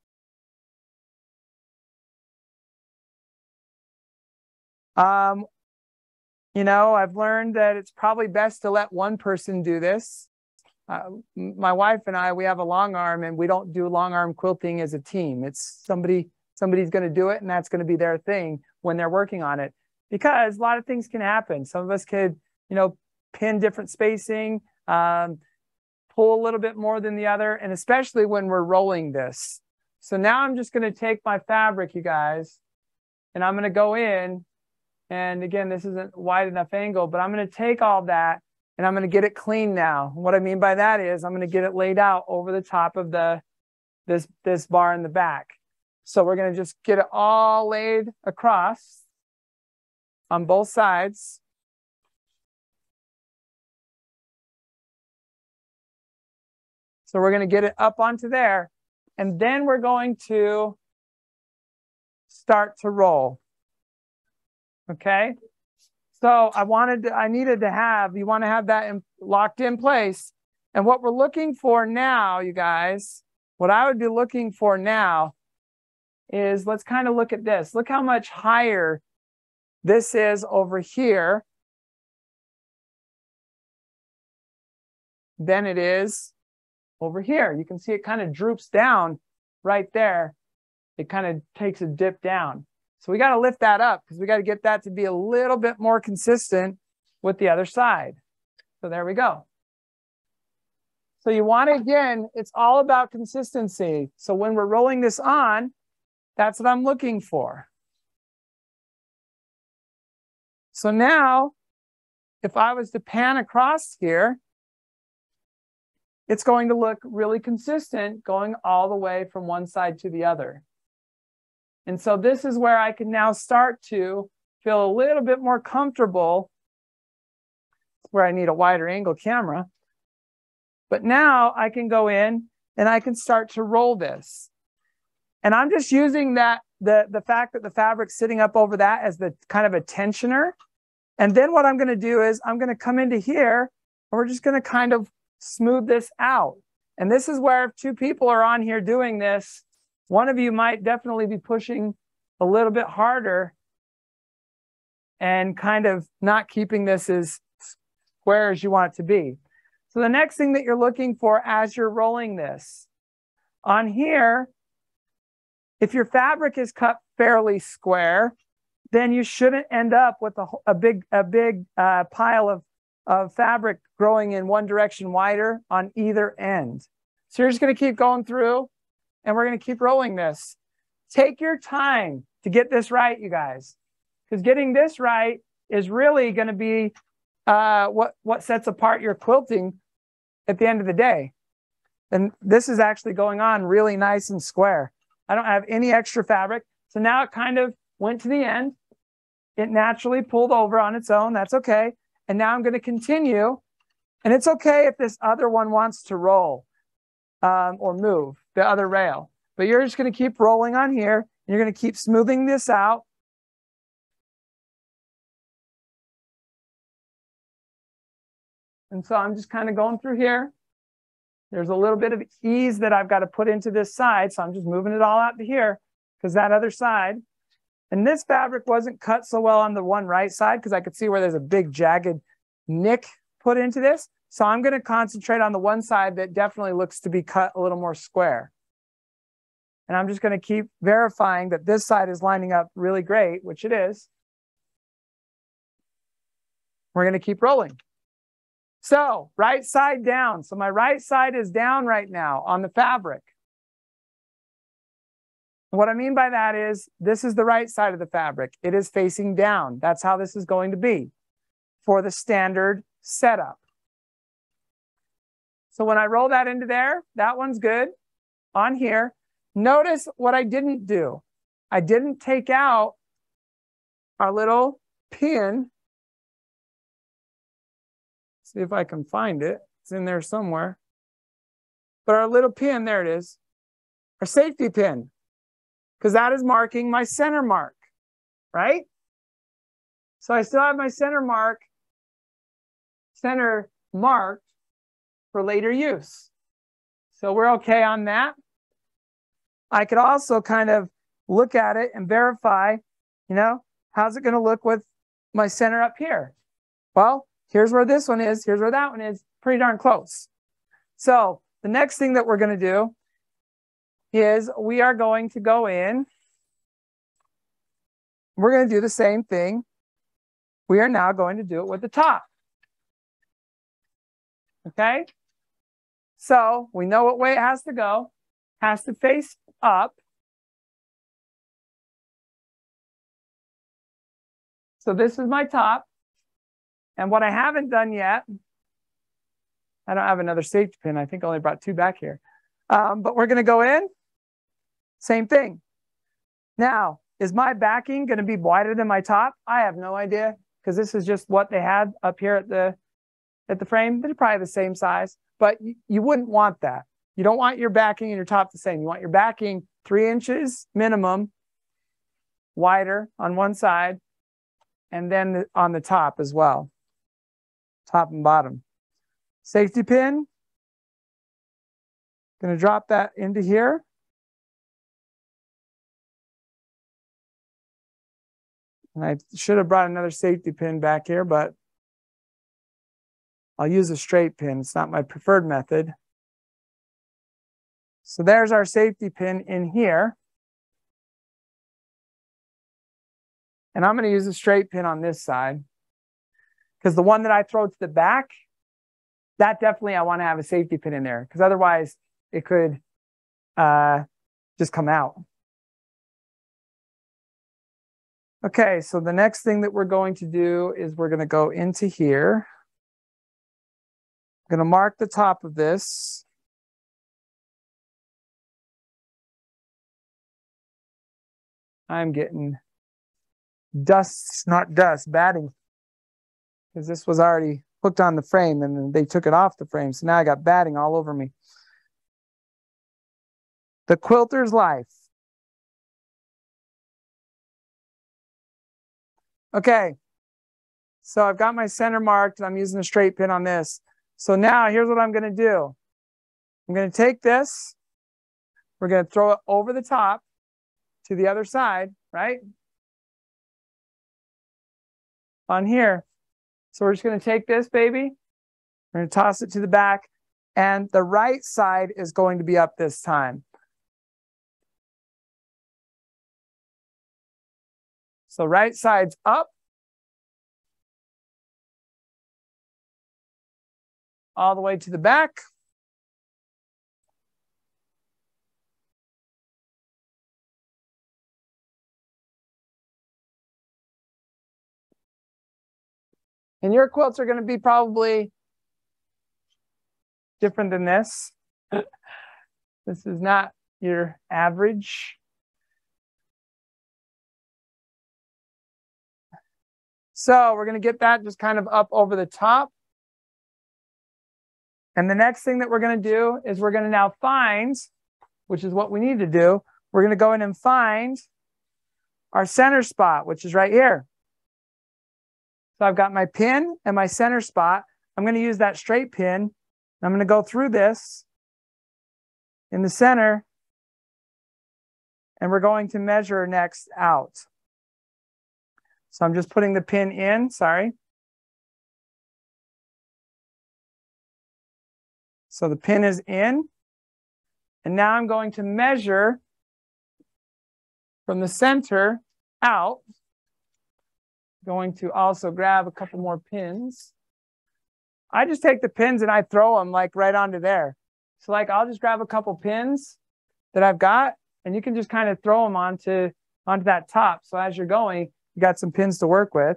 Um, you know, I've learned that it's probably best to let one person do this. Uh, my wife and I, we have a long arm and we don't do long arm quilting as a team. It's somebody, somebody's going to do it and that's going to be their thing when they're working on it because a lot of things can happen. Some of us could, you know, pin different spacing, um, pull a little bit more than the other, and especially when we're rolling this. So now I'm just going to take my fabric, you guys, and I'm going to go in and again, this isn't wide enough angle, but I'm going to take all that and I'm going to get it clean now. What I mean by that is I'm going to get it laid out over the top of the this this bar in the back. So we're going to just get it all laid across on both sides. So we're going to get it up onto there. And then we're going to start to roll. Okay. So I wanted to, I needed to have, you want to have that in, locked in place. And what we're looking for now, you guys, what I would be looking for now is let's kind of look at this. Look how much higher this is over here than it is over here. You can see it kind of droops down right there. It kind of takes a dip down. So we got to lift that up because we got to get that to be a little bit more consistent with the other side. So there we go. So you want to, again, it's all about consistency. So when we're rolling this on, that's what I'm looking for. So now, if I was to pan across here, it's going to look really consistent going all the way from one side to the other. And so this is where I can now start to feel a little bit more comfortable where I need a wider angle camera. But now I can go in and I can start to roll this. And I'm just using that, the, the fact that the fabric's sitting up over that as the kind of a tensioner. And then what I'm gonna do is I'm gonna come into here and we're just gonna kind of smooth this out. And this is where if two people are on here doing this, one of you might definitely be pushing a little bit harder and kind of not keeping this as square as you want it to be. So the next thing that you're looking for as you're rolling this, on here, if your fabric is cut fairly square, then you shouldn't end up with a, a big, a big uh, pile of, of fabric growing in one direction wider on either end. So you're just gonna keep going through and we're going to keep rolling this. Take your time to get this right, you guys, because getting this right is really going to be uh, what, what sets apart your quilting at the end of the day. And this is actually going on really nice and square. I don't have any extra fabric. So now it kind of went to the end. It naturally pulled over on its own. That's okay. And now I'm going to continue. And it's okay if this other one wants to roll um, or move the other rail. But you're just going to keep rolling on here. And you're going to keep smoothing this out. And so I'm just kind of going through here. There's a little bit of ease that I've got to put into this side. So I'm just moving it all out to here because that other side. And this fabric wasn't cut so well on the one right side because I could see where there's a big jagged nick put into this. So I'm going to concentrate on the one side that definitely looks to be cut a little more square. And I'm just going to keep verifying that this side is lining up really great, which it is. We're going to keep rolling. So right side down. So my right side is down right now on the fabric. What I mean by that is this is the right side of the fabric. It is facing down. That's how this is going to be for the standard setup. So when I roll that into there, that one's good on here. Notice what I didn't do. I didn't take out our little pin. See if I can find it. It's in there somewhere. But our little pin, there it is, our safety pin, because that is marking my center mark, right? So I still have my center mark, center marked for later use. So we're okay on that. I could also kind of look at it and verify, you know, how's it going to look with my center up here? Well, here's where this one is. Here's where that one is. Pretty darn close. So the next thing that we're going to do is we are going to go in. We're going to do the same thing. We are now going to do it with the top. Okay? So we know what way it has to go. Has to face up. So this is my top. And what I haven't done yet, I don't have another safety pin. I think I only brought two back here. Um, but we're going to go in. Same thing. Now, is my backing going to be wider than my top? I have no idea because this is just what they had up here at the at the frame. They're probably the same size, but you, you wouldn't want that. You don't want your backing and your top the same. You want your backing three inches minimum wider on one side and then on the top as well, top and bottom. Safety pin, gonna drop that into here. And I should have brought another safety pin back here, but I'll use a straight pin. It's not my preferred method. So there's our safety pin in here. And I'm going to use a straight pin on this side because the one that I throw to the back, that definitely I want to have a safety pin in there because otherwise it could uh, just come out. Okay, so the next thing that we're going to do is we're going to go into here. I'm going to mark the top of this. I'm getting dust, not dust, batting, because this was already hooked on the frame and they took it off the frame. So now I got batting all over me. The quilter's life. Okay, so I've got my center marked and I'm using a straight pin on this. So now here's what I'm to do. I'm to take this. We're to throw it over the top to the other side, right? On here. So we're just to take this baby. We're to toss it to the back. And the right side is going to be up this time. So right side's up. all the way to the back. And your quilts are going to be probably different than this. this is not your average. So we're going to get that just kind of up over the top. And the next thing that we're going to do is we're going to now find, which is what we need to do. We're going to go in and find our center spot, which is right here. So I've got my pin and my center spot. I'm going to use that straight pin. I'm going to go through this in the center. And we're going to measure next out. So I'm just putting the pin in, sorry. So the pin is in. And now I'm going to measure from the center out. Going to also grab a couple more pins. I just take the pins and I throw them like right onto there. So like I'll just grab a couple pins that I've got and you can just kind of throw them onto onto that top. So as you're going, you got some pins to work with.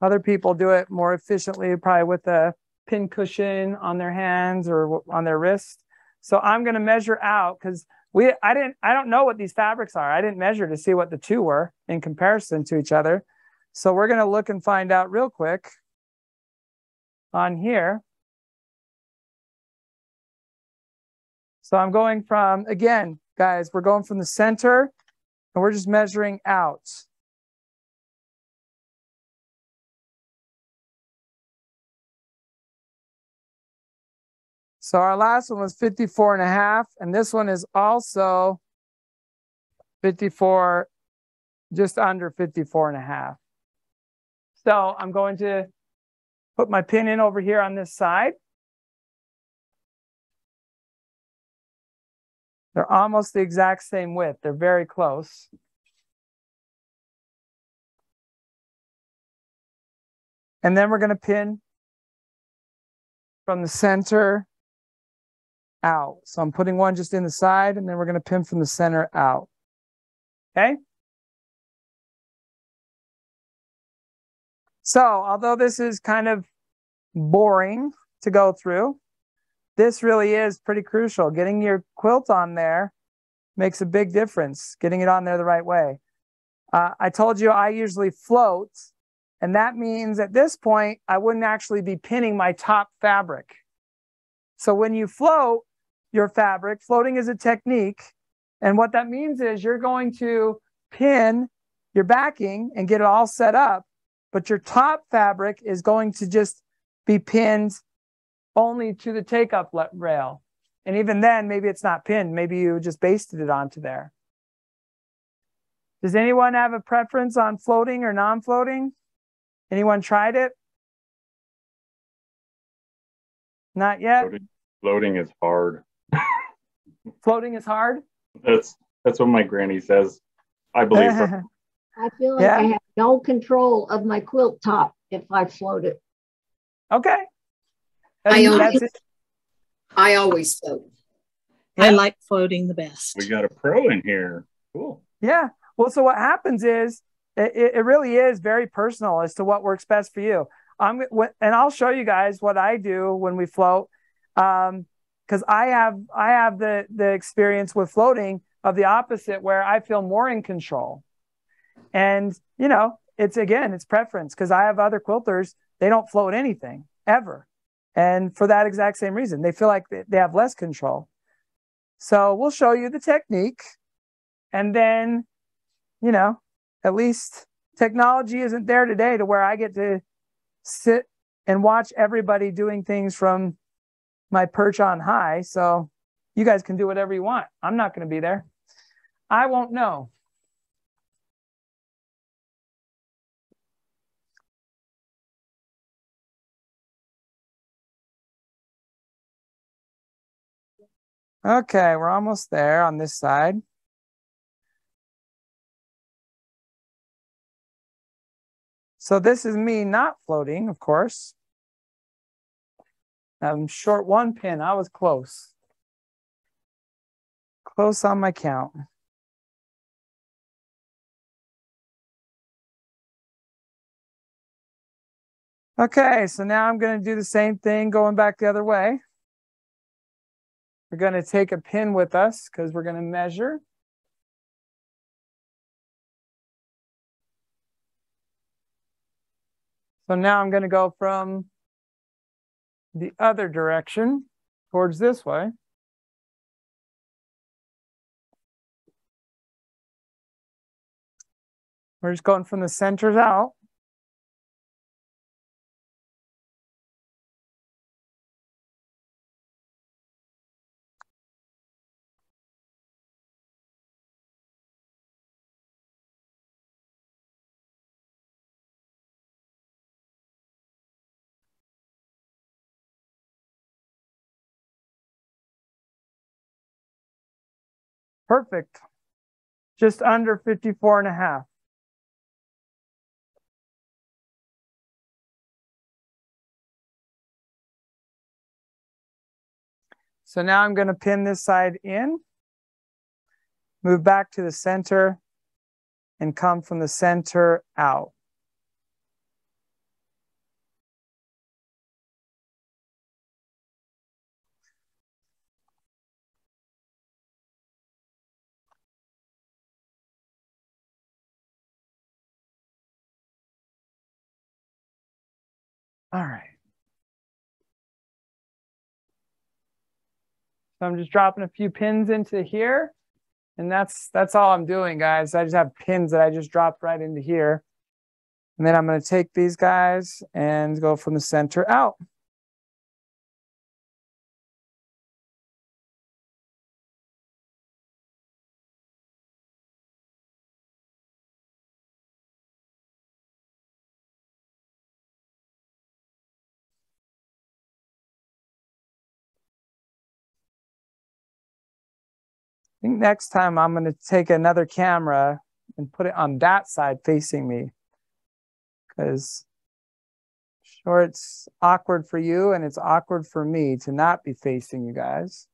Other people do it more efficiently, probably with a pin cushion on their hands or on their wrist. So I'm going to measure out because we I didn't I don't know what these fabrics are. I didn't measure to see what the two were in comparison to each other. So we're going to look and find out real quick on here. So I'm going from, again, guys, we're going from the center and we're just measuring out. So our last one was 54 and a half, and this one is also 54, just under 54 and a half. So I'm going to put my pin in over here on this side. They're almost the exact same width. They're very close. And then we're going to pin from the center out. So I'm putting one just in the side and then we're going to pin from the center out. Okay. So although this is kind of boring to go through, this really is pretty crucial. Getting your quilt on there makes a big difference, getting it on there the right way. Uh, I told you I usually float, and that means at this point, I wouldn't actually be pinning my top fabric. So when you float, your fabric. Floating is a technique. And what that means is you're going to pin your backing and get it all set up, but your top fabric is going to just be pinned only to the take up rail. And even then, maybe it's not pinned. Maybe you just basted it onto there. Does anyone have a preference on floating or non-floating? Anyone tried it? Not yet? Floating, floating is hard. Floating is hard. That's that's what my granny says. I believe her. I feel like yeah. I have no control of my quilt top if I float it. Okay. I always, I always float. I like floating the best. We got a pro in here. Cool. Yeah. Well, so what happens is it, it really is very personal as to what works best for you. I'm and I'll show you guys what I do when we float. Um, because I have I have the the experience with floating of the opposite where I feel more in control. And you know, it's again, it's preference because I have other quilters, they don't float anything ever. And for that exact same reason, they feel like they have less control. So we'll show you the technique. And then, you know, at least technology isn't there today to where I get to sit and watch everybody doing things from my perch on high. So you guys can do whatever you want. I'm not going to be there. I won't know. Okay, we're almost there on this side. So this is me not floating, of course. I'm short one pin. I was close. Close on my count. Okay, so now I'm going to do the same thing going back the other way. We're going to take a pin with us because we're going to measure. So now I'm going to go from the other direction towards this way. We're just going from the centers out. Perfect. Just under 54 and a half. So now I'm going to pin this side in, move back to the center, and come from the center out. All right. So I'm just dropping a few pins into here. And that's that's all I'm doing, guys. I just have pins that I just dropped right into here. And then I'm going to take these guys and go from the center out. Think next time I'm going to take another camera and put it on that side facing me because sure it's awkward for you and it's awkward for me to not be facing you guys.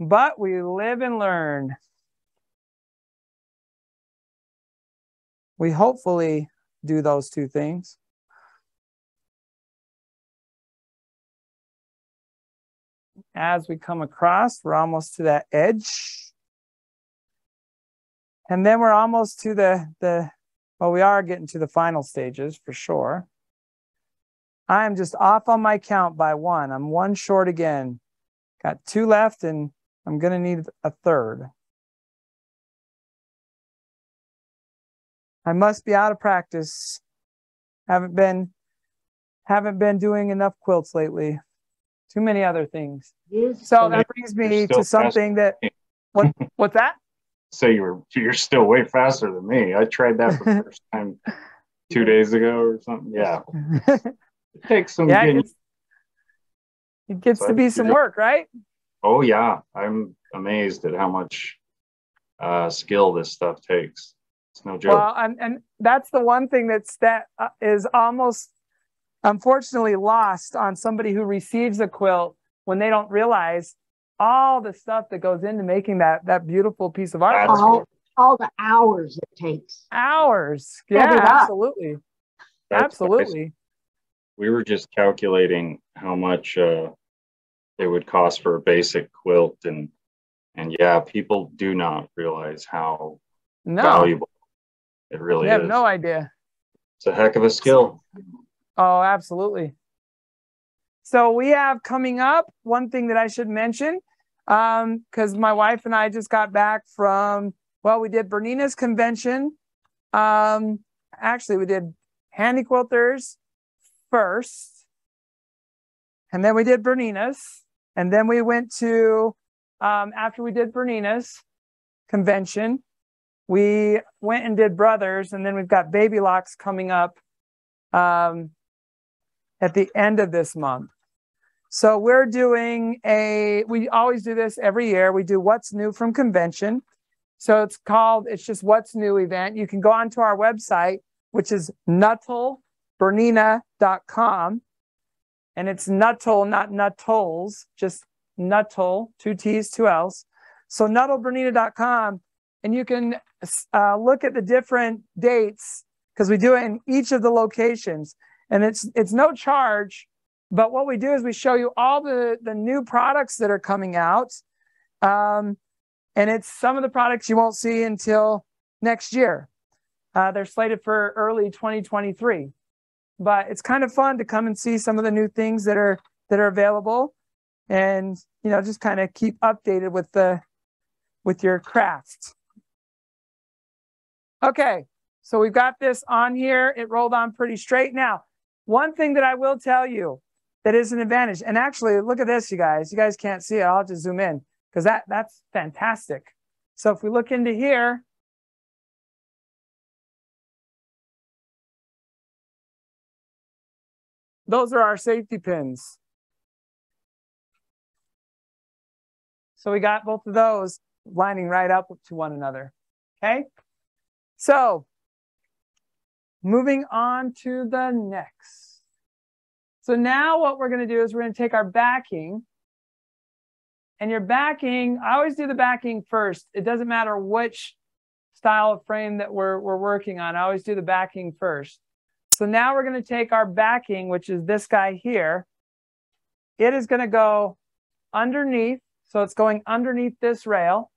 But we live and learn. We hopefully do those two things. As we come across, we're almost to that edge. And then we're almost to the, the well, we are getting to the final stages for sure. I am just off on my count by one. I'm one short again. Got two left, and I'm going to need a third. I must be out of practice. Haven't been haven't been doing enough quilts lately too many other things. So that brings me to something that what what's that? So you're you're still way faster than me. I tried that for the first time two days ago or something. Yeah. it takes some yeah, getting, it gets, it gets to be some work, right? Oh yeah. I'm amazed at how much uh, skill this stuff takes. It's no joke. Well, and, and that's the one thing that's that uh, is almost unfortunately lost on somebody who receives a quilt when they don't realize all the stuff that goes into making that that beautiful piece of art. All, all the hours it takes. Hours. Yeah, absolutely. That's absolutely. We were just calculating how much uh, it would cost for a basic quilt and and yeah, people do not realize how no. valuable it really is. they have no idea. It's a heck of a skill. Oh, absolutely. So we have coming up one thing that I should mention, because um, my wife and I just got back from, well, we did Bernina's convention. Um, actually, we did Handi Quilter's first, and then we did Bernina's, and then we went to, um, after we did Bernina's convention, we went and did Brothers, and then we've got Baby Locks coming up um, at the end of this month. So we're doing a, we always do this every year. We do what's new from convention. So it's called, it's just what's new event. You can go onto our website, which is nuttallbernina.com. And it's Nuttall, not Nuttolls, just Nuttall, two T's, two L's. So nuttallbernina.com. And you can uh, look at the different dates because we do it in each of the locations and it's it's no charge but what we do is we show you all the the new products that are coming out um, and it's some of the products you won't see until next year. Uh, they're slated for early 2023 but it's kind of fun to come and see some of the new things that are that are available and you know just kind of keep updated with the with your craft. Okay so we've got this on here. It rolled on pretty straight. Now one thing that I will tell you that is an advantage, and actually, look at this, you guys. You guys can't see it. I'll have to zoom in because that that's fantastic. So if we look into here, those are our safety pins. So we got both of those lining right up to one another. Okay. So Moving on to the next. So now what we're going to do is we're to take our backing and your backing, I always do the backing first. It doesn't matter which style of frame that we're, we're working on. I always do the backing first. So now we're going to take our backing, which is this guy here. It is going to go underneath. So it's going underneath this rail.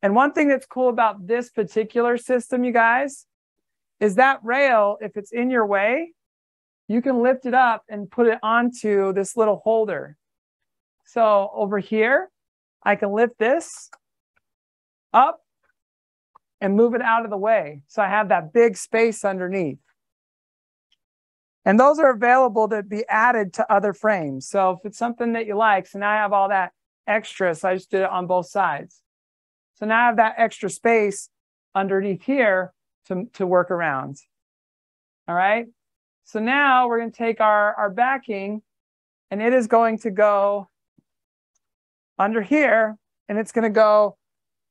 And one thing that's cool about this particular system, you guys, is that rail, if it's in your way, you can lift it up and put it onto this little holder. So over here, I can lift this up and move it out of the way. So I have that big space underneath. And those are available to be added to other frames. So if it's something that you like, so now I have all that extra. So I just did it on both sides. So now I have that extra space underneath here to, to work around. All right. So now we're going to take our, our backing and it is going to go under here and it's going to go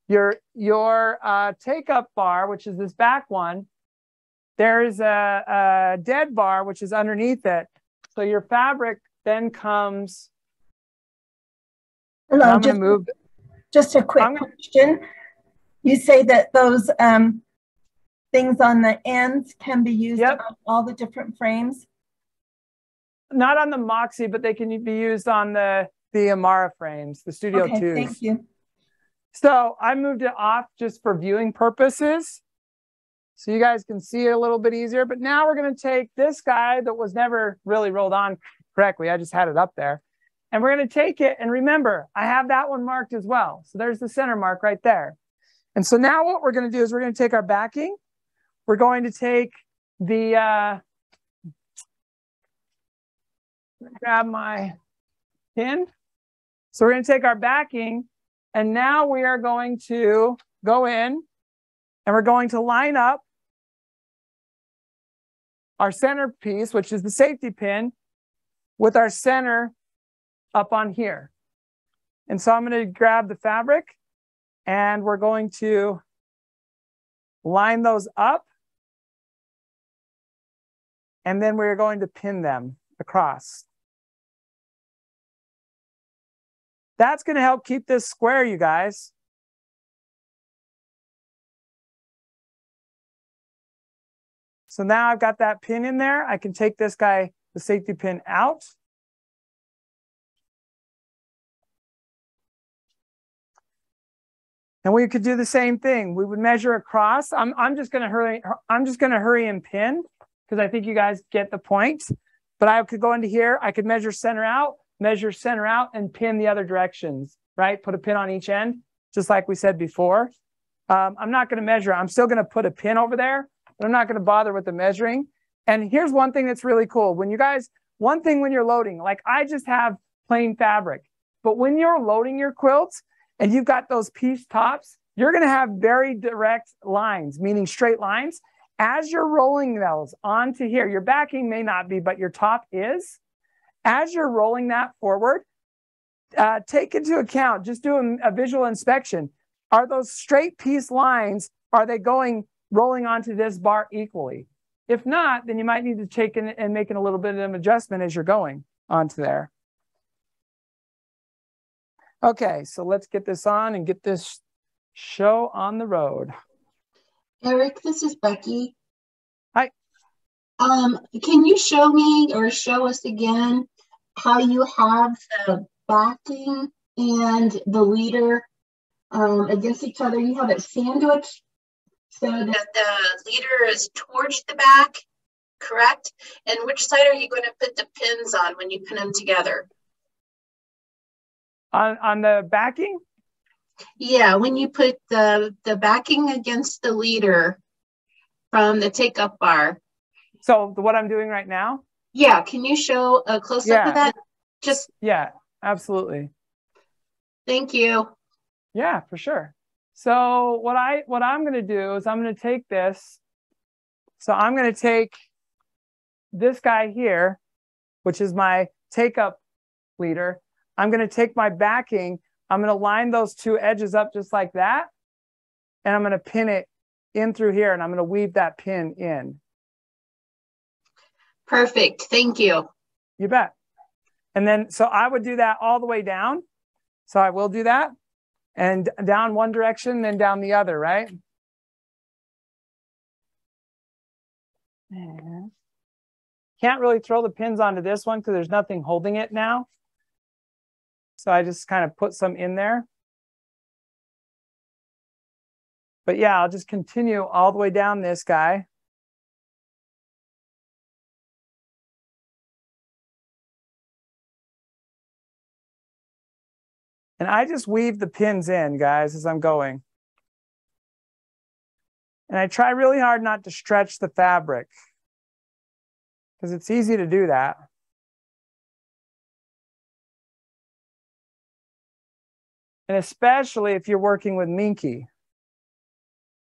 your, your uh, take up bar, which is this back one. There's a, a dead bar, which is underneath it. So your fabric then comes. Hello, just, move. just a quick question. You say that those um, things on the ends can be used yep. on all the different frames? Not on the Moxie, but they can be used on the the Amara frames, the Studio okay, 2s. Thank you. So I moved it off just for viewing purposes. So you guys can see it a little bit easier. But now we're going to take this guy that was never really rolled on correctly. I just had it up there. And we're going to take it. And remember, I have that one marked as well. So there's the center mark right there. And so now what we're going to do is we're going to take our backing. We're going to take the, uh, grab my pin. So we're going to take our backing and now we are going to go in and we're going to line up our center piece, which is the safety pin, with our center up on here. And so I'm going to grab the fabric and we're going to line those up. And then we're going to pin them across. That's going to help keep this square, you guys. So now I've got that pin in there. I can take this guy, the safety pin out. And we could do the same thing. We would measure across. I'm, I'm just going to hurry. I'm just going to hurry and pin because I think you guys get the point. But I could go into here. I could measure center out measure center out and pin the other directions, right? Put a pin on each end, just like we said before. Um, I'm not going to measure. I'm still going to put a pin over there, but I'm not going to bother with the measuring. And here's one thing that's really cool. When you guys, one thing when you're loading, like I just have plain fabric, but when you're loading your quilts and you've got those piece tops, you're going to have very direct lines, meaning straight lines. As you're rolling those onto here, your backing may not be, but your top is as you're rolling that forward, uh, take into account, just do a, a visual inspection. Are those straight piece lines, are they going rolling onto this bar equally? If not, then you might need to take in and making a little bit of an adjustment as you're going onto there. Okay, so let's get this on and get this show on the road. Eric, this is Becky. Hi. Um, can you show me or show us again how you have the backing and the leader um, against each other. You have it sandwiched so that the leader is towards the back, correct? And which side are you going to put the pins on when you pin them together? On, on the backing? Yeah, when you put the, the backing against the leader from the take up bar. So what I'm doing right now? Yeah, can you show a close up yeah. of that? Just yeah, absolutely. Thank you. Yeah, for sure. So what I what I'm going to do is I'm going to take this. So I'm going to take this guy here, which is my take up leader. I'm going to take my backing. I'm going to line those two edges up just like that. And I'm going to pin it in through here and I'm going to weave that pin in. Perfect. Thank you. You bet. And then, so I would do that all the way down. So I will do that and down one direction, then down the other, right? Can't really throw the pins onto this one because there's nothing holding it now. So I just kind of put some in there. But yeah, I'll just continue all the way down this guy. And I just weave the pins in, guys, as I'm going. And I try really hard not to stretch the fabric because it's easy to do that. And especially if you're working with Minky.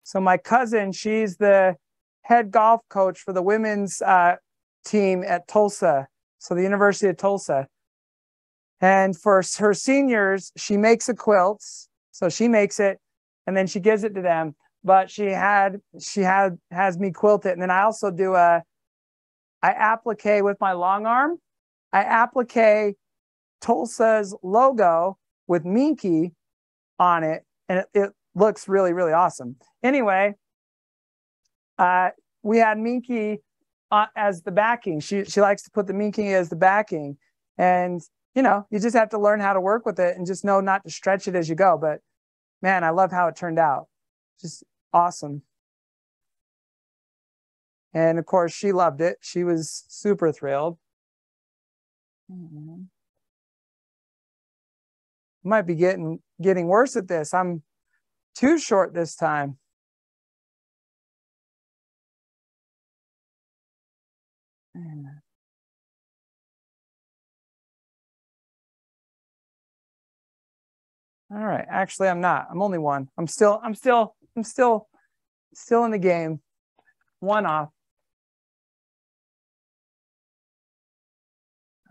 So my cousin, she's the head golf coach for the women's uh, team at Tulsa, so the University of Tulsa. And for her seniors, she makes a quilts. So she makes it and then she gives it to them but she had she had has me quilt it and then i also do a i applique with my long arm i applique tulsa's logo with minky on it and it, it looks really really awesome anyway uh, we had minky uh, as the backing she she likes to put the minky as the backing and you know you just have to learn how to work with it and just know not to stretch it as you go but man i love how it turned out just awesome. And of course, she loved it. She was super thrilled. Might be getting getting worse at this. I'm too short this time. All right. Actually, I'm not. I'm only one. I'm still, I'm still I'm still still in the game. One off.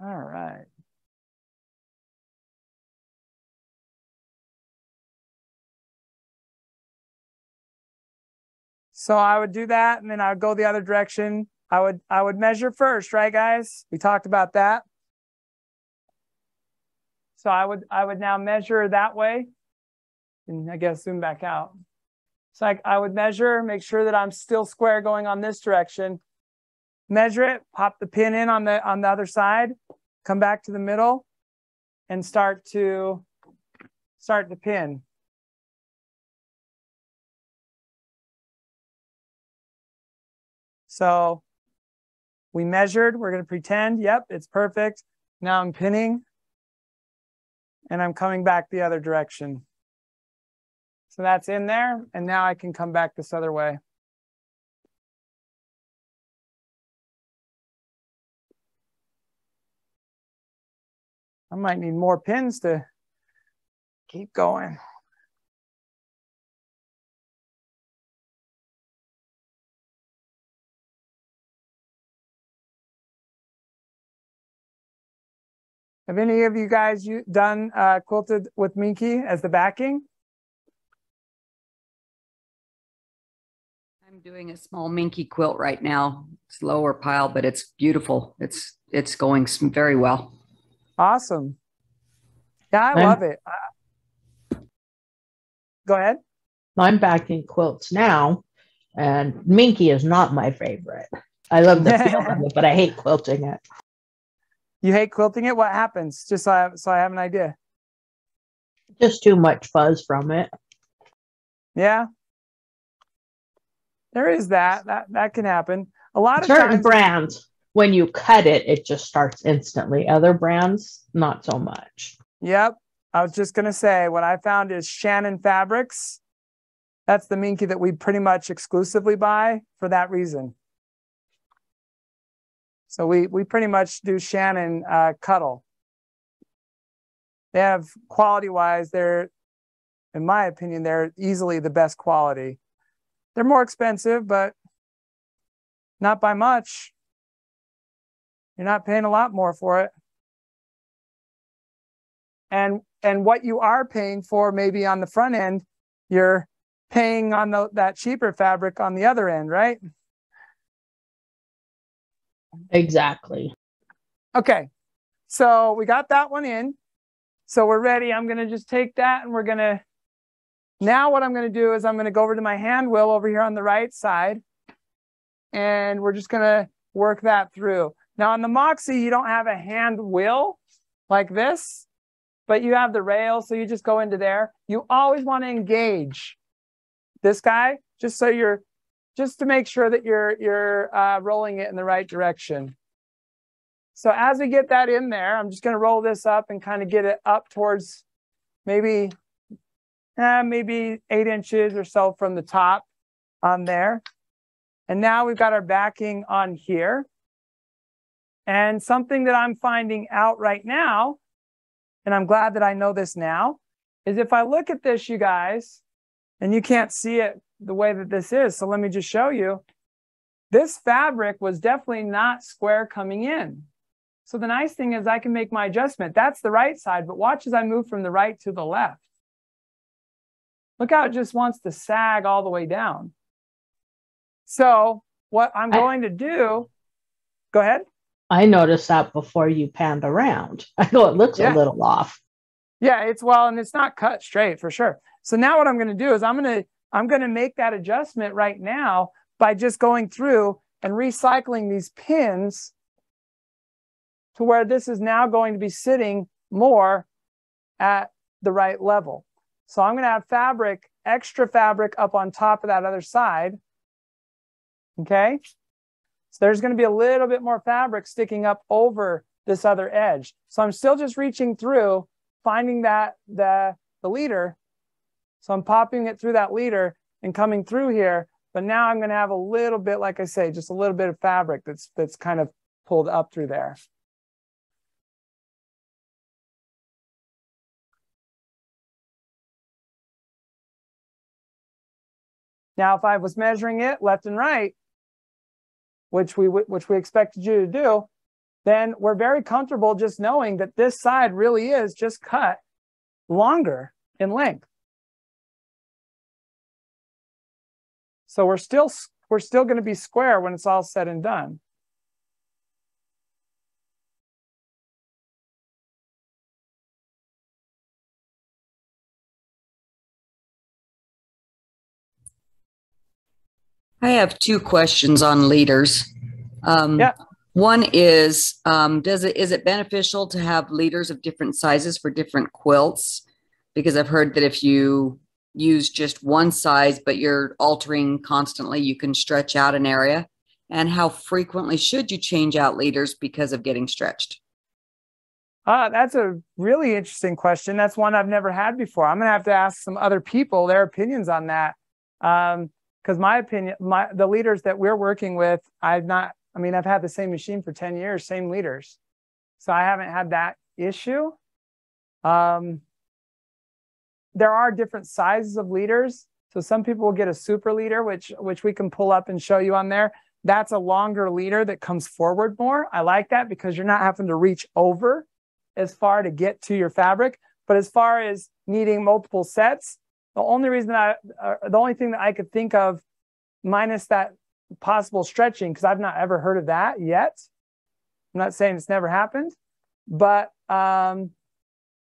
All right. So I would do that and then I would go the other direction. I would I would measure first, right guys? We talked about that. So I would I would now measure that way and I guess zoom back out. So I, I would measure, make sure that I'm still square going on this direction. Measure it, pop the pin in on the on the other side, come back to the middle, and start to start to pin. So we measured, we're going to pretend, yep, it's perfect. Now I'm pinning and I'm coming back the other direction. So that's in there. And now I can come back this other way. I might need more pins to keep going. Have any of you guys done uh, quilted with Minky as the backing? I'm doing a small minky quilt right now. It's lower pile, but it's beautiful. It's it's going very well. Awesome. Yeah, I love it. Uh, go ahead. I'm backing quilts now, and minky is not my favorite. I love the feel of it, but I hate quilting it. You hate quilting it? What happens? Just so I, so I have an idea. Just too much fuzz from it. Yeah, there is that. That that can happen. A lot of certain brands, when you cut it, it just starts instantly. Other brands, not so much. Yep. I was just gonna say what I found is Shannon Fabrics. That's the Minky that we pretty much exclusively buy for that reason. So we we pretty much do Shannon uh, Cuddle. They have quality wise, they're, in my opinion, they're easily the best quality. They're more expensive, but not by much. You're not paying a lot more for it. And and what you are paying for maybe on the front end, you're paying on the, that cheaper fabric on the other end, right? Exactly. Okay. So we got that one in. So we're ready. I'm going to just take that and we're going to now what I'm going to do is I'm going to go over to my hand wheel over here on the right side. And we're just going to work that through. Now on the Moxie, you don't have a hand wheel like this, but you have the rail. So you just go into there. You always want to engage this guy just so you're, just to make sure that you're, you're uh, rolling it in the right direction. So as we get that in there, I'm just going to roll this up and kind of get it up towards maybe, eh, maybe eight inches or so from the top on there. And now we've got our backing on here. And something that I'm finding out right now, and I'm glad that I know this now, is if I look at this, you guys, and you can't see it the way that this is. So let me just show you. This fabric was definitely not square coming in. So the nice thing is I can make my adjustment. That's the right side, but watch as I move from the right to the left. Look how it just wants to sag all the way down. So what I'm going to do, go ahead. I noticed that before you panned around. I know it looks yeah. a little off. Yeah, it's well, and it's not cut straight for sure. So now what I'm going to do is I'm going to I'm going to make that adjustment right now by just going through and recycling these pins to where this is now going to be sitting more at the right level. So I'm going to have fabric, extra fabric up on top of that other side. Okay. So there's going to be a little bit more fabric sticking up over this other edge. So I'm still just reaching through, finding that the, the leader. So I'm popping it through that leader and coming through here. But now I'm going to have a little bit, like I say, just a little bit of fabric that's that's kind of pulled up through there. Now, if I was measuring it left and right, which we which we expected you to do, then we're very comfortable just knowing that this side really is just cut longer in length. So we're still we're still going to be square when it's all said and done. I have two questions on leaders. Um, yeah. One is, um, does it is it beneficial to have leaders of different sizes for different quilts? Because I've heard that if you use just one size, but you're altering constantly, you can stretch out an area. And how frequently should you change out leaders because of getting stretched? Uh, that's a really interesting question. That's one I've never had before. I'm going to have to ask some other people their opinions on that. Um, because my opinion, my the leaders that we're working with, I've not. I mean, I've had the same machine for ten years, same leaders, so I haven't had that issue. Um, there are different sizes of leaders. So some people will get a super leader, which which we can pull up and show you on there. That's a longer leader that comes forward more. I like that because you're not having to reach over as far to get to your fabric. But as far as needing multiple sets, the only reason I, uh, the only thing that I could think of, minus that possible stretching, because I've not ever heard of that yet. I'm not saying it's never happened, but um,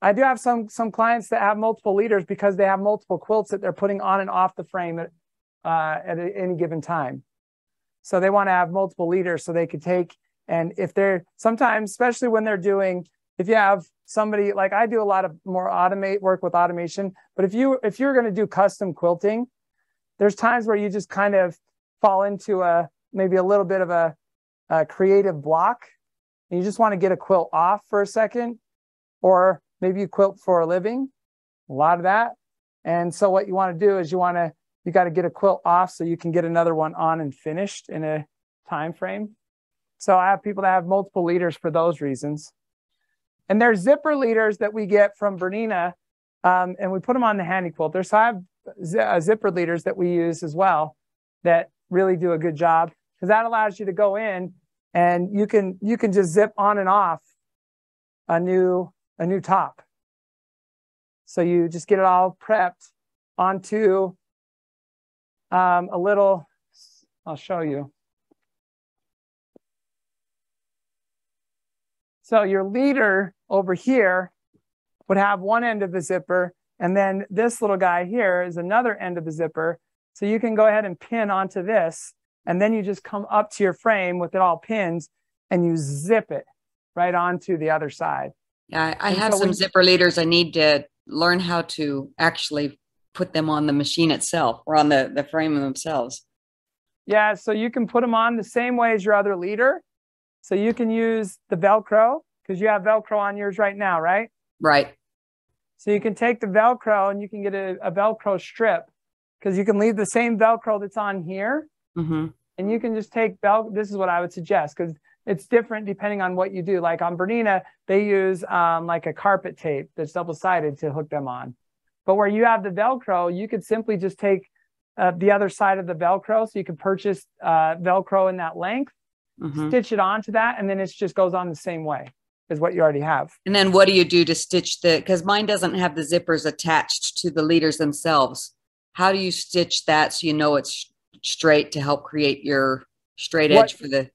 I do have some some clients that have multiple leaders because they have multiple quilts that they're putting on and off the frame at, uh, at any given time. So they want to have multiple leaders so they could take and if they're sometimes, especially when they're doing, if you have somebody like I do a lot of more automate work with automation. But if you if you're going to do custom quilting, there's times where you just kind of fall into a maybe a little bit of a, a creative block, and you just want to get a quilt off for a second, or maybe you quilt for a living, a lot of that. And so what you want to do is you want to you got to get a quilt off so you can get another one on and finished in a time frame. So I have people that have multiple leaders for those reasons. And there's zipper leaders that we get from Bernina, um, and we put them on the handy quilt. There's five uh, zipper leaders that we use as well that really do a good job because that allows you to go in and you can you can just zip on and off a new a new top. So you just get it all prepped onto um, a little. I'll show you. So your leader over here would have one end of the zipper, and then this little guy here is another end of the zipper. So you can go ahead and pin onto this, and then you just come up to your frame with it all pinned, and you zip it right onto the other side. Yeah, I, I have so some zipper leaders. I need to learn how to actually put them on the machine itself or on the, the frame themselves. Yeah, so you can put them on the same way as your other leader. So you can use the Velcro because you have Velcro on yours right now, right? Right. So you can take the Velcro and you can get a, a Velcro strip because you can leave the same Velcro that's on here. Mm-hmm. And you can just take Vel. This is what I would suggest because it's different depending on what you do. Like on Bernina, they use um, like a carpet tape that's double sided to hook them on. But where you have the Velcro, you could simply just take uh, the other side of the Velcro. So you can purchase uh, Velcro in that length, Mm-hmm. stitch it onto that, and then it just goes on the same way as what you already have. And then what do you do to stitch the, because mine doesn't have the zippers attached to the leaders themselves. How do you stitch that so you know it's straight to help create your straight What- edge for the,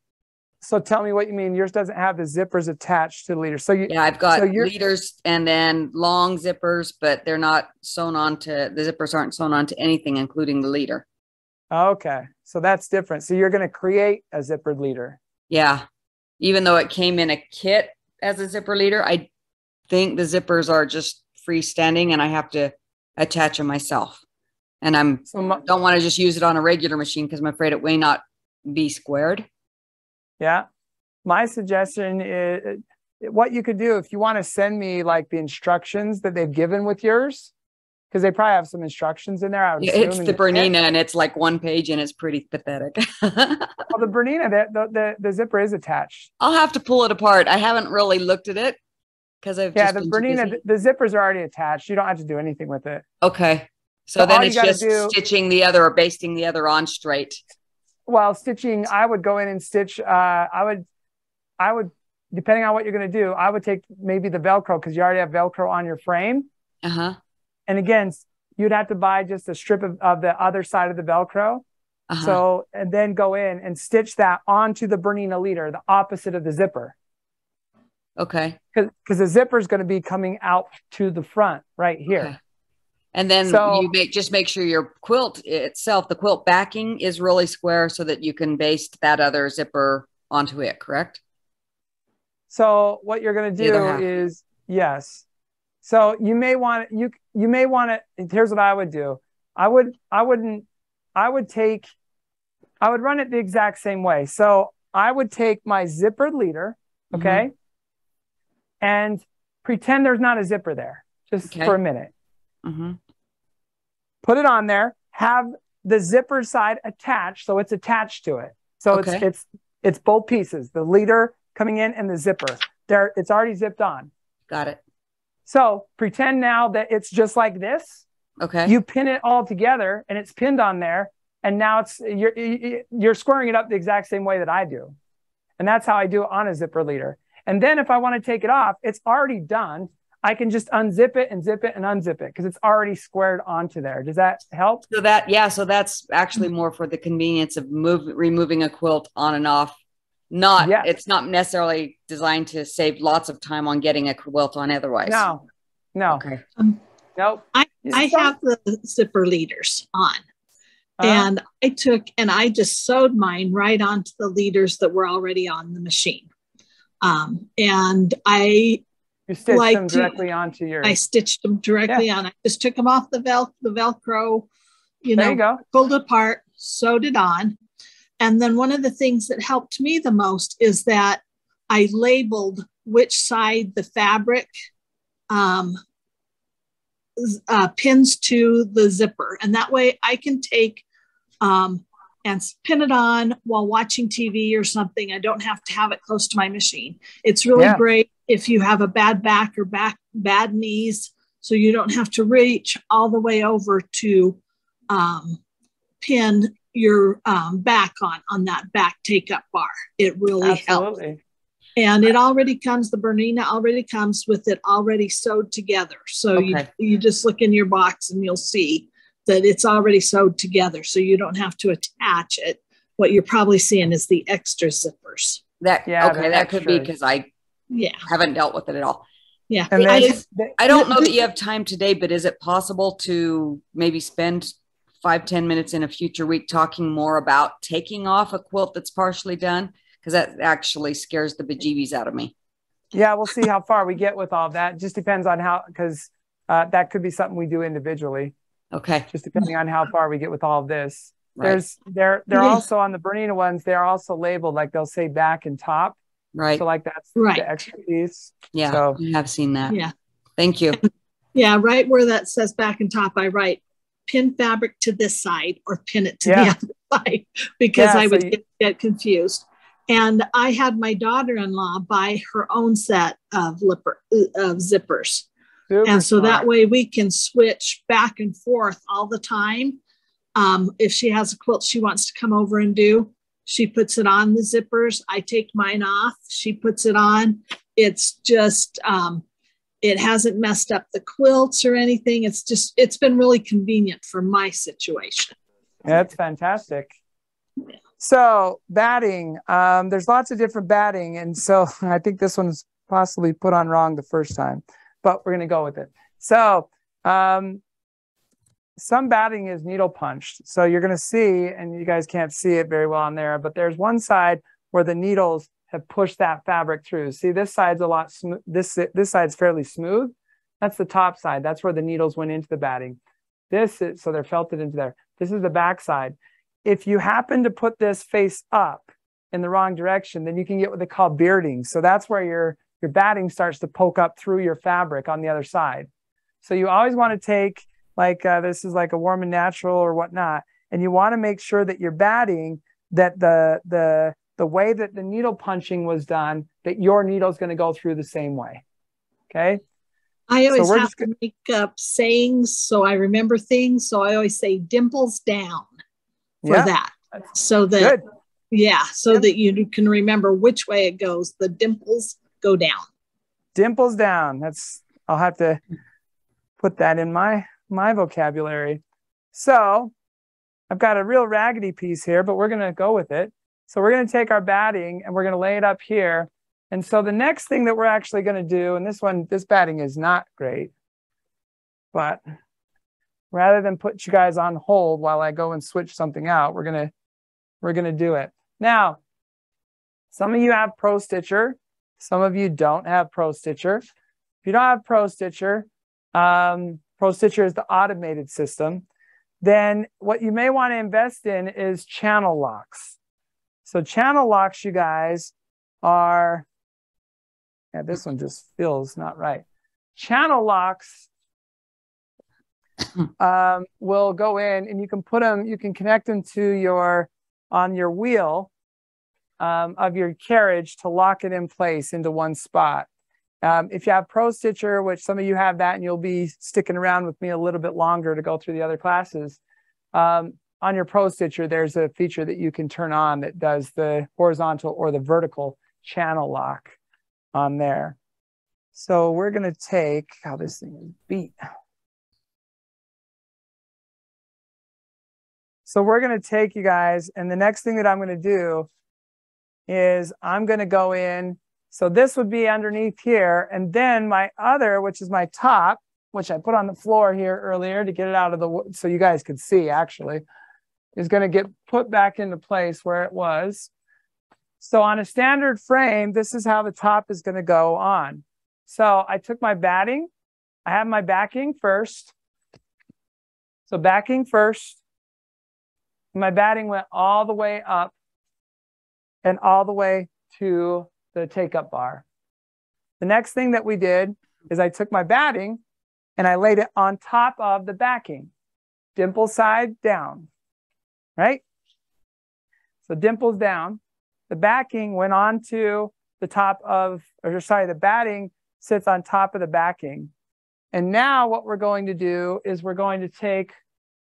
So tell me what you mean. Yours doesn't have the zippers attached to the leader. So you, yeah, I've got So leaders and then long zippers, but they're not sewn onto, the zippers aren't sewn onto anything, including the leader. okay. So that's different. So you're going to create a zippered leader. Yeah. Even though it came in a kit as a zipper leader, I think the zippers are just freestanding and I have to attach them myself. And I'm So my, don't want to just use it on a regular machine because I'm afraid it may not be squared. Yeah. My suggestion is what you could do if you want to send me like the instructions that they've given with yours, because they probably have some instructions in there. I would Yeah, It's the. Bernina and it's like one page and it's pretty pathetic. Well, the Bernina, the, the, the, the zipper is attached. I'll have to pull it apart. I haven't really looked at it because I've Yeah, the Bernina, the, the zippers are already attached. You don't have to do anything with it. Okay. So, So then it's just do- stitching the other or basting the other on straight. Well, stitching, I would go in and stitch. Uh, I would, I would, depending on what you're going to do, I would take maybe the Velcro because you already have Velcro on your frame. Uh huh. And again, you'd have to buy just a strip of, of the other side of the Velcro. Uh-huh. So, and then go in and stitch that onto the Bernina leader, the opposite of the zipper. okay. Because the zipper is going to be coming out to the front right here. Okay. And then So- you make just make sure your quilt itself, the quilt backing is really square so that you can baste that other zipper onto it, correct? So what you're going to do is yes. So you may want you you may want to. Here's what I would do. I would I wouldn't. I would take. I would run it the exact same way. So I would take my zippered leader, Mm-hmm. okay, and pretend there's not a zipper there, just Okay. for a minute. Mm-hmm. Put it on there. Have the zipper side attached, so it's attached to it. So Okay. it's it's it's both pieces, the leader coming in and the zipper. There, it's already zipped on. Got it. So pretend now that it's just like this. Okay. You pin it all together, and it's pinned on there. And now it's you're you- you're squaring it up the exact same way that I do, and that's how I do it on a zipper leader. And then if I want to take it off, it's already done. I can just unzip it and zip it and unzip it because it's already squared onto there. Does that help? So that yeah, so that's actually more for the convenience of move removing a quilt on and off. Not Yes. it's not necessarily designed to save lots of time on getting a quilt on otherwise. No, no, Okay. nope. I, I have the zipper leaders on. Uh-huh. And I took and I just sewed mine right onto the leaders that were already on the machine. Um, and I you stitch like them to- directly onto your. I stitched them directly on. I just took them off the vel the Velcro, you there know, you go. pulled apart, sewed it on. And then one of the things that helped me the most is that I labeled which side the fabric um, uh, pins to the zipper. And that way I can take um, and pin it on while watching TV or something. I don't have to have it close to my machine. It's really Yeah. great if you have a bad back or back bad knees, so you don't have to reach all the way over to um, pin your um, back on on that back take up bar. It really helps. Absolutely. And it already comes, the Bernina already comes with it already sewed together. So you, you just look in your box and you'll see that it's already sewed together. So you don't have to attach it. What you're probably seeing is the extra zippers. That Yeah, okay, the that could be because I Yeah. haven't dealt with it at all. Yeah. And I just, I don't know that you have time today, but is it possible to maybe spend five ten minutes in a future week talking more about taking off a quilt that's partially done? Because that actually scares the bejeebies out of me. Yeah, we'll see how far we get with all that. Just depends on how, because uh, that could be something we do individually. Okay. Just depending on how far we get with all of this. Right. There's they're they're also on the Bernina ones. They're also labeled like they'll say back and top. right. So like that's Right. the extra piece. yeah. so- I have seen that. Yeah. Thank you. Yeah, right where that says back and top, I write pin fabric to this side or pin it to yeah. the other side because yeah, I would so you- get, get confused. And I had my daughter-in-law buy her own set of lipper uh, of zippers. Super and so smart. that way we can switch back and forth all the time. Um, if she has a quilt she wants to come over and do, she puts it on the zippers. I take mine off. She puts it on. It's just, um, it hasn't messed up the quilts or anything. It's just, it's been really convenient for my situation. That's fantastic. So batting, um, there's lots of different batting. And so I think this one's possibly put on wrong the first time, but we're going to go with it. So um, some batting is needle punched. So you're going to see, and you guys can't see it very well on there, but there's one side where the needles have pushed that fabric through. See, this side's a lot smooth. This, this side's fairly smooth. That's the top side. That's where the needles went into the batting. This is, so they're felted into there. This is the back side. If you happen to put this face up in the wrong direction, then you can get what they call bearding. So that's where your, your batting starts to poke up through your fabric on the other side. So you always want to take like uh, this is like a warm and natural or whatnot. And you want to make sure that you're batting that the the the way that the needle punching was done, that your needle is going to go through the same way. Okay. I always so have to make up sayings so I remember things. So I always say dimples down for yeah. that. So that Good. yeah, so that you can remember which way it goes. The dimples go down. Dimples down. That's I'll have to put that in my my vocabulary. So I've got a real raggedy piece here, but we're to go with it. So we're to take our batting and we're to lay it up here. And so the next thing that we're actually to do, and this one, this batting is not great, but rather than put you guys on hold while I go and switch something out, we're to, we're to do it. Now, some of you have Pro Stitcher. Some of you don't have Pro Stitcher. If you don't have Pro Stitcher, um, ProStitcher is the automated system, then what you may want to invest in is channel locks. So channel locks, you guys, are, yeah, this one just feels not right. Channel locks um, will go in and you can put them, you can connect them to your, on your wheel um, of your carriage to lock it in place into one spot. Um, if you have Pro Stitcher, which some of you have that and you'll be sticking around with me a little bit longer to go through the other classes, um, on your Pro Stitcher, there's a feature that you can turn on that does the horizontal or the vertical channel lock on there. So we're going to take how this thing is beat. So we're going to take you guys, and the next thing that I'm going to do is I'm going to go in so this would be underneath here. And then my other, which is my top, which I put on the floor here earlier to get it out of the, so you guys could see actually, is going to get put back into place where it was. So on a standard frame, this is how the top is going to go on. So I took my batting. I have my backing first. So backing first. My batting went all the way up and all the way to the take up bar. The next thing that we did is I took my batting and I laid it on top of the backing, dimple side down, right? So dimples down. The backing went onto the top of, or sorry, the batting sits on top of the backing. And now what we're going to do is we're going to take,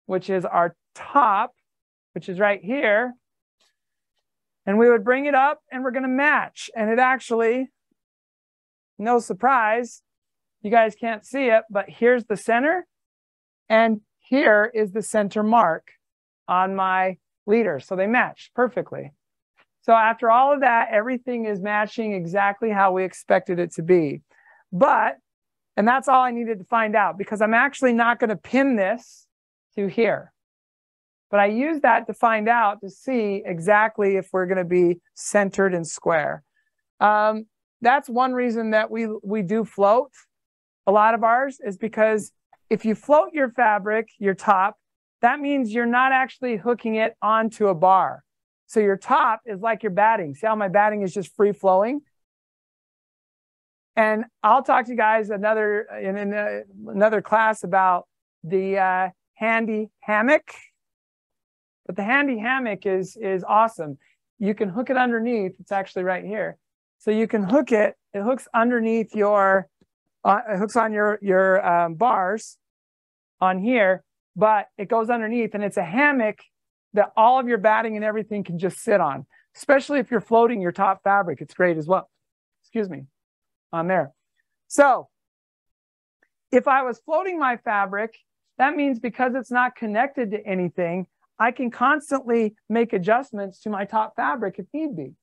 which is our top, which is right here, and we would bring it up and we're going to match. And it actually, no surprise, you guys can't see it, but here's the center. And here is the center mark on my leader. So they match perfectly. So after all of that, everything is matching exactly how we expected it to be. But, and that's all I needed to find out because I'm actually not going to pin this to here. But I use that to find out to see exactly if we're going to be centered and square. Um, that's one reason that we we do float a lot of ours is because if you float your fabric, your top, that means you're not actually hooking it onto a bar. So your top is like your batting. See how my batting is just free flowing? And I'll talk to you guys another in, in a, another class about the uh, Handi Hammock. But the Handi Hammock is is awesome. You can hook it underneath. It's actually right here. So you can hook it. It hooks underneath your. Uh, it hooks on your your um, bars on here, but it goes underneath, and it's a hammock that all of your batting and everything can just sit on. Especially if you're floating your top fabric, it's great as well. Excuse me, on there. So if I was floating my fabric that means because it's not connected to anything, I can constantly make adjustments to my top fabric if need be.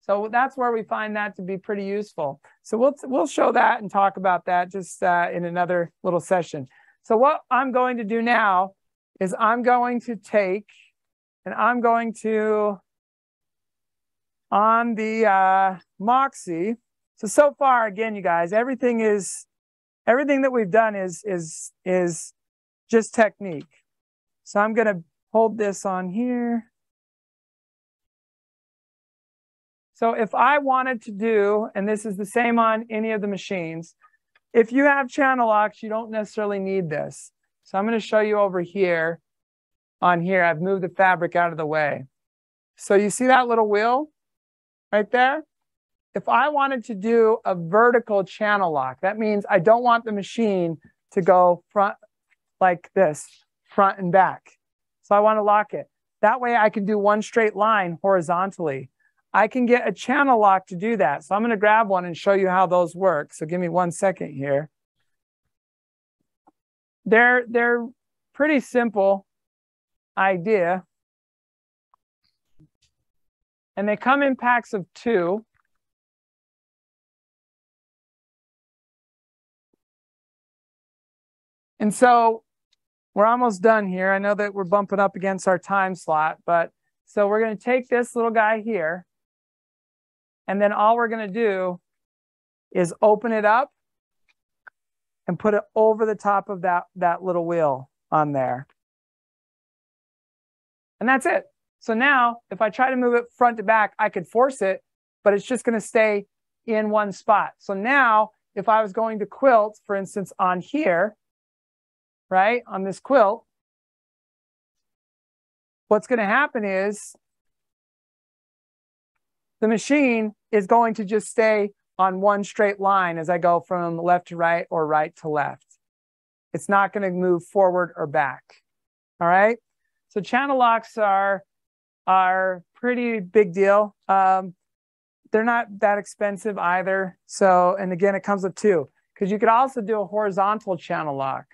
So that's where we find that to be pretty useful. So we'll, we'll show that and talk about that just uh, in another little session. So what I'm going to do now is I'm going to take and I'm going to, on the uh, Moxie, so, so far, again, you guys, everything is everything that we've done is is is just technique. So I'm going to hold this on here. So if I wanted to do, and this is the same on any of the machines, if you have channel locks, you don't necessarily need this. So I'm going to show you over here on here. I've moved the fabric out of the way. So you see that little wheel right there? if I wanted to do a vertical channel lock, that means I don't want the machine to go front like this, front and back. So I want to lock it. That way I can do one straight line horizontally. I can get a channel lock to do that. So I'm going to grab one and show you how those work. So give me one second here. They're, they're pretty simple idea. And they come in packs of two. And so we're almost done here. I know that we're bumping up against our time slot, but so we're going to take this little guy here. And then all we're going to do is open it up and put it over the top of that, that little wheel on there. And that's it. So now if I try to move it front to back, I could force it, but it's just going to stay in one spot. So now if I was going to quilt, for instance, on here, right, on this quilt, what's going to happen is the machine is going to just stay on one straight line as I go from left to right or right to left. It's not going to move forward or back. All right. So channel locks are are pretty big deal. Um, they're not that expensive either. So, and again, it comes with two because you could also do a horizontal channel lock.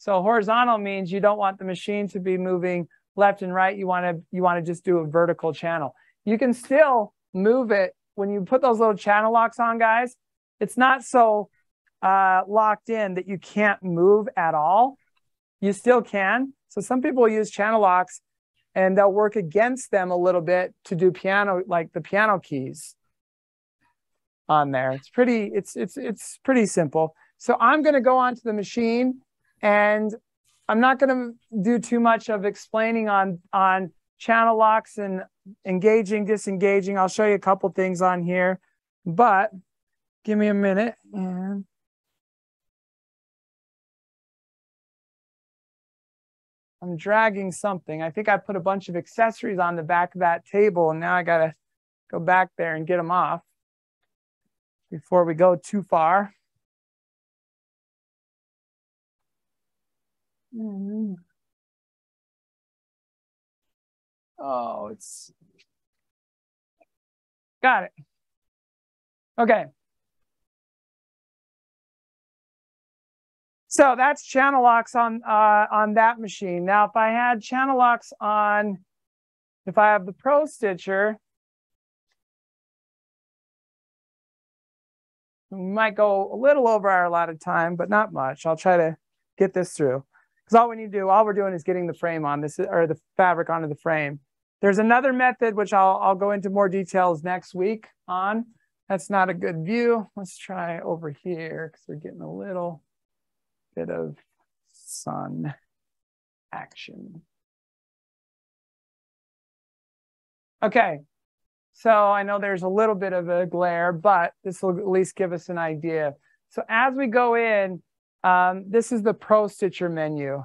So horizontal means you don't want the machine to be moving left and right. You want to you want to just do a vertical channel. You can still move it when you put those little channel locks on, guys. It's not so uh, locked in that you can't move at all. You still can. So some people use channel locks and they'll work against them a little bit to do piano like the piano keys on there. It's pretty it's it's it's pretty simple. So I'm going to go onto the machine and I'm not going to do too much of explaining on, on channel locks and engaging, disengaging. I'll show you a couple things on here, but give me a minute and I'm dragging something. I think I put a bunch of accessories on the back of that table and now I got to go back there and get them off before we go too far. Mm. Oh, it's got it. Okay. So that's channel locks on uh, on that machine. Now, if I had channel locks on, if I have the Pro Stitcher, we might go a little over our allotted time, but not much. I'll try to get this through. Because all we need to do, all we're doing is getting the frame on this or the fabric onto the frame. There's another method, which I'll, I'll go into more details next week on. That's not a good view. Let's try over here because we're getting a little bit of sun action. Okay, So I know there's a little bit of a glare, but this will at least give us an idea. So as we go in, um, this is the Pro Stitcher menu.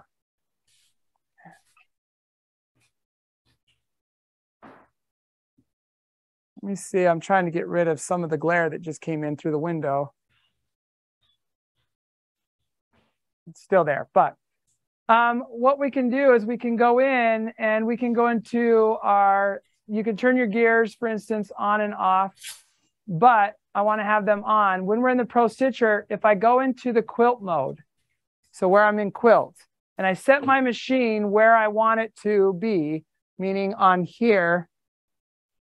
Let me see, I'm trying to get rid of some of the glare that just came in through the window. It's still there, but um, what we can do is we can go in and we can go into our, you can turn your gears, for instance, on and off, but I want to have them on. When we're in the Pro Stitcher, if I go into the quilt mode, so where I'm in quilt, and I set my machine where I want it to be, meaning on here,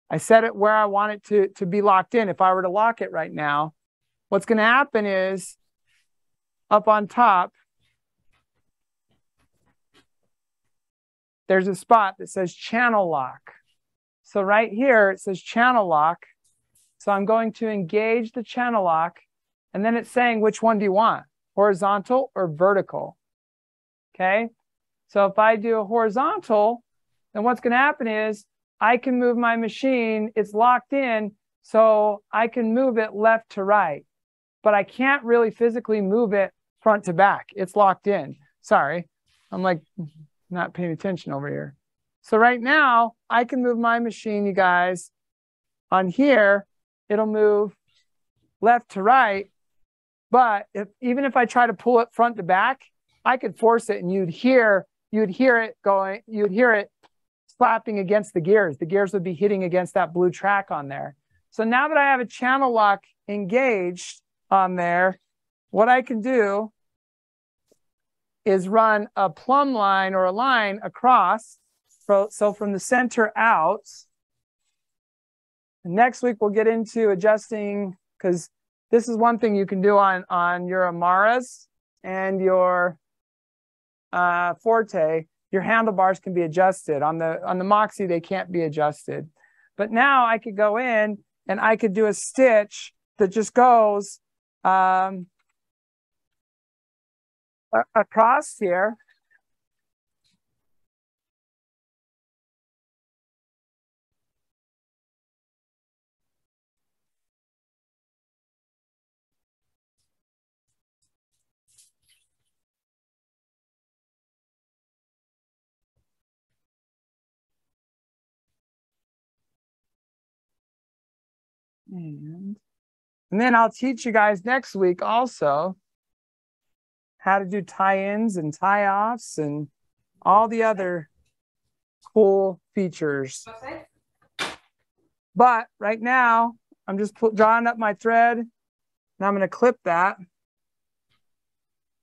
I set it where I want it to, to be locked in. If I were to lock it right now, what's going to happen is up on top, there's a spot that says channel lock. So right here, it says channel lock. So I'm going to engage the channel lock. And then it's saying, which one do you want? Horizontal or vertical? Okay. So if I do a horizontal, then what's going to happen is I can move my machine. It's locked in. So I can move it left to right, but I can't really physically move it front to back. It's locked in. Sorry. I'm like not paying attention over here. So right now I can move my machine, you guys, on here, it'll move left to right. But if even if I try to pull it front to back, I could force it and you'd hear, you'd hear it going, you'd hear it slapping against the gears. The gears would be hitting against that blue track on there. So now that I have a channel lock engaged on there, what I can do is run a plumb line or a line across. So, so from the center out. Next week, we'll get into adjusting because this is one thing you can do on, on your Amaras and your uh, Forte. Your handlebars can be adjusted. On the, on the Moxie, they can't be adjusted. But now I could go in and I could do a stitch that just goes um, across here. And, and then I'll teach you guys next week also how to do tie-ins and tie-offs and all the other cool features. Okay. But right now, I'm just drawing up my thread and I'm going to clip that.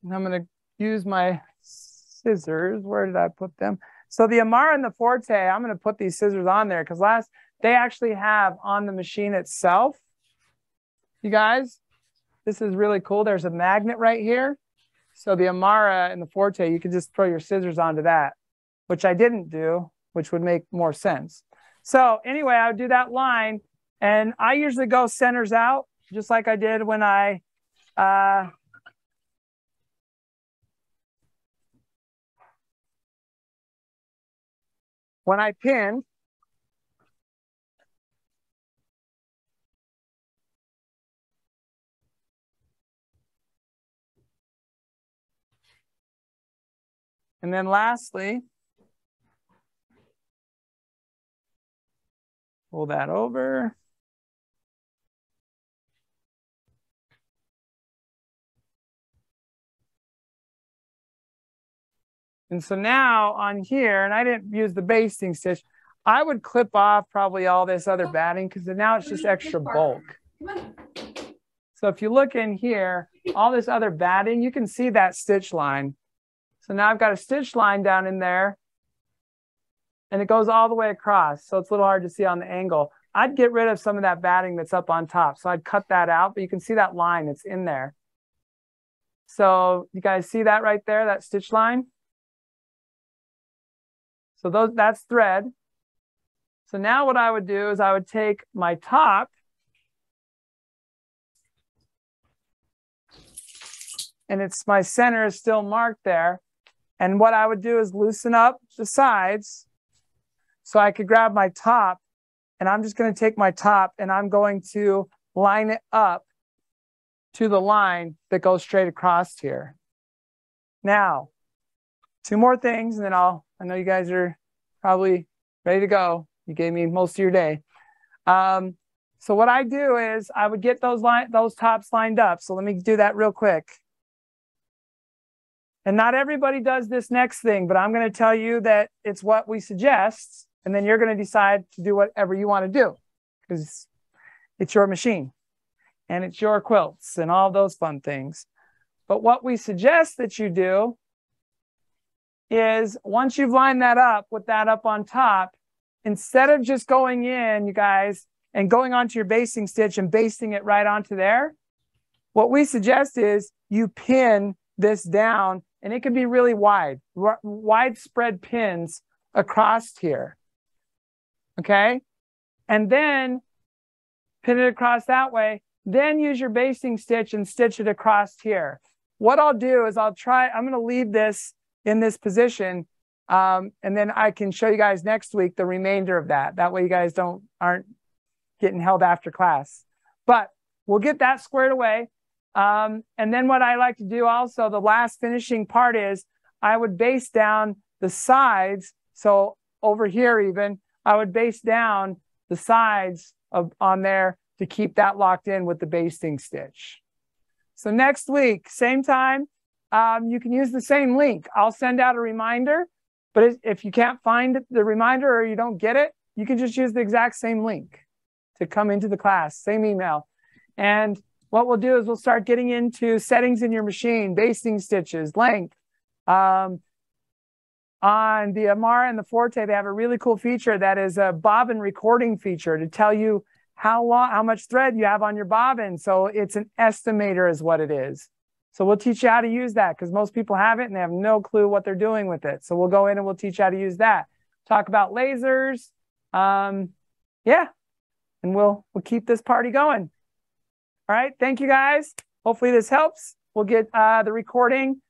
And I'm going to use my scissors. Where did I put them? So the Amara and the Forte, I'm going to put these scissors on there because last they actually have on the machine itself. You guys, this is really cool. There's a magnet right here. So the Amara and the Forte, you can just throw your scissors onto that, which I didn't do, which would make more sense. So anyway, I would do that line and I usually go centers out, just like I did when I, uh, when I pinned, And then lastly, pull that over. And so now on here, and I didn't use the basting stitch, I would clip off probably all this other batting because now it's just extra bulk. So if you look in here, all this other batting, you can see that stitch line. So now I've got a stitch line down in there and it goes all the way across. So it's a little hard to see on the angle. I'd get rid of some of that batting that's up on top. So I'd cut that out, but you can see that line that's in there. So you guys see that right there, that stitch line? So those that's thread. So now what I would do is I would take my top and it's my center is still marked there. And what I would do is loosen up the sides so I could grab my top and I'm just going to take my top and I'm going to line it up to the line that goes straight across here. Now, two more things, and then I'll, I know you guys are probably ready to go. You gave me most of your day. Um, so what I do is I would get those line those tops lined up. So let me do that real quick. And not everybody does this next thing, but I'm going to tell you that it's what we suggest, and then you're going to decide to do whatever you want to do because it's your machine and it's your quilts and all those fun things. But what we suggest that you do is once you've lined that up with that up on top, instead of just going in, you guys, and going onto your basting stitch and basting it right onto there, what we suggest is you pin this down and it can be really wide, widespread pins across here. Okay. And then pin it across that way. Then use your basting stitch and stitch it across here. What I'll do is I'll try, I'm going to leave this in this position. Um, and then I can show you guys next week the remainder of that. That way you guys don't, aren't getting held after class. But we'll get that squared away. Um, and then what I like to do also, the last finishing part is I would baste down the sides. So over here even, I would baste down the sides of on there to keep that locked in with the basting stitch. So next week, same time, um, you can use the same link. I'll send out a reminder, but if you can't find the reminder or you don't get it, you can just use the exact same link to come into the class, same email. And what we'll do is we'll start getting into settings in your machine, basting stitches, length. Um, on the Amara and the Forte, they have a really cool feature that is a bobbin recording feature to tell you how long, how much thread you have on your bobbin. So it's an estimator is what it is. So we'll teach you how to use that because most people have it and they have no clue what they're doing with it. So we'll go in and we'll teach you how to use that. Talk about lasers. Um, yeah, and we'll we'll keep this party going. All right, thank you guys. Hopefully this helps. We'll get uh, the recording.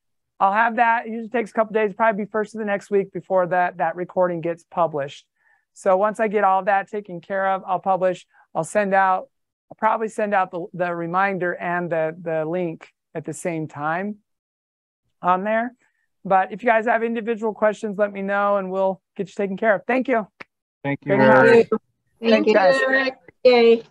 I'll have that. It usually takes a couple days, probably be first of the next week before that that recording gets published. So once I get all of that taken care of, I'll publish. I'll send out. I'll probably send out the, the reminder and the the link at the same time on there. But if you guys have individual questions, let me know and we'll get you taken care of. Thank you. Thank you. Thank you. Thank, Thank you, guys. Eric. Yay.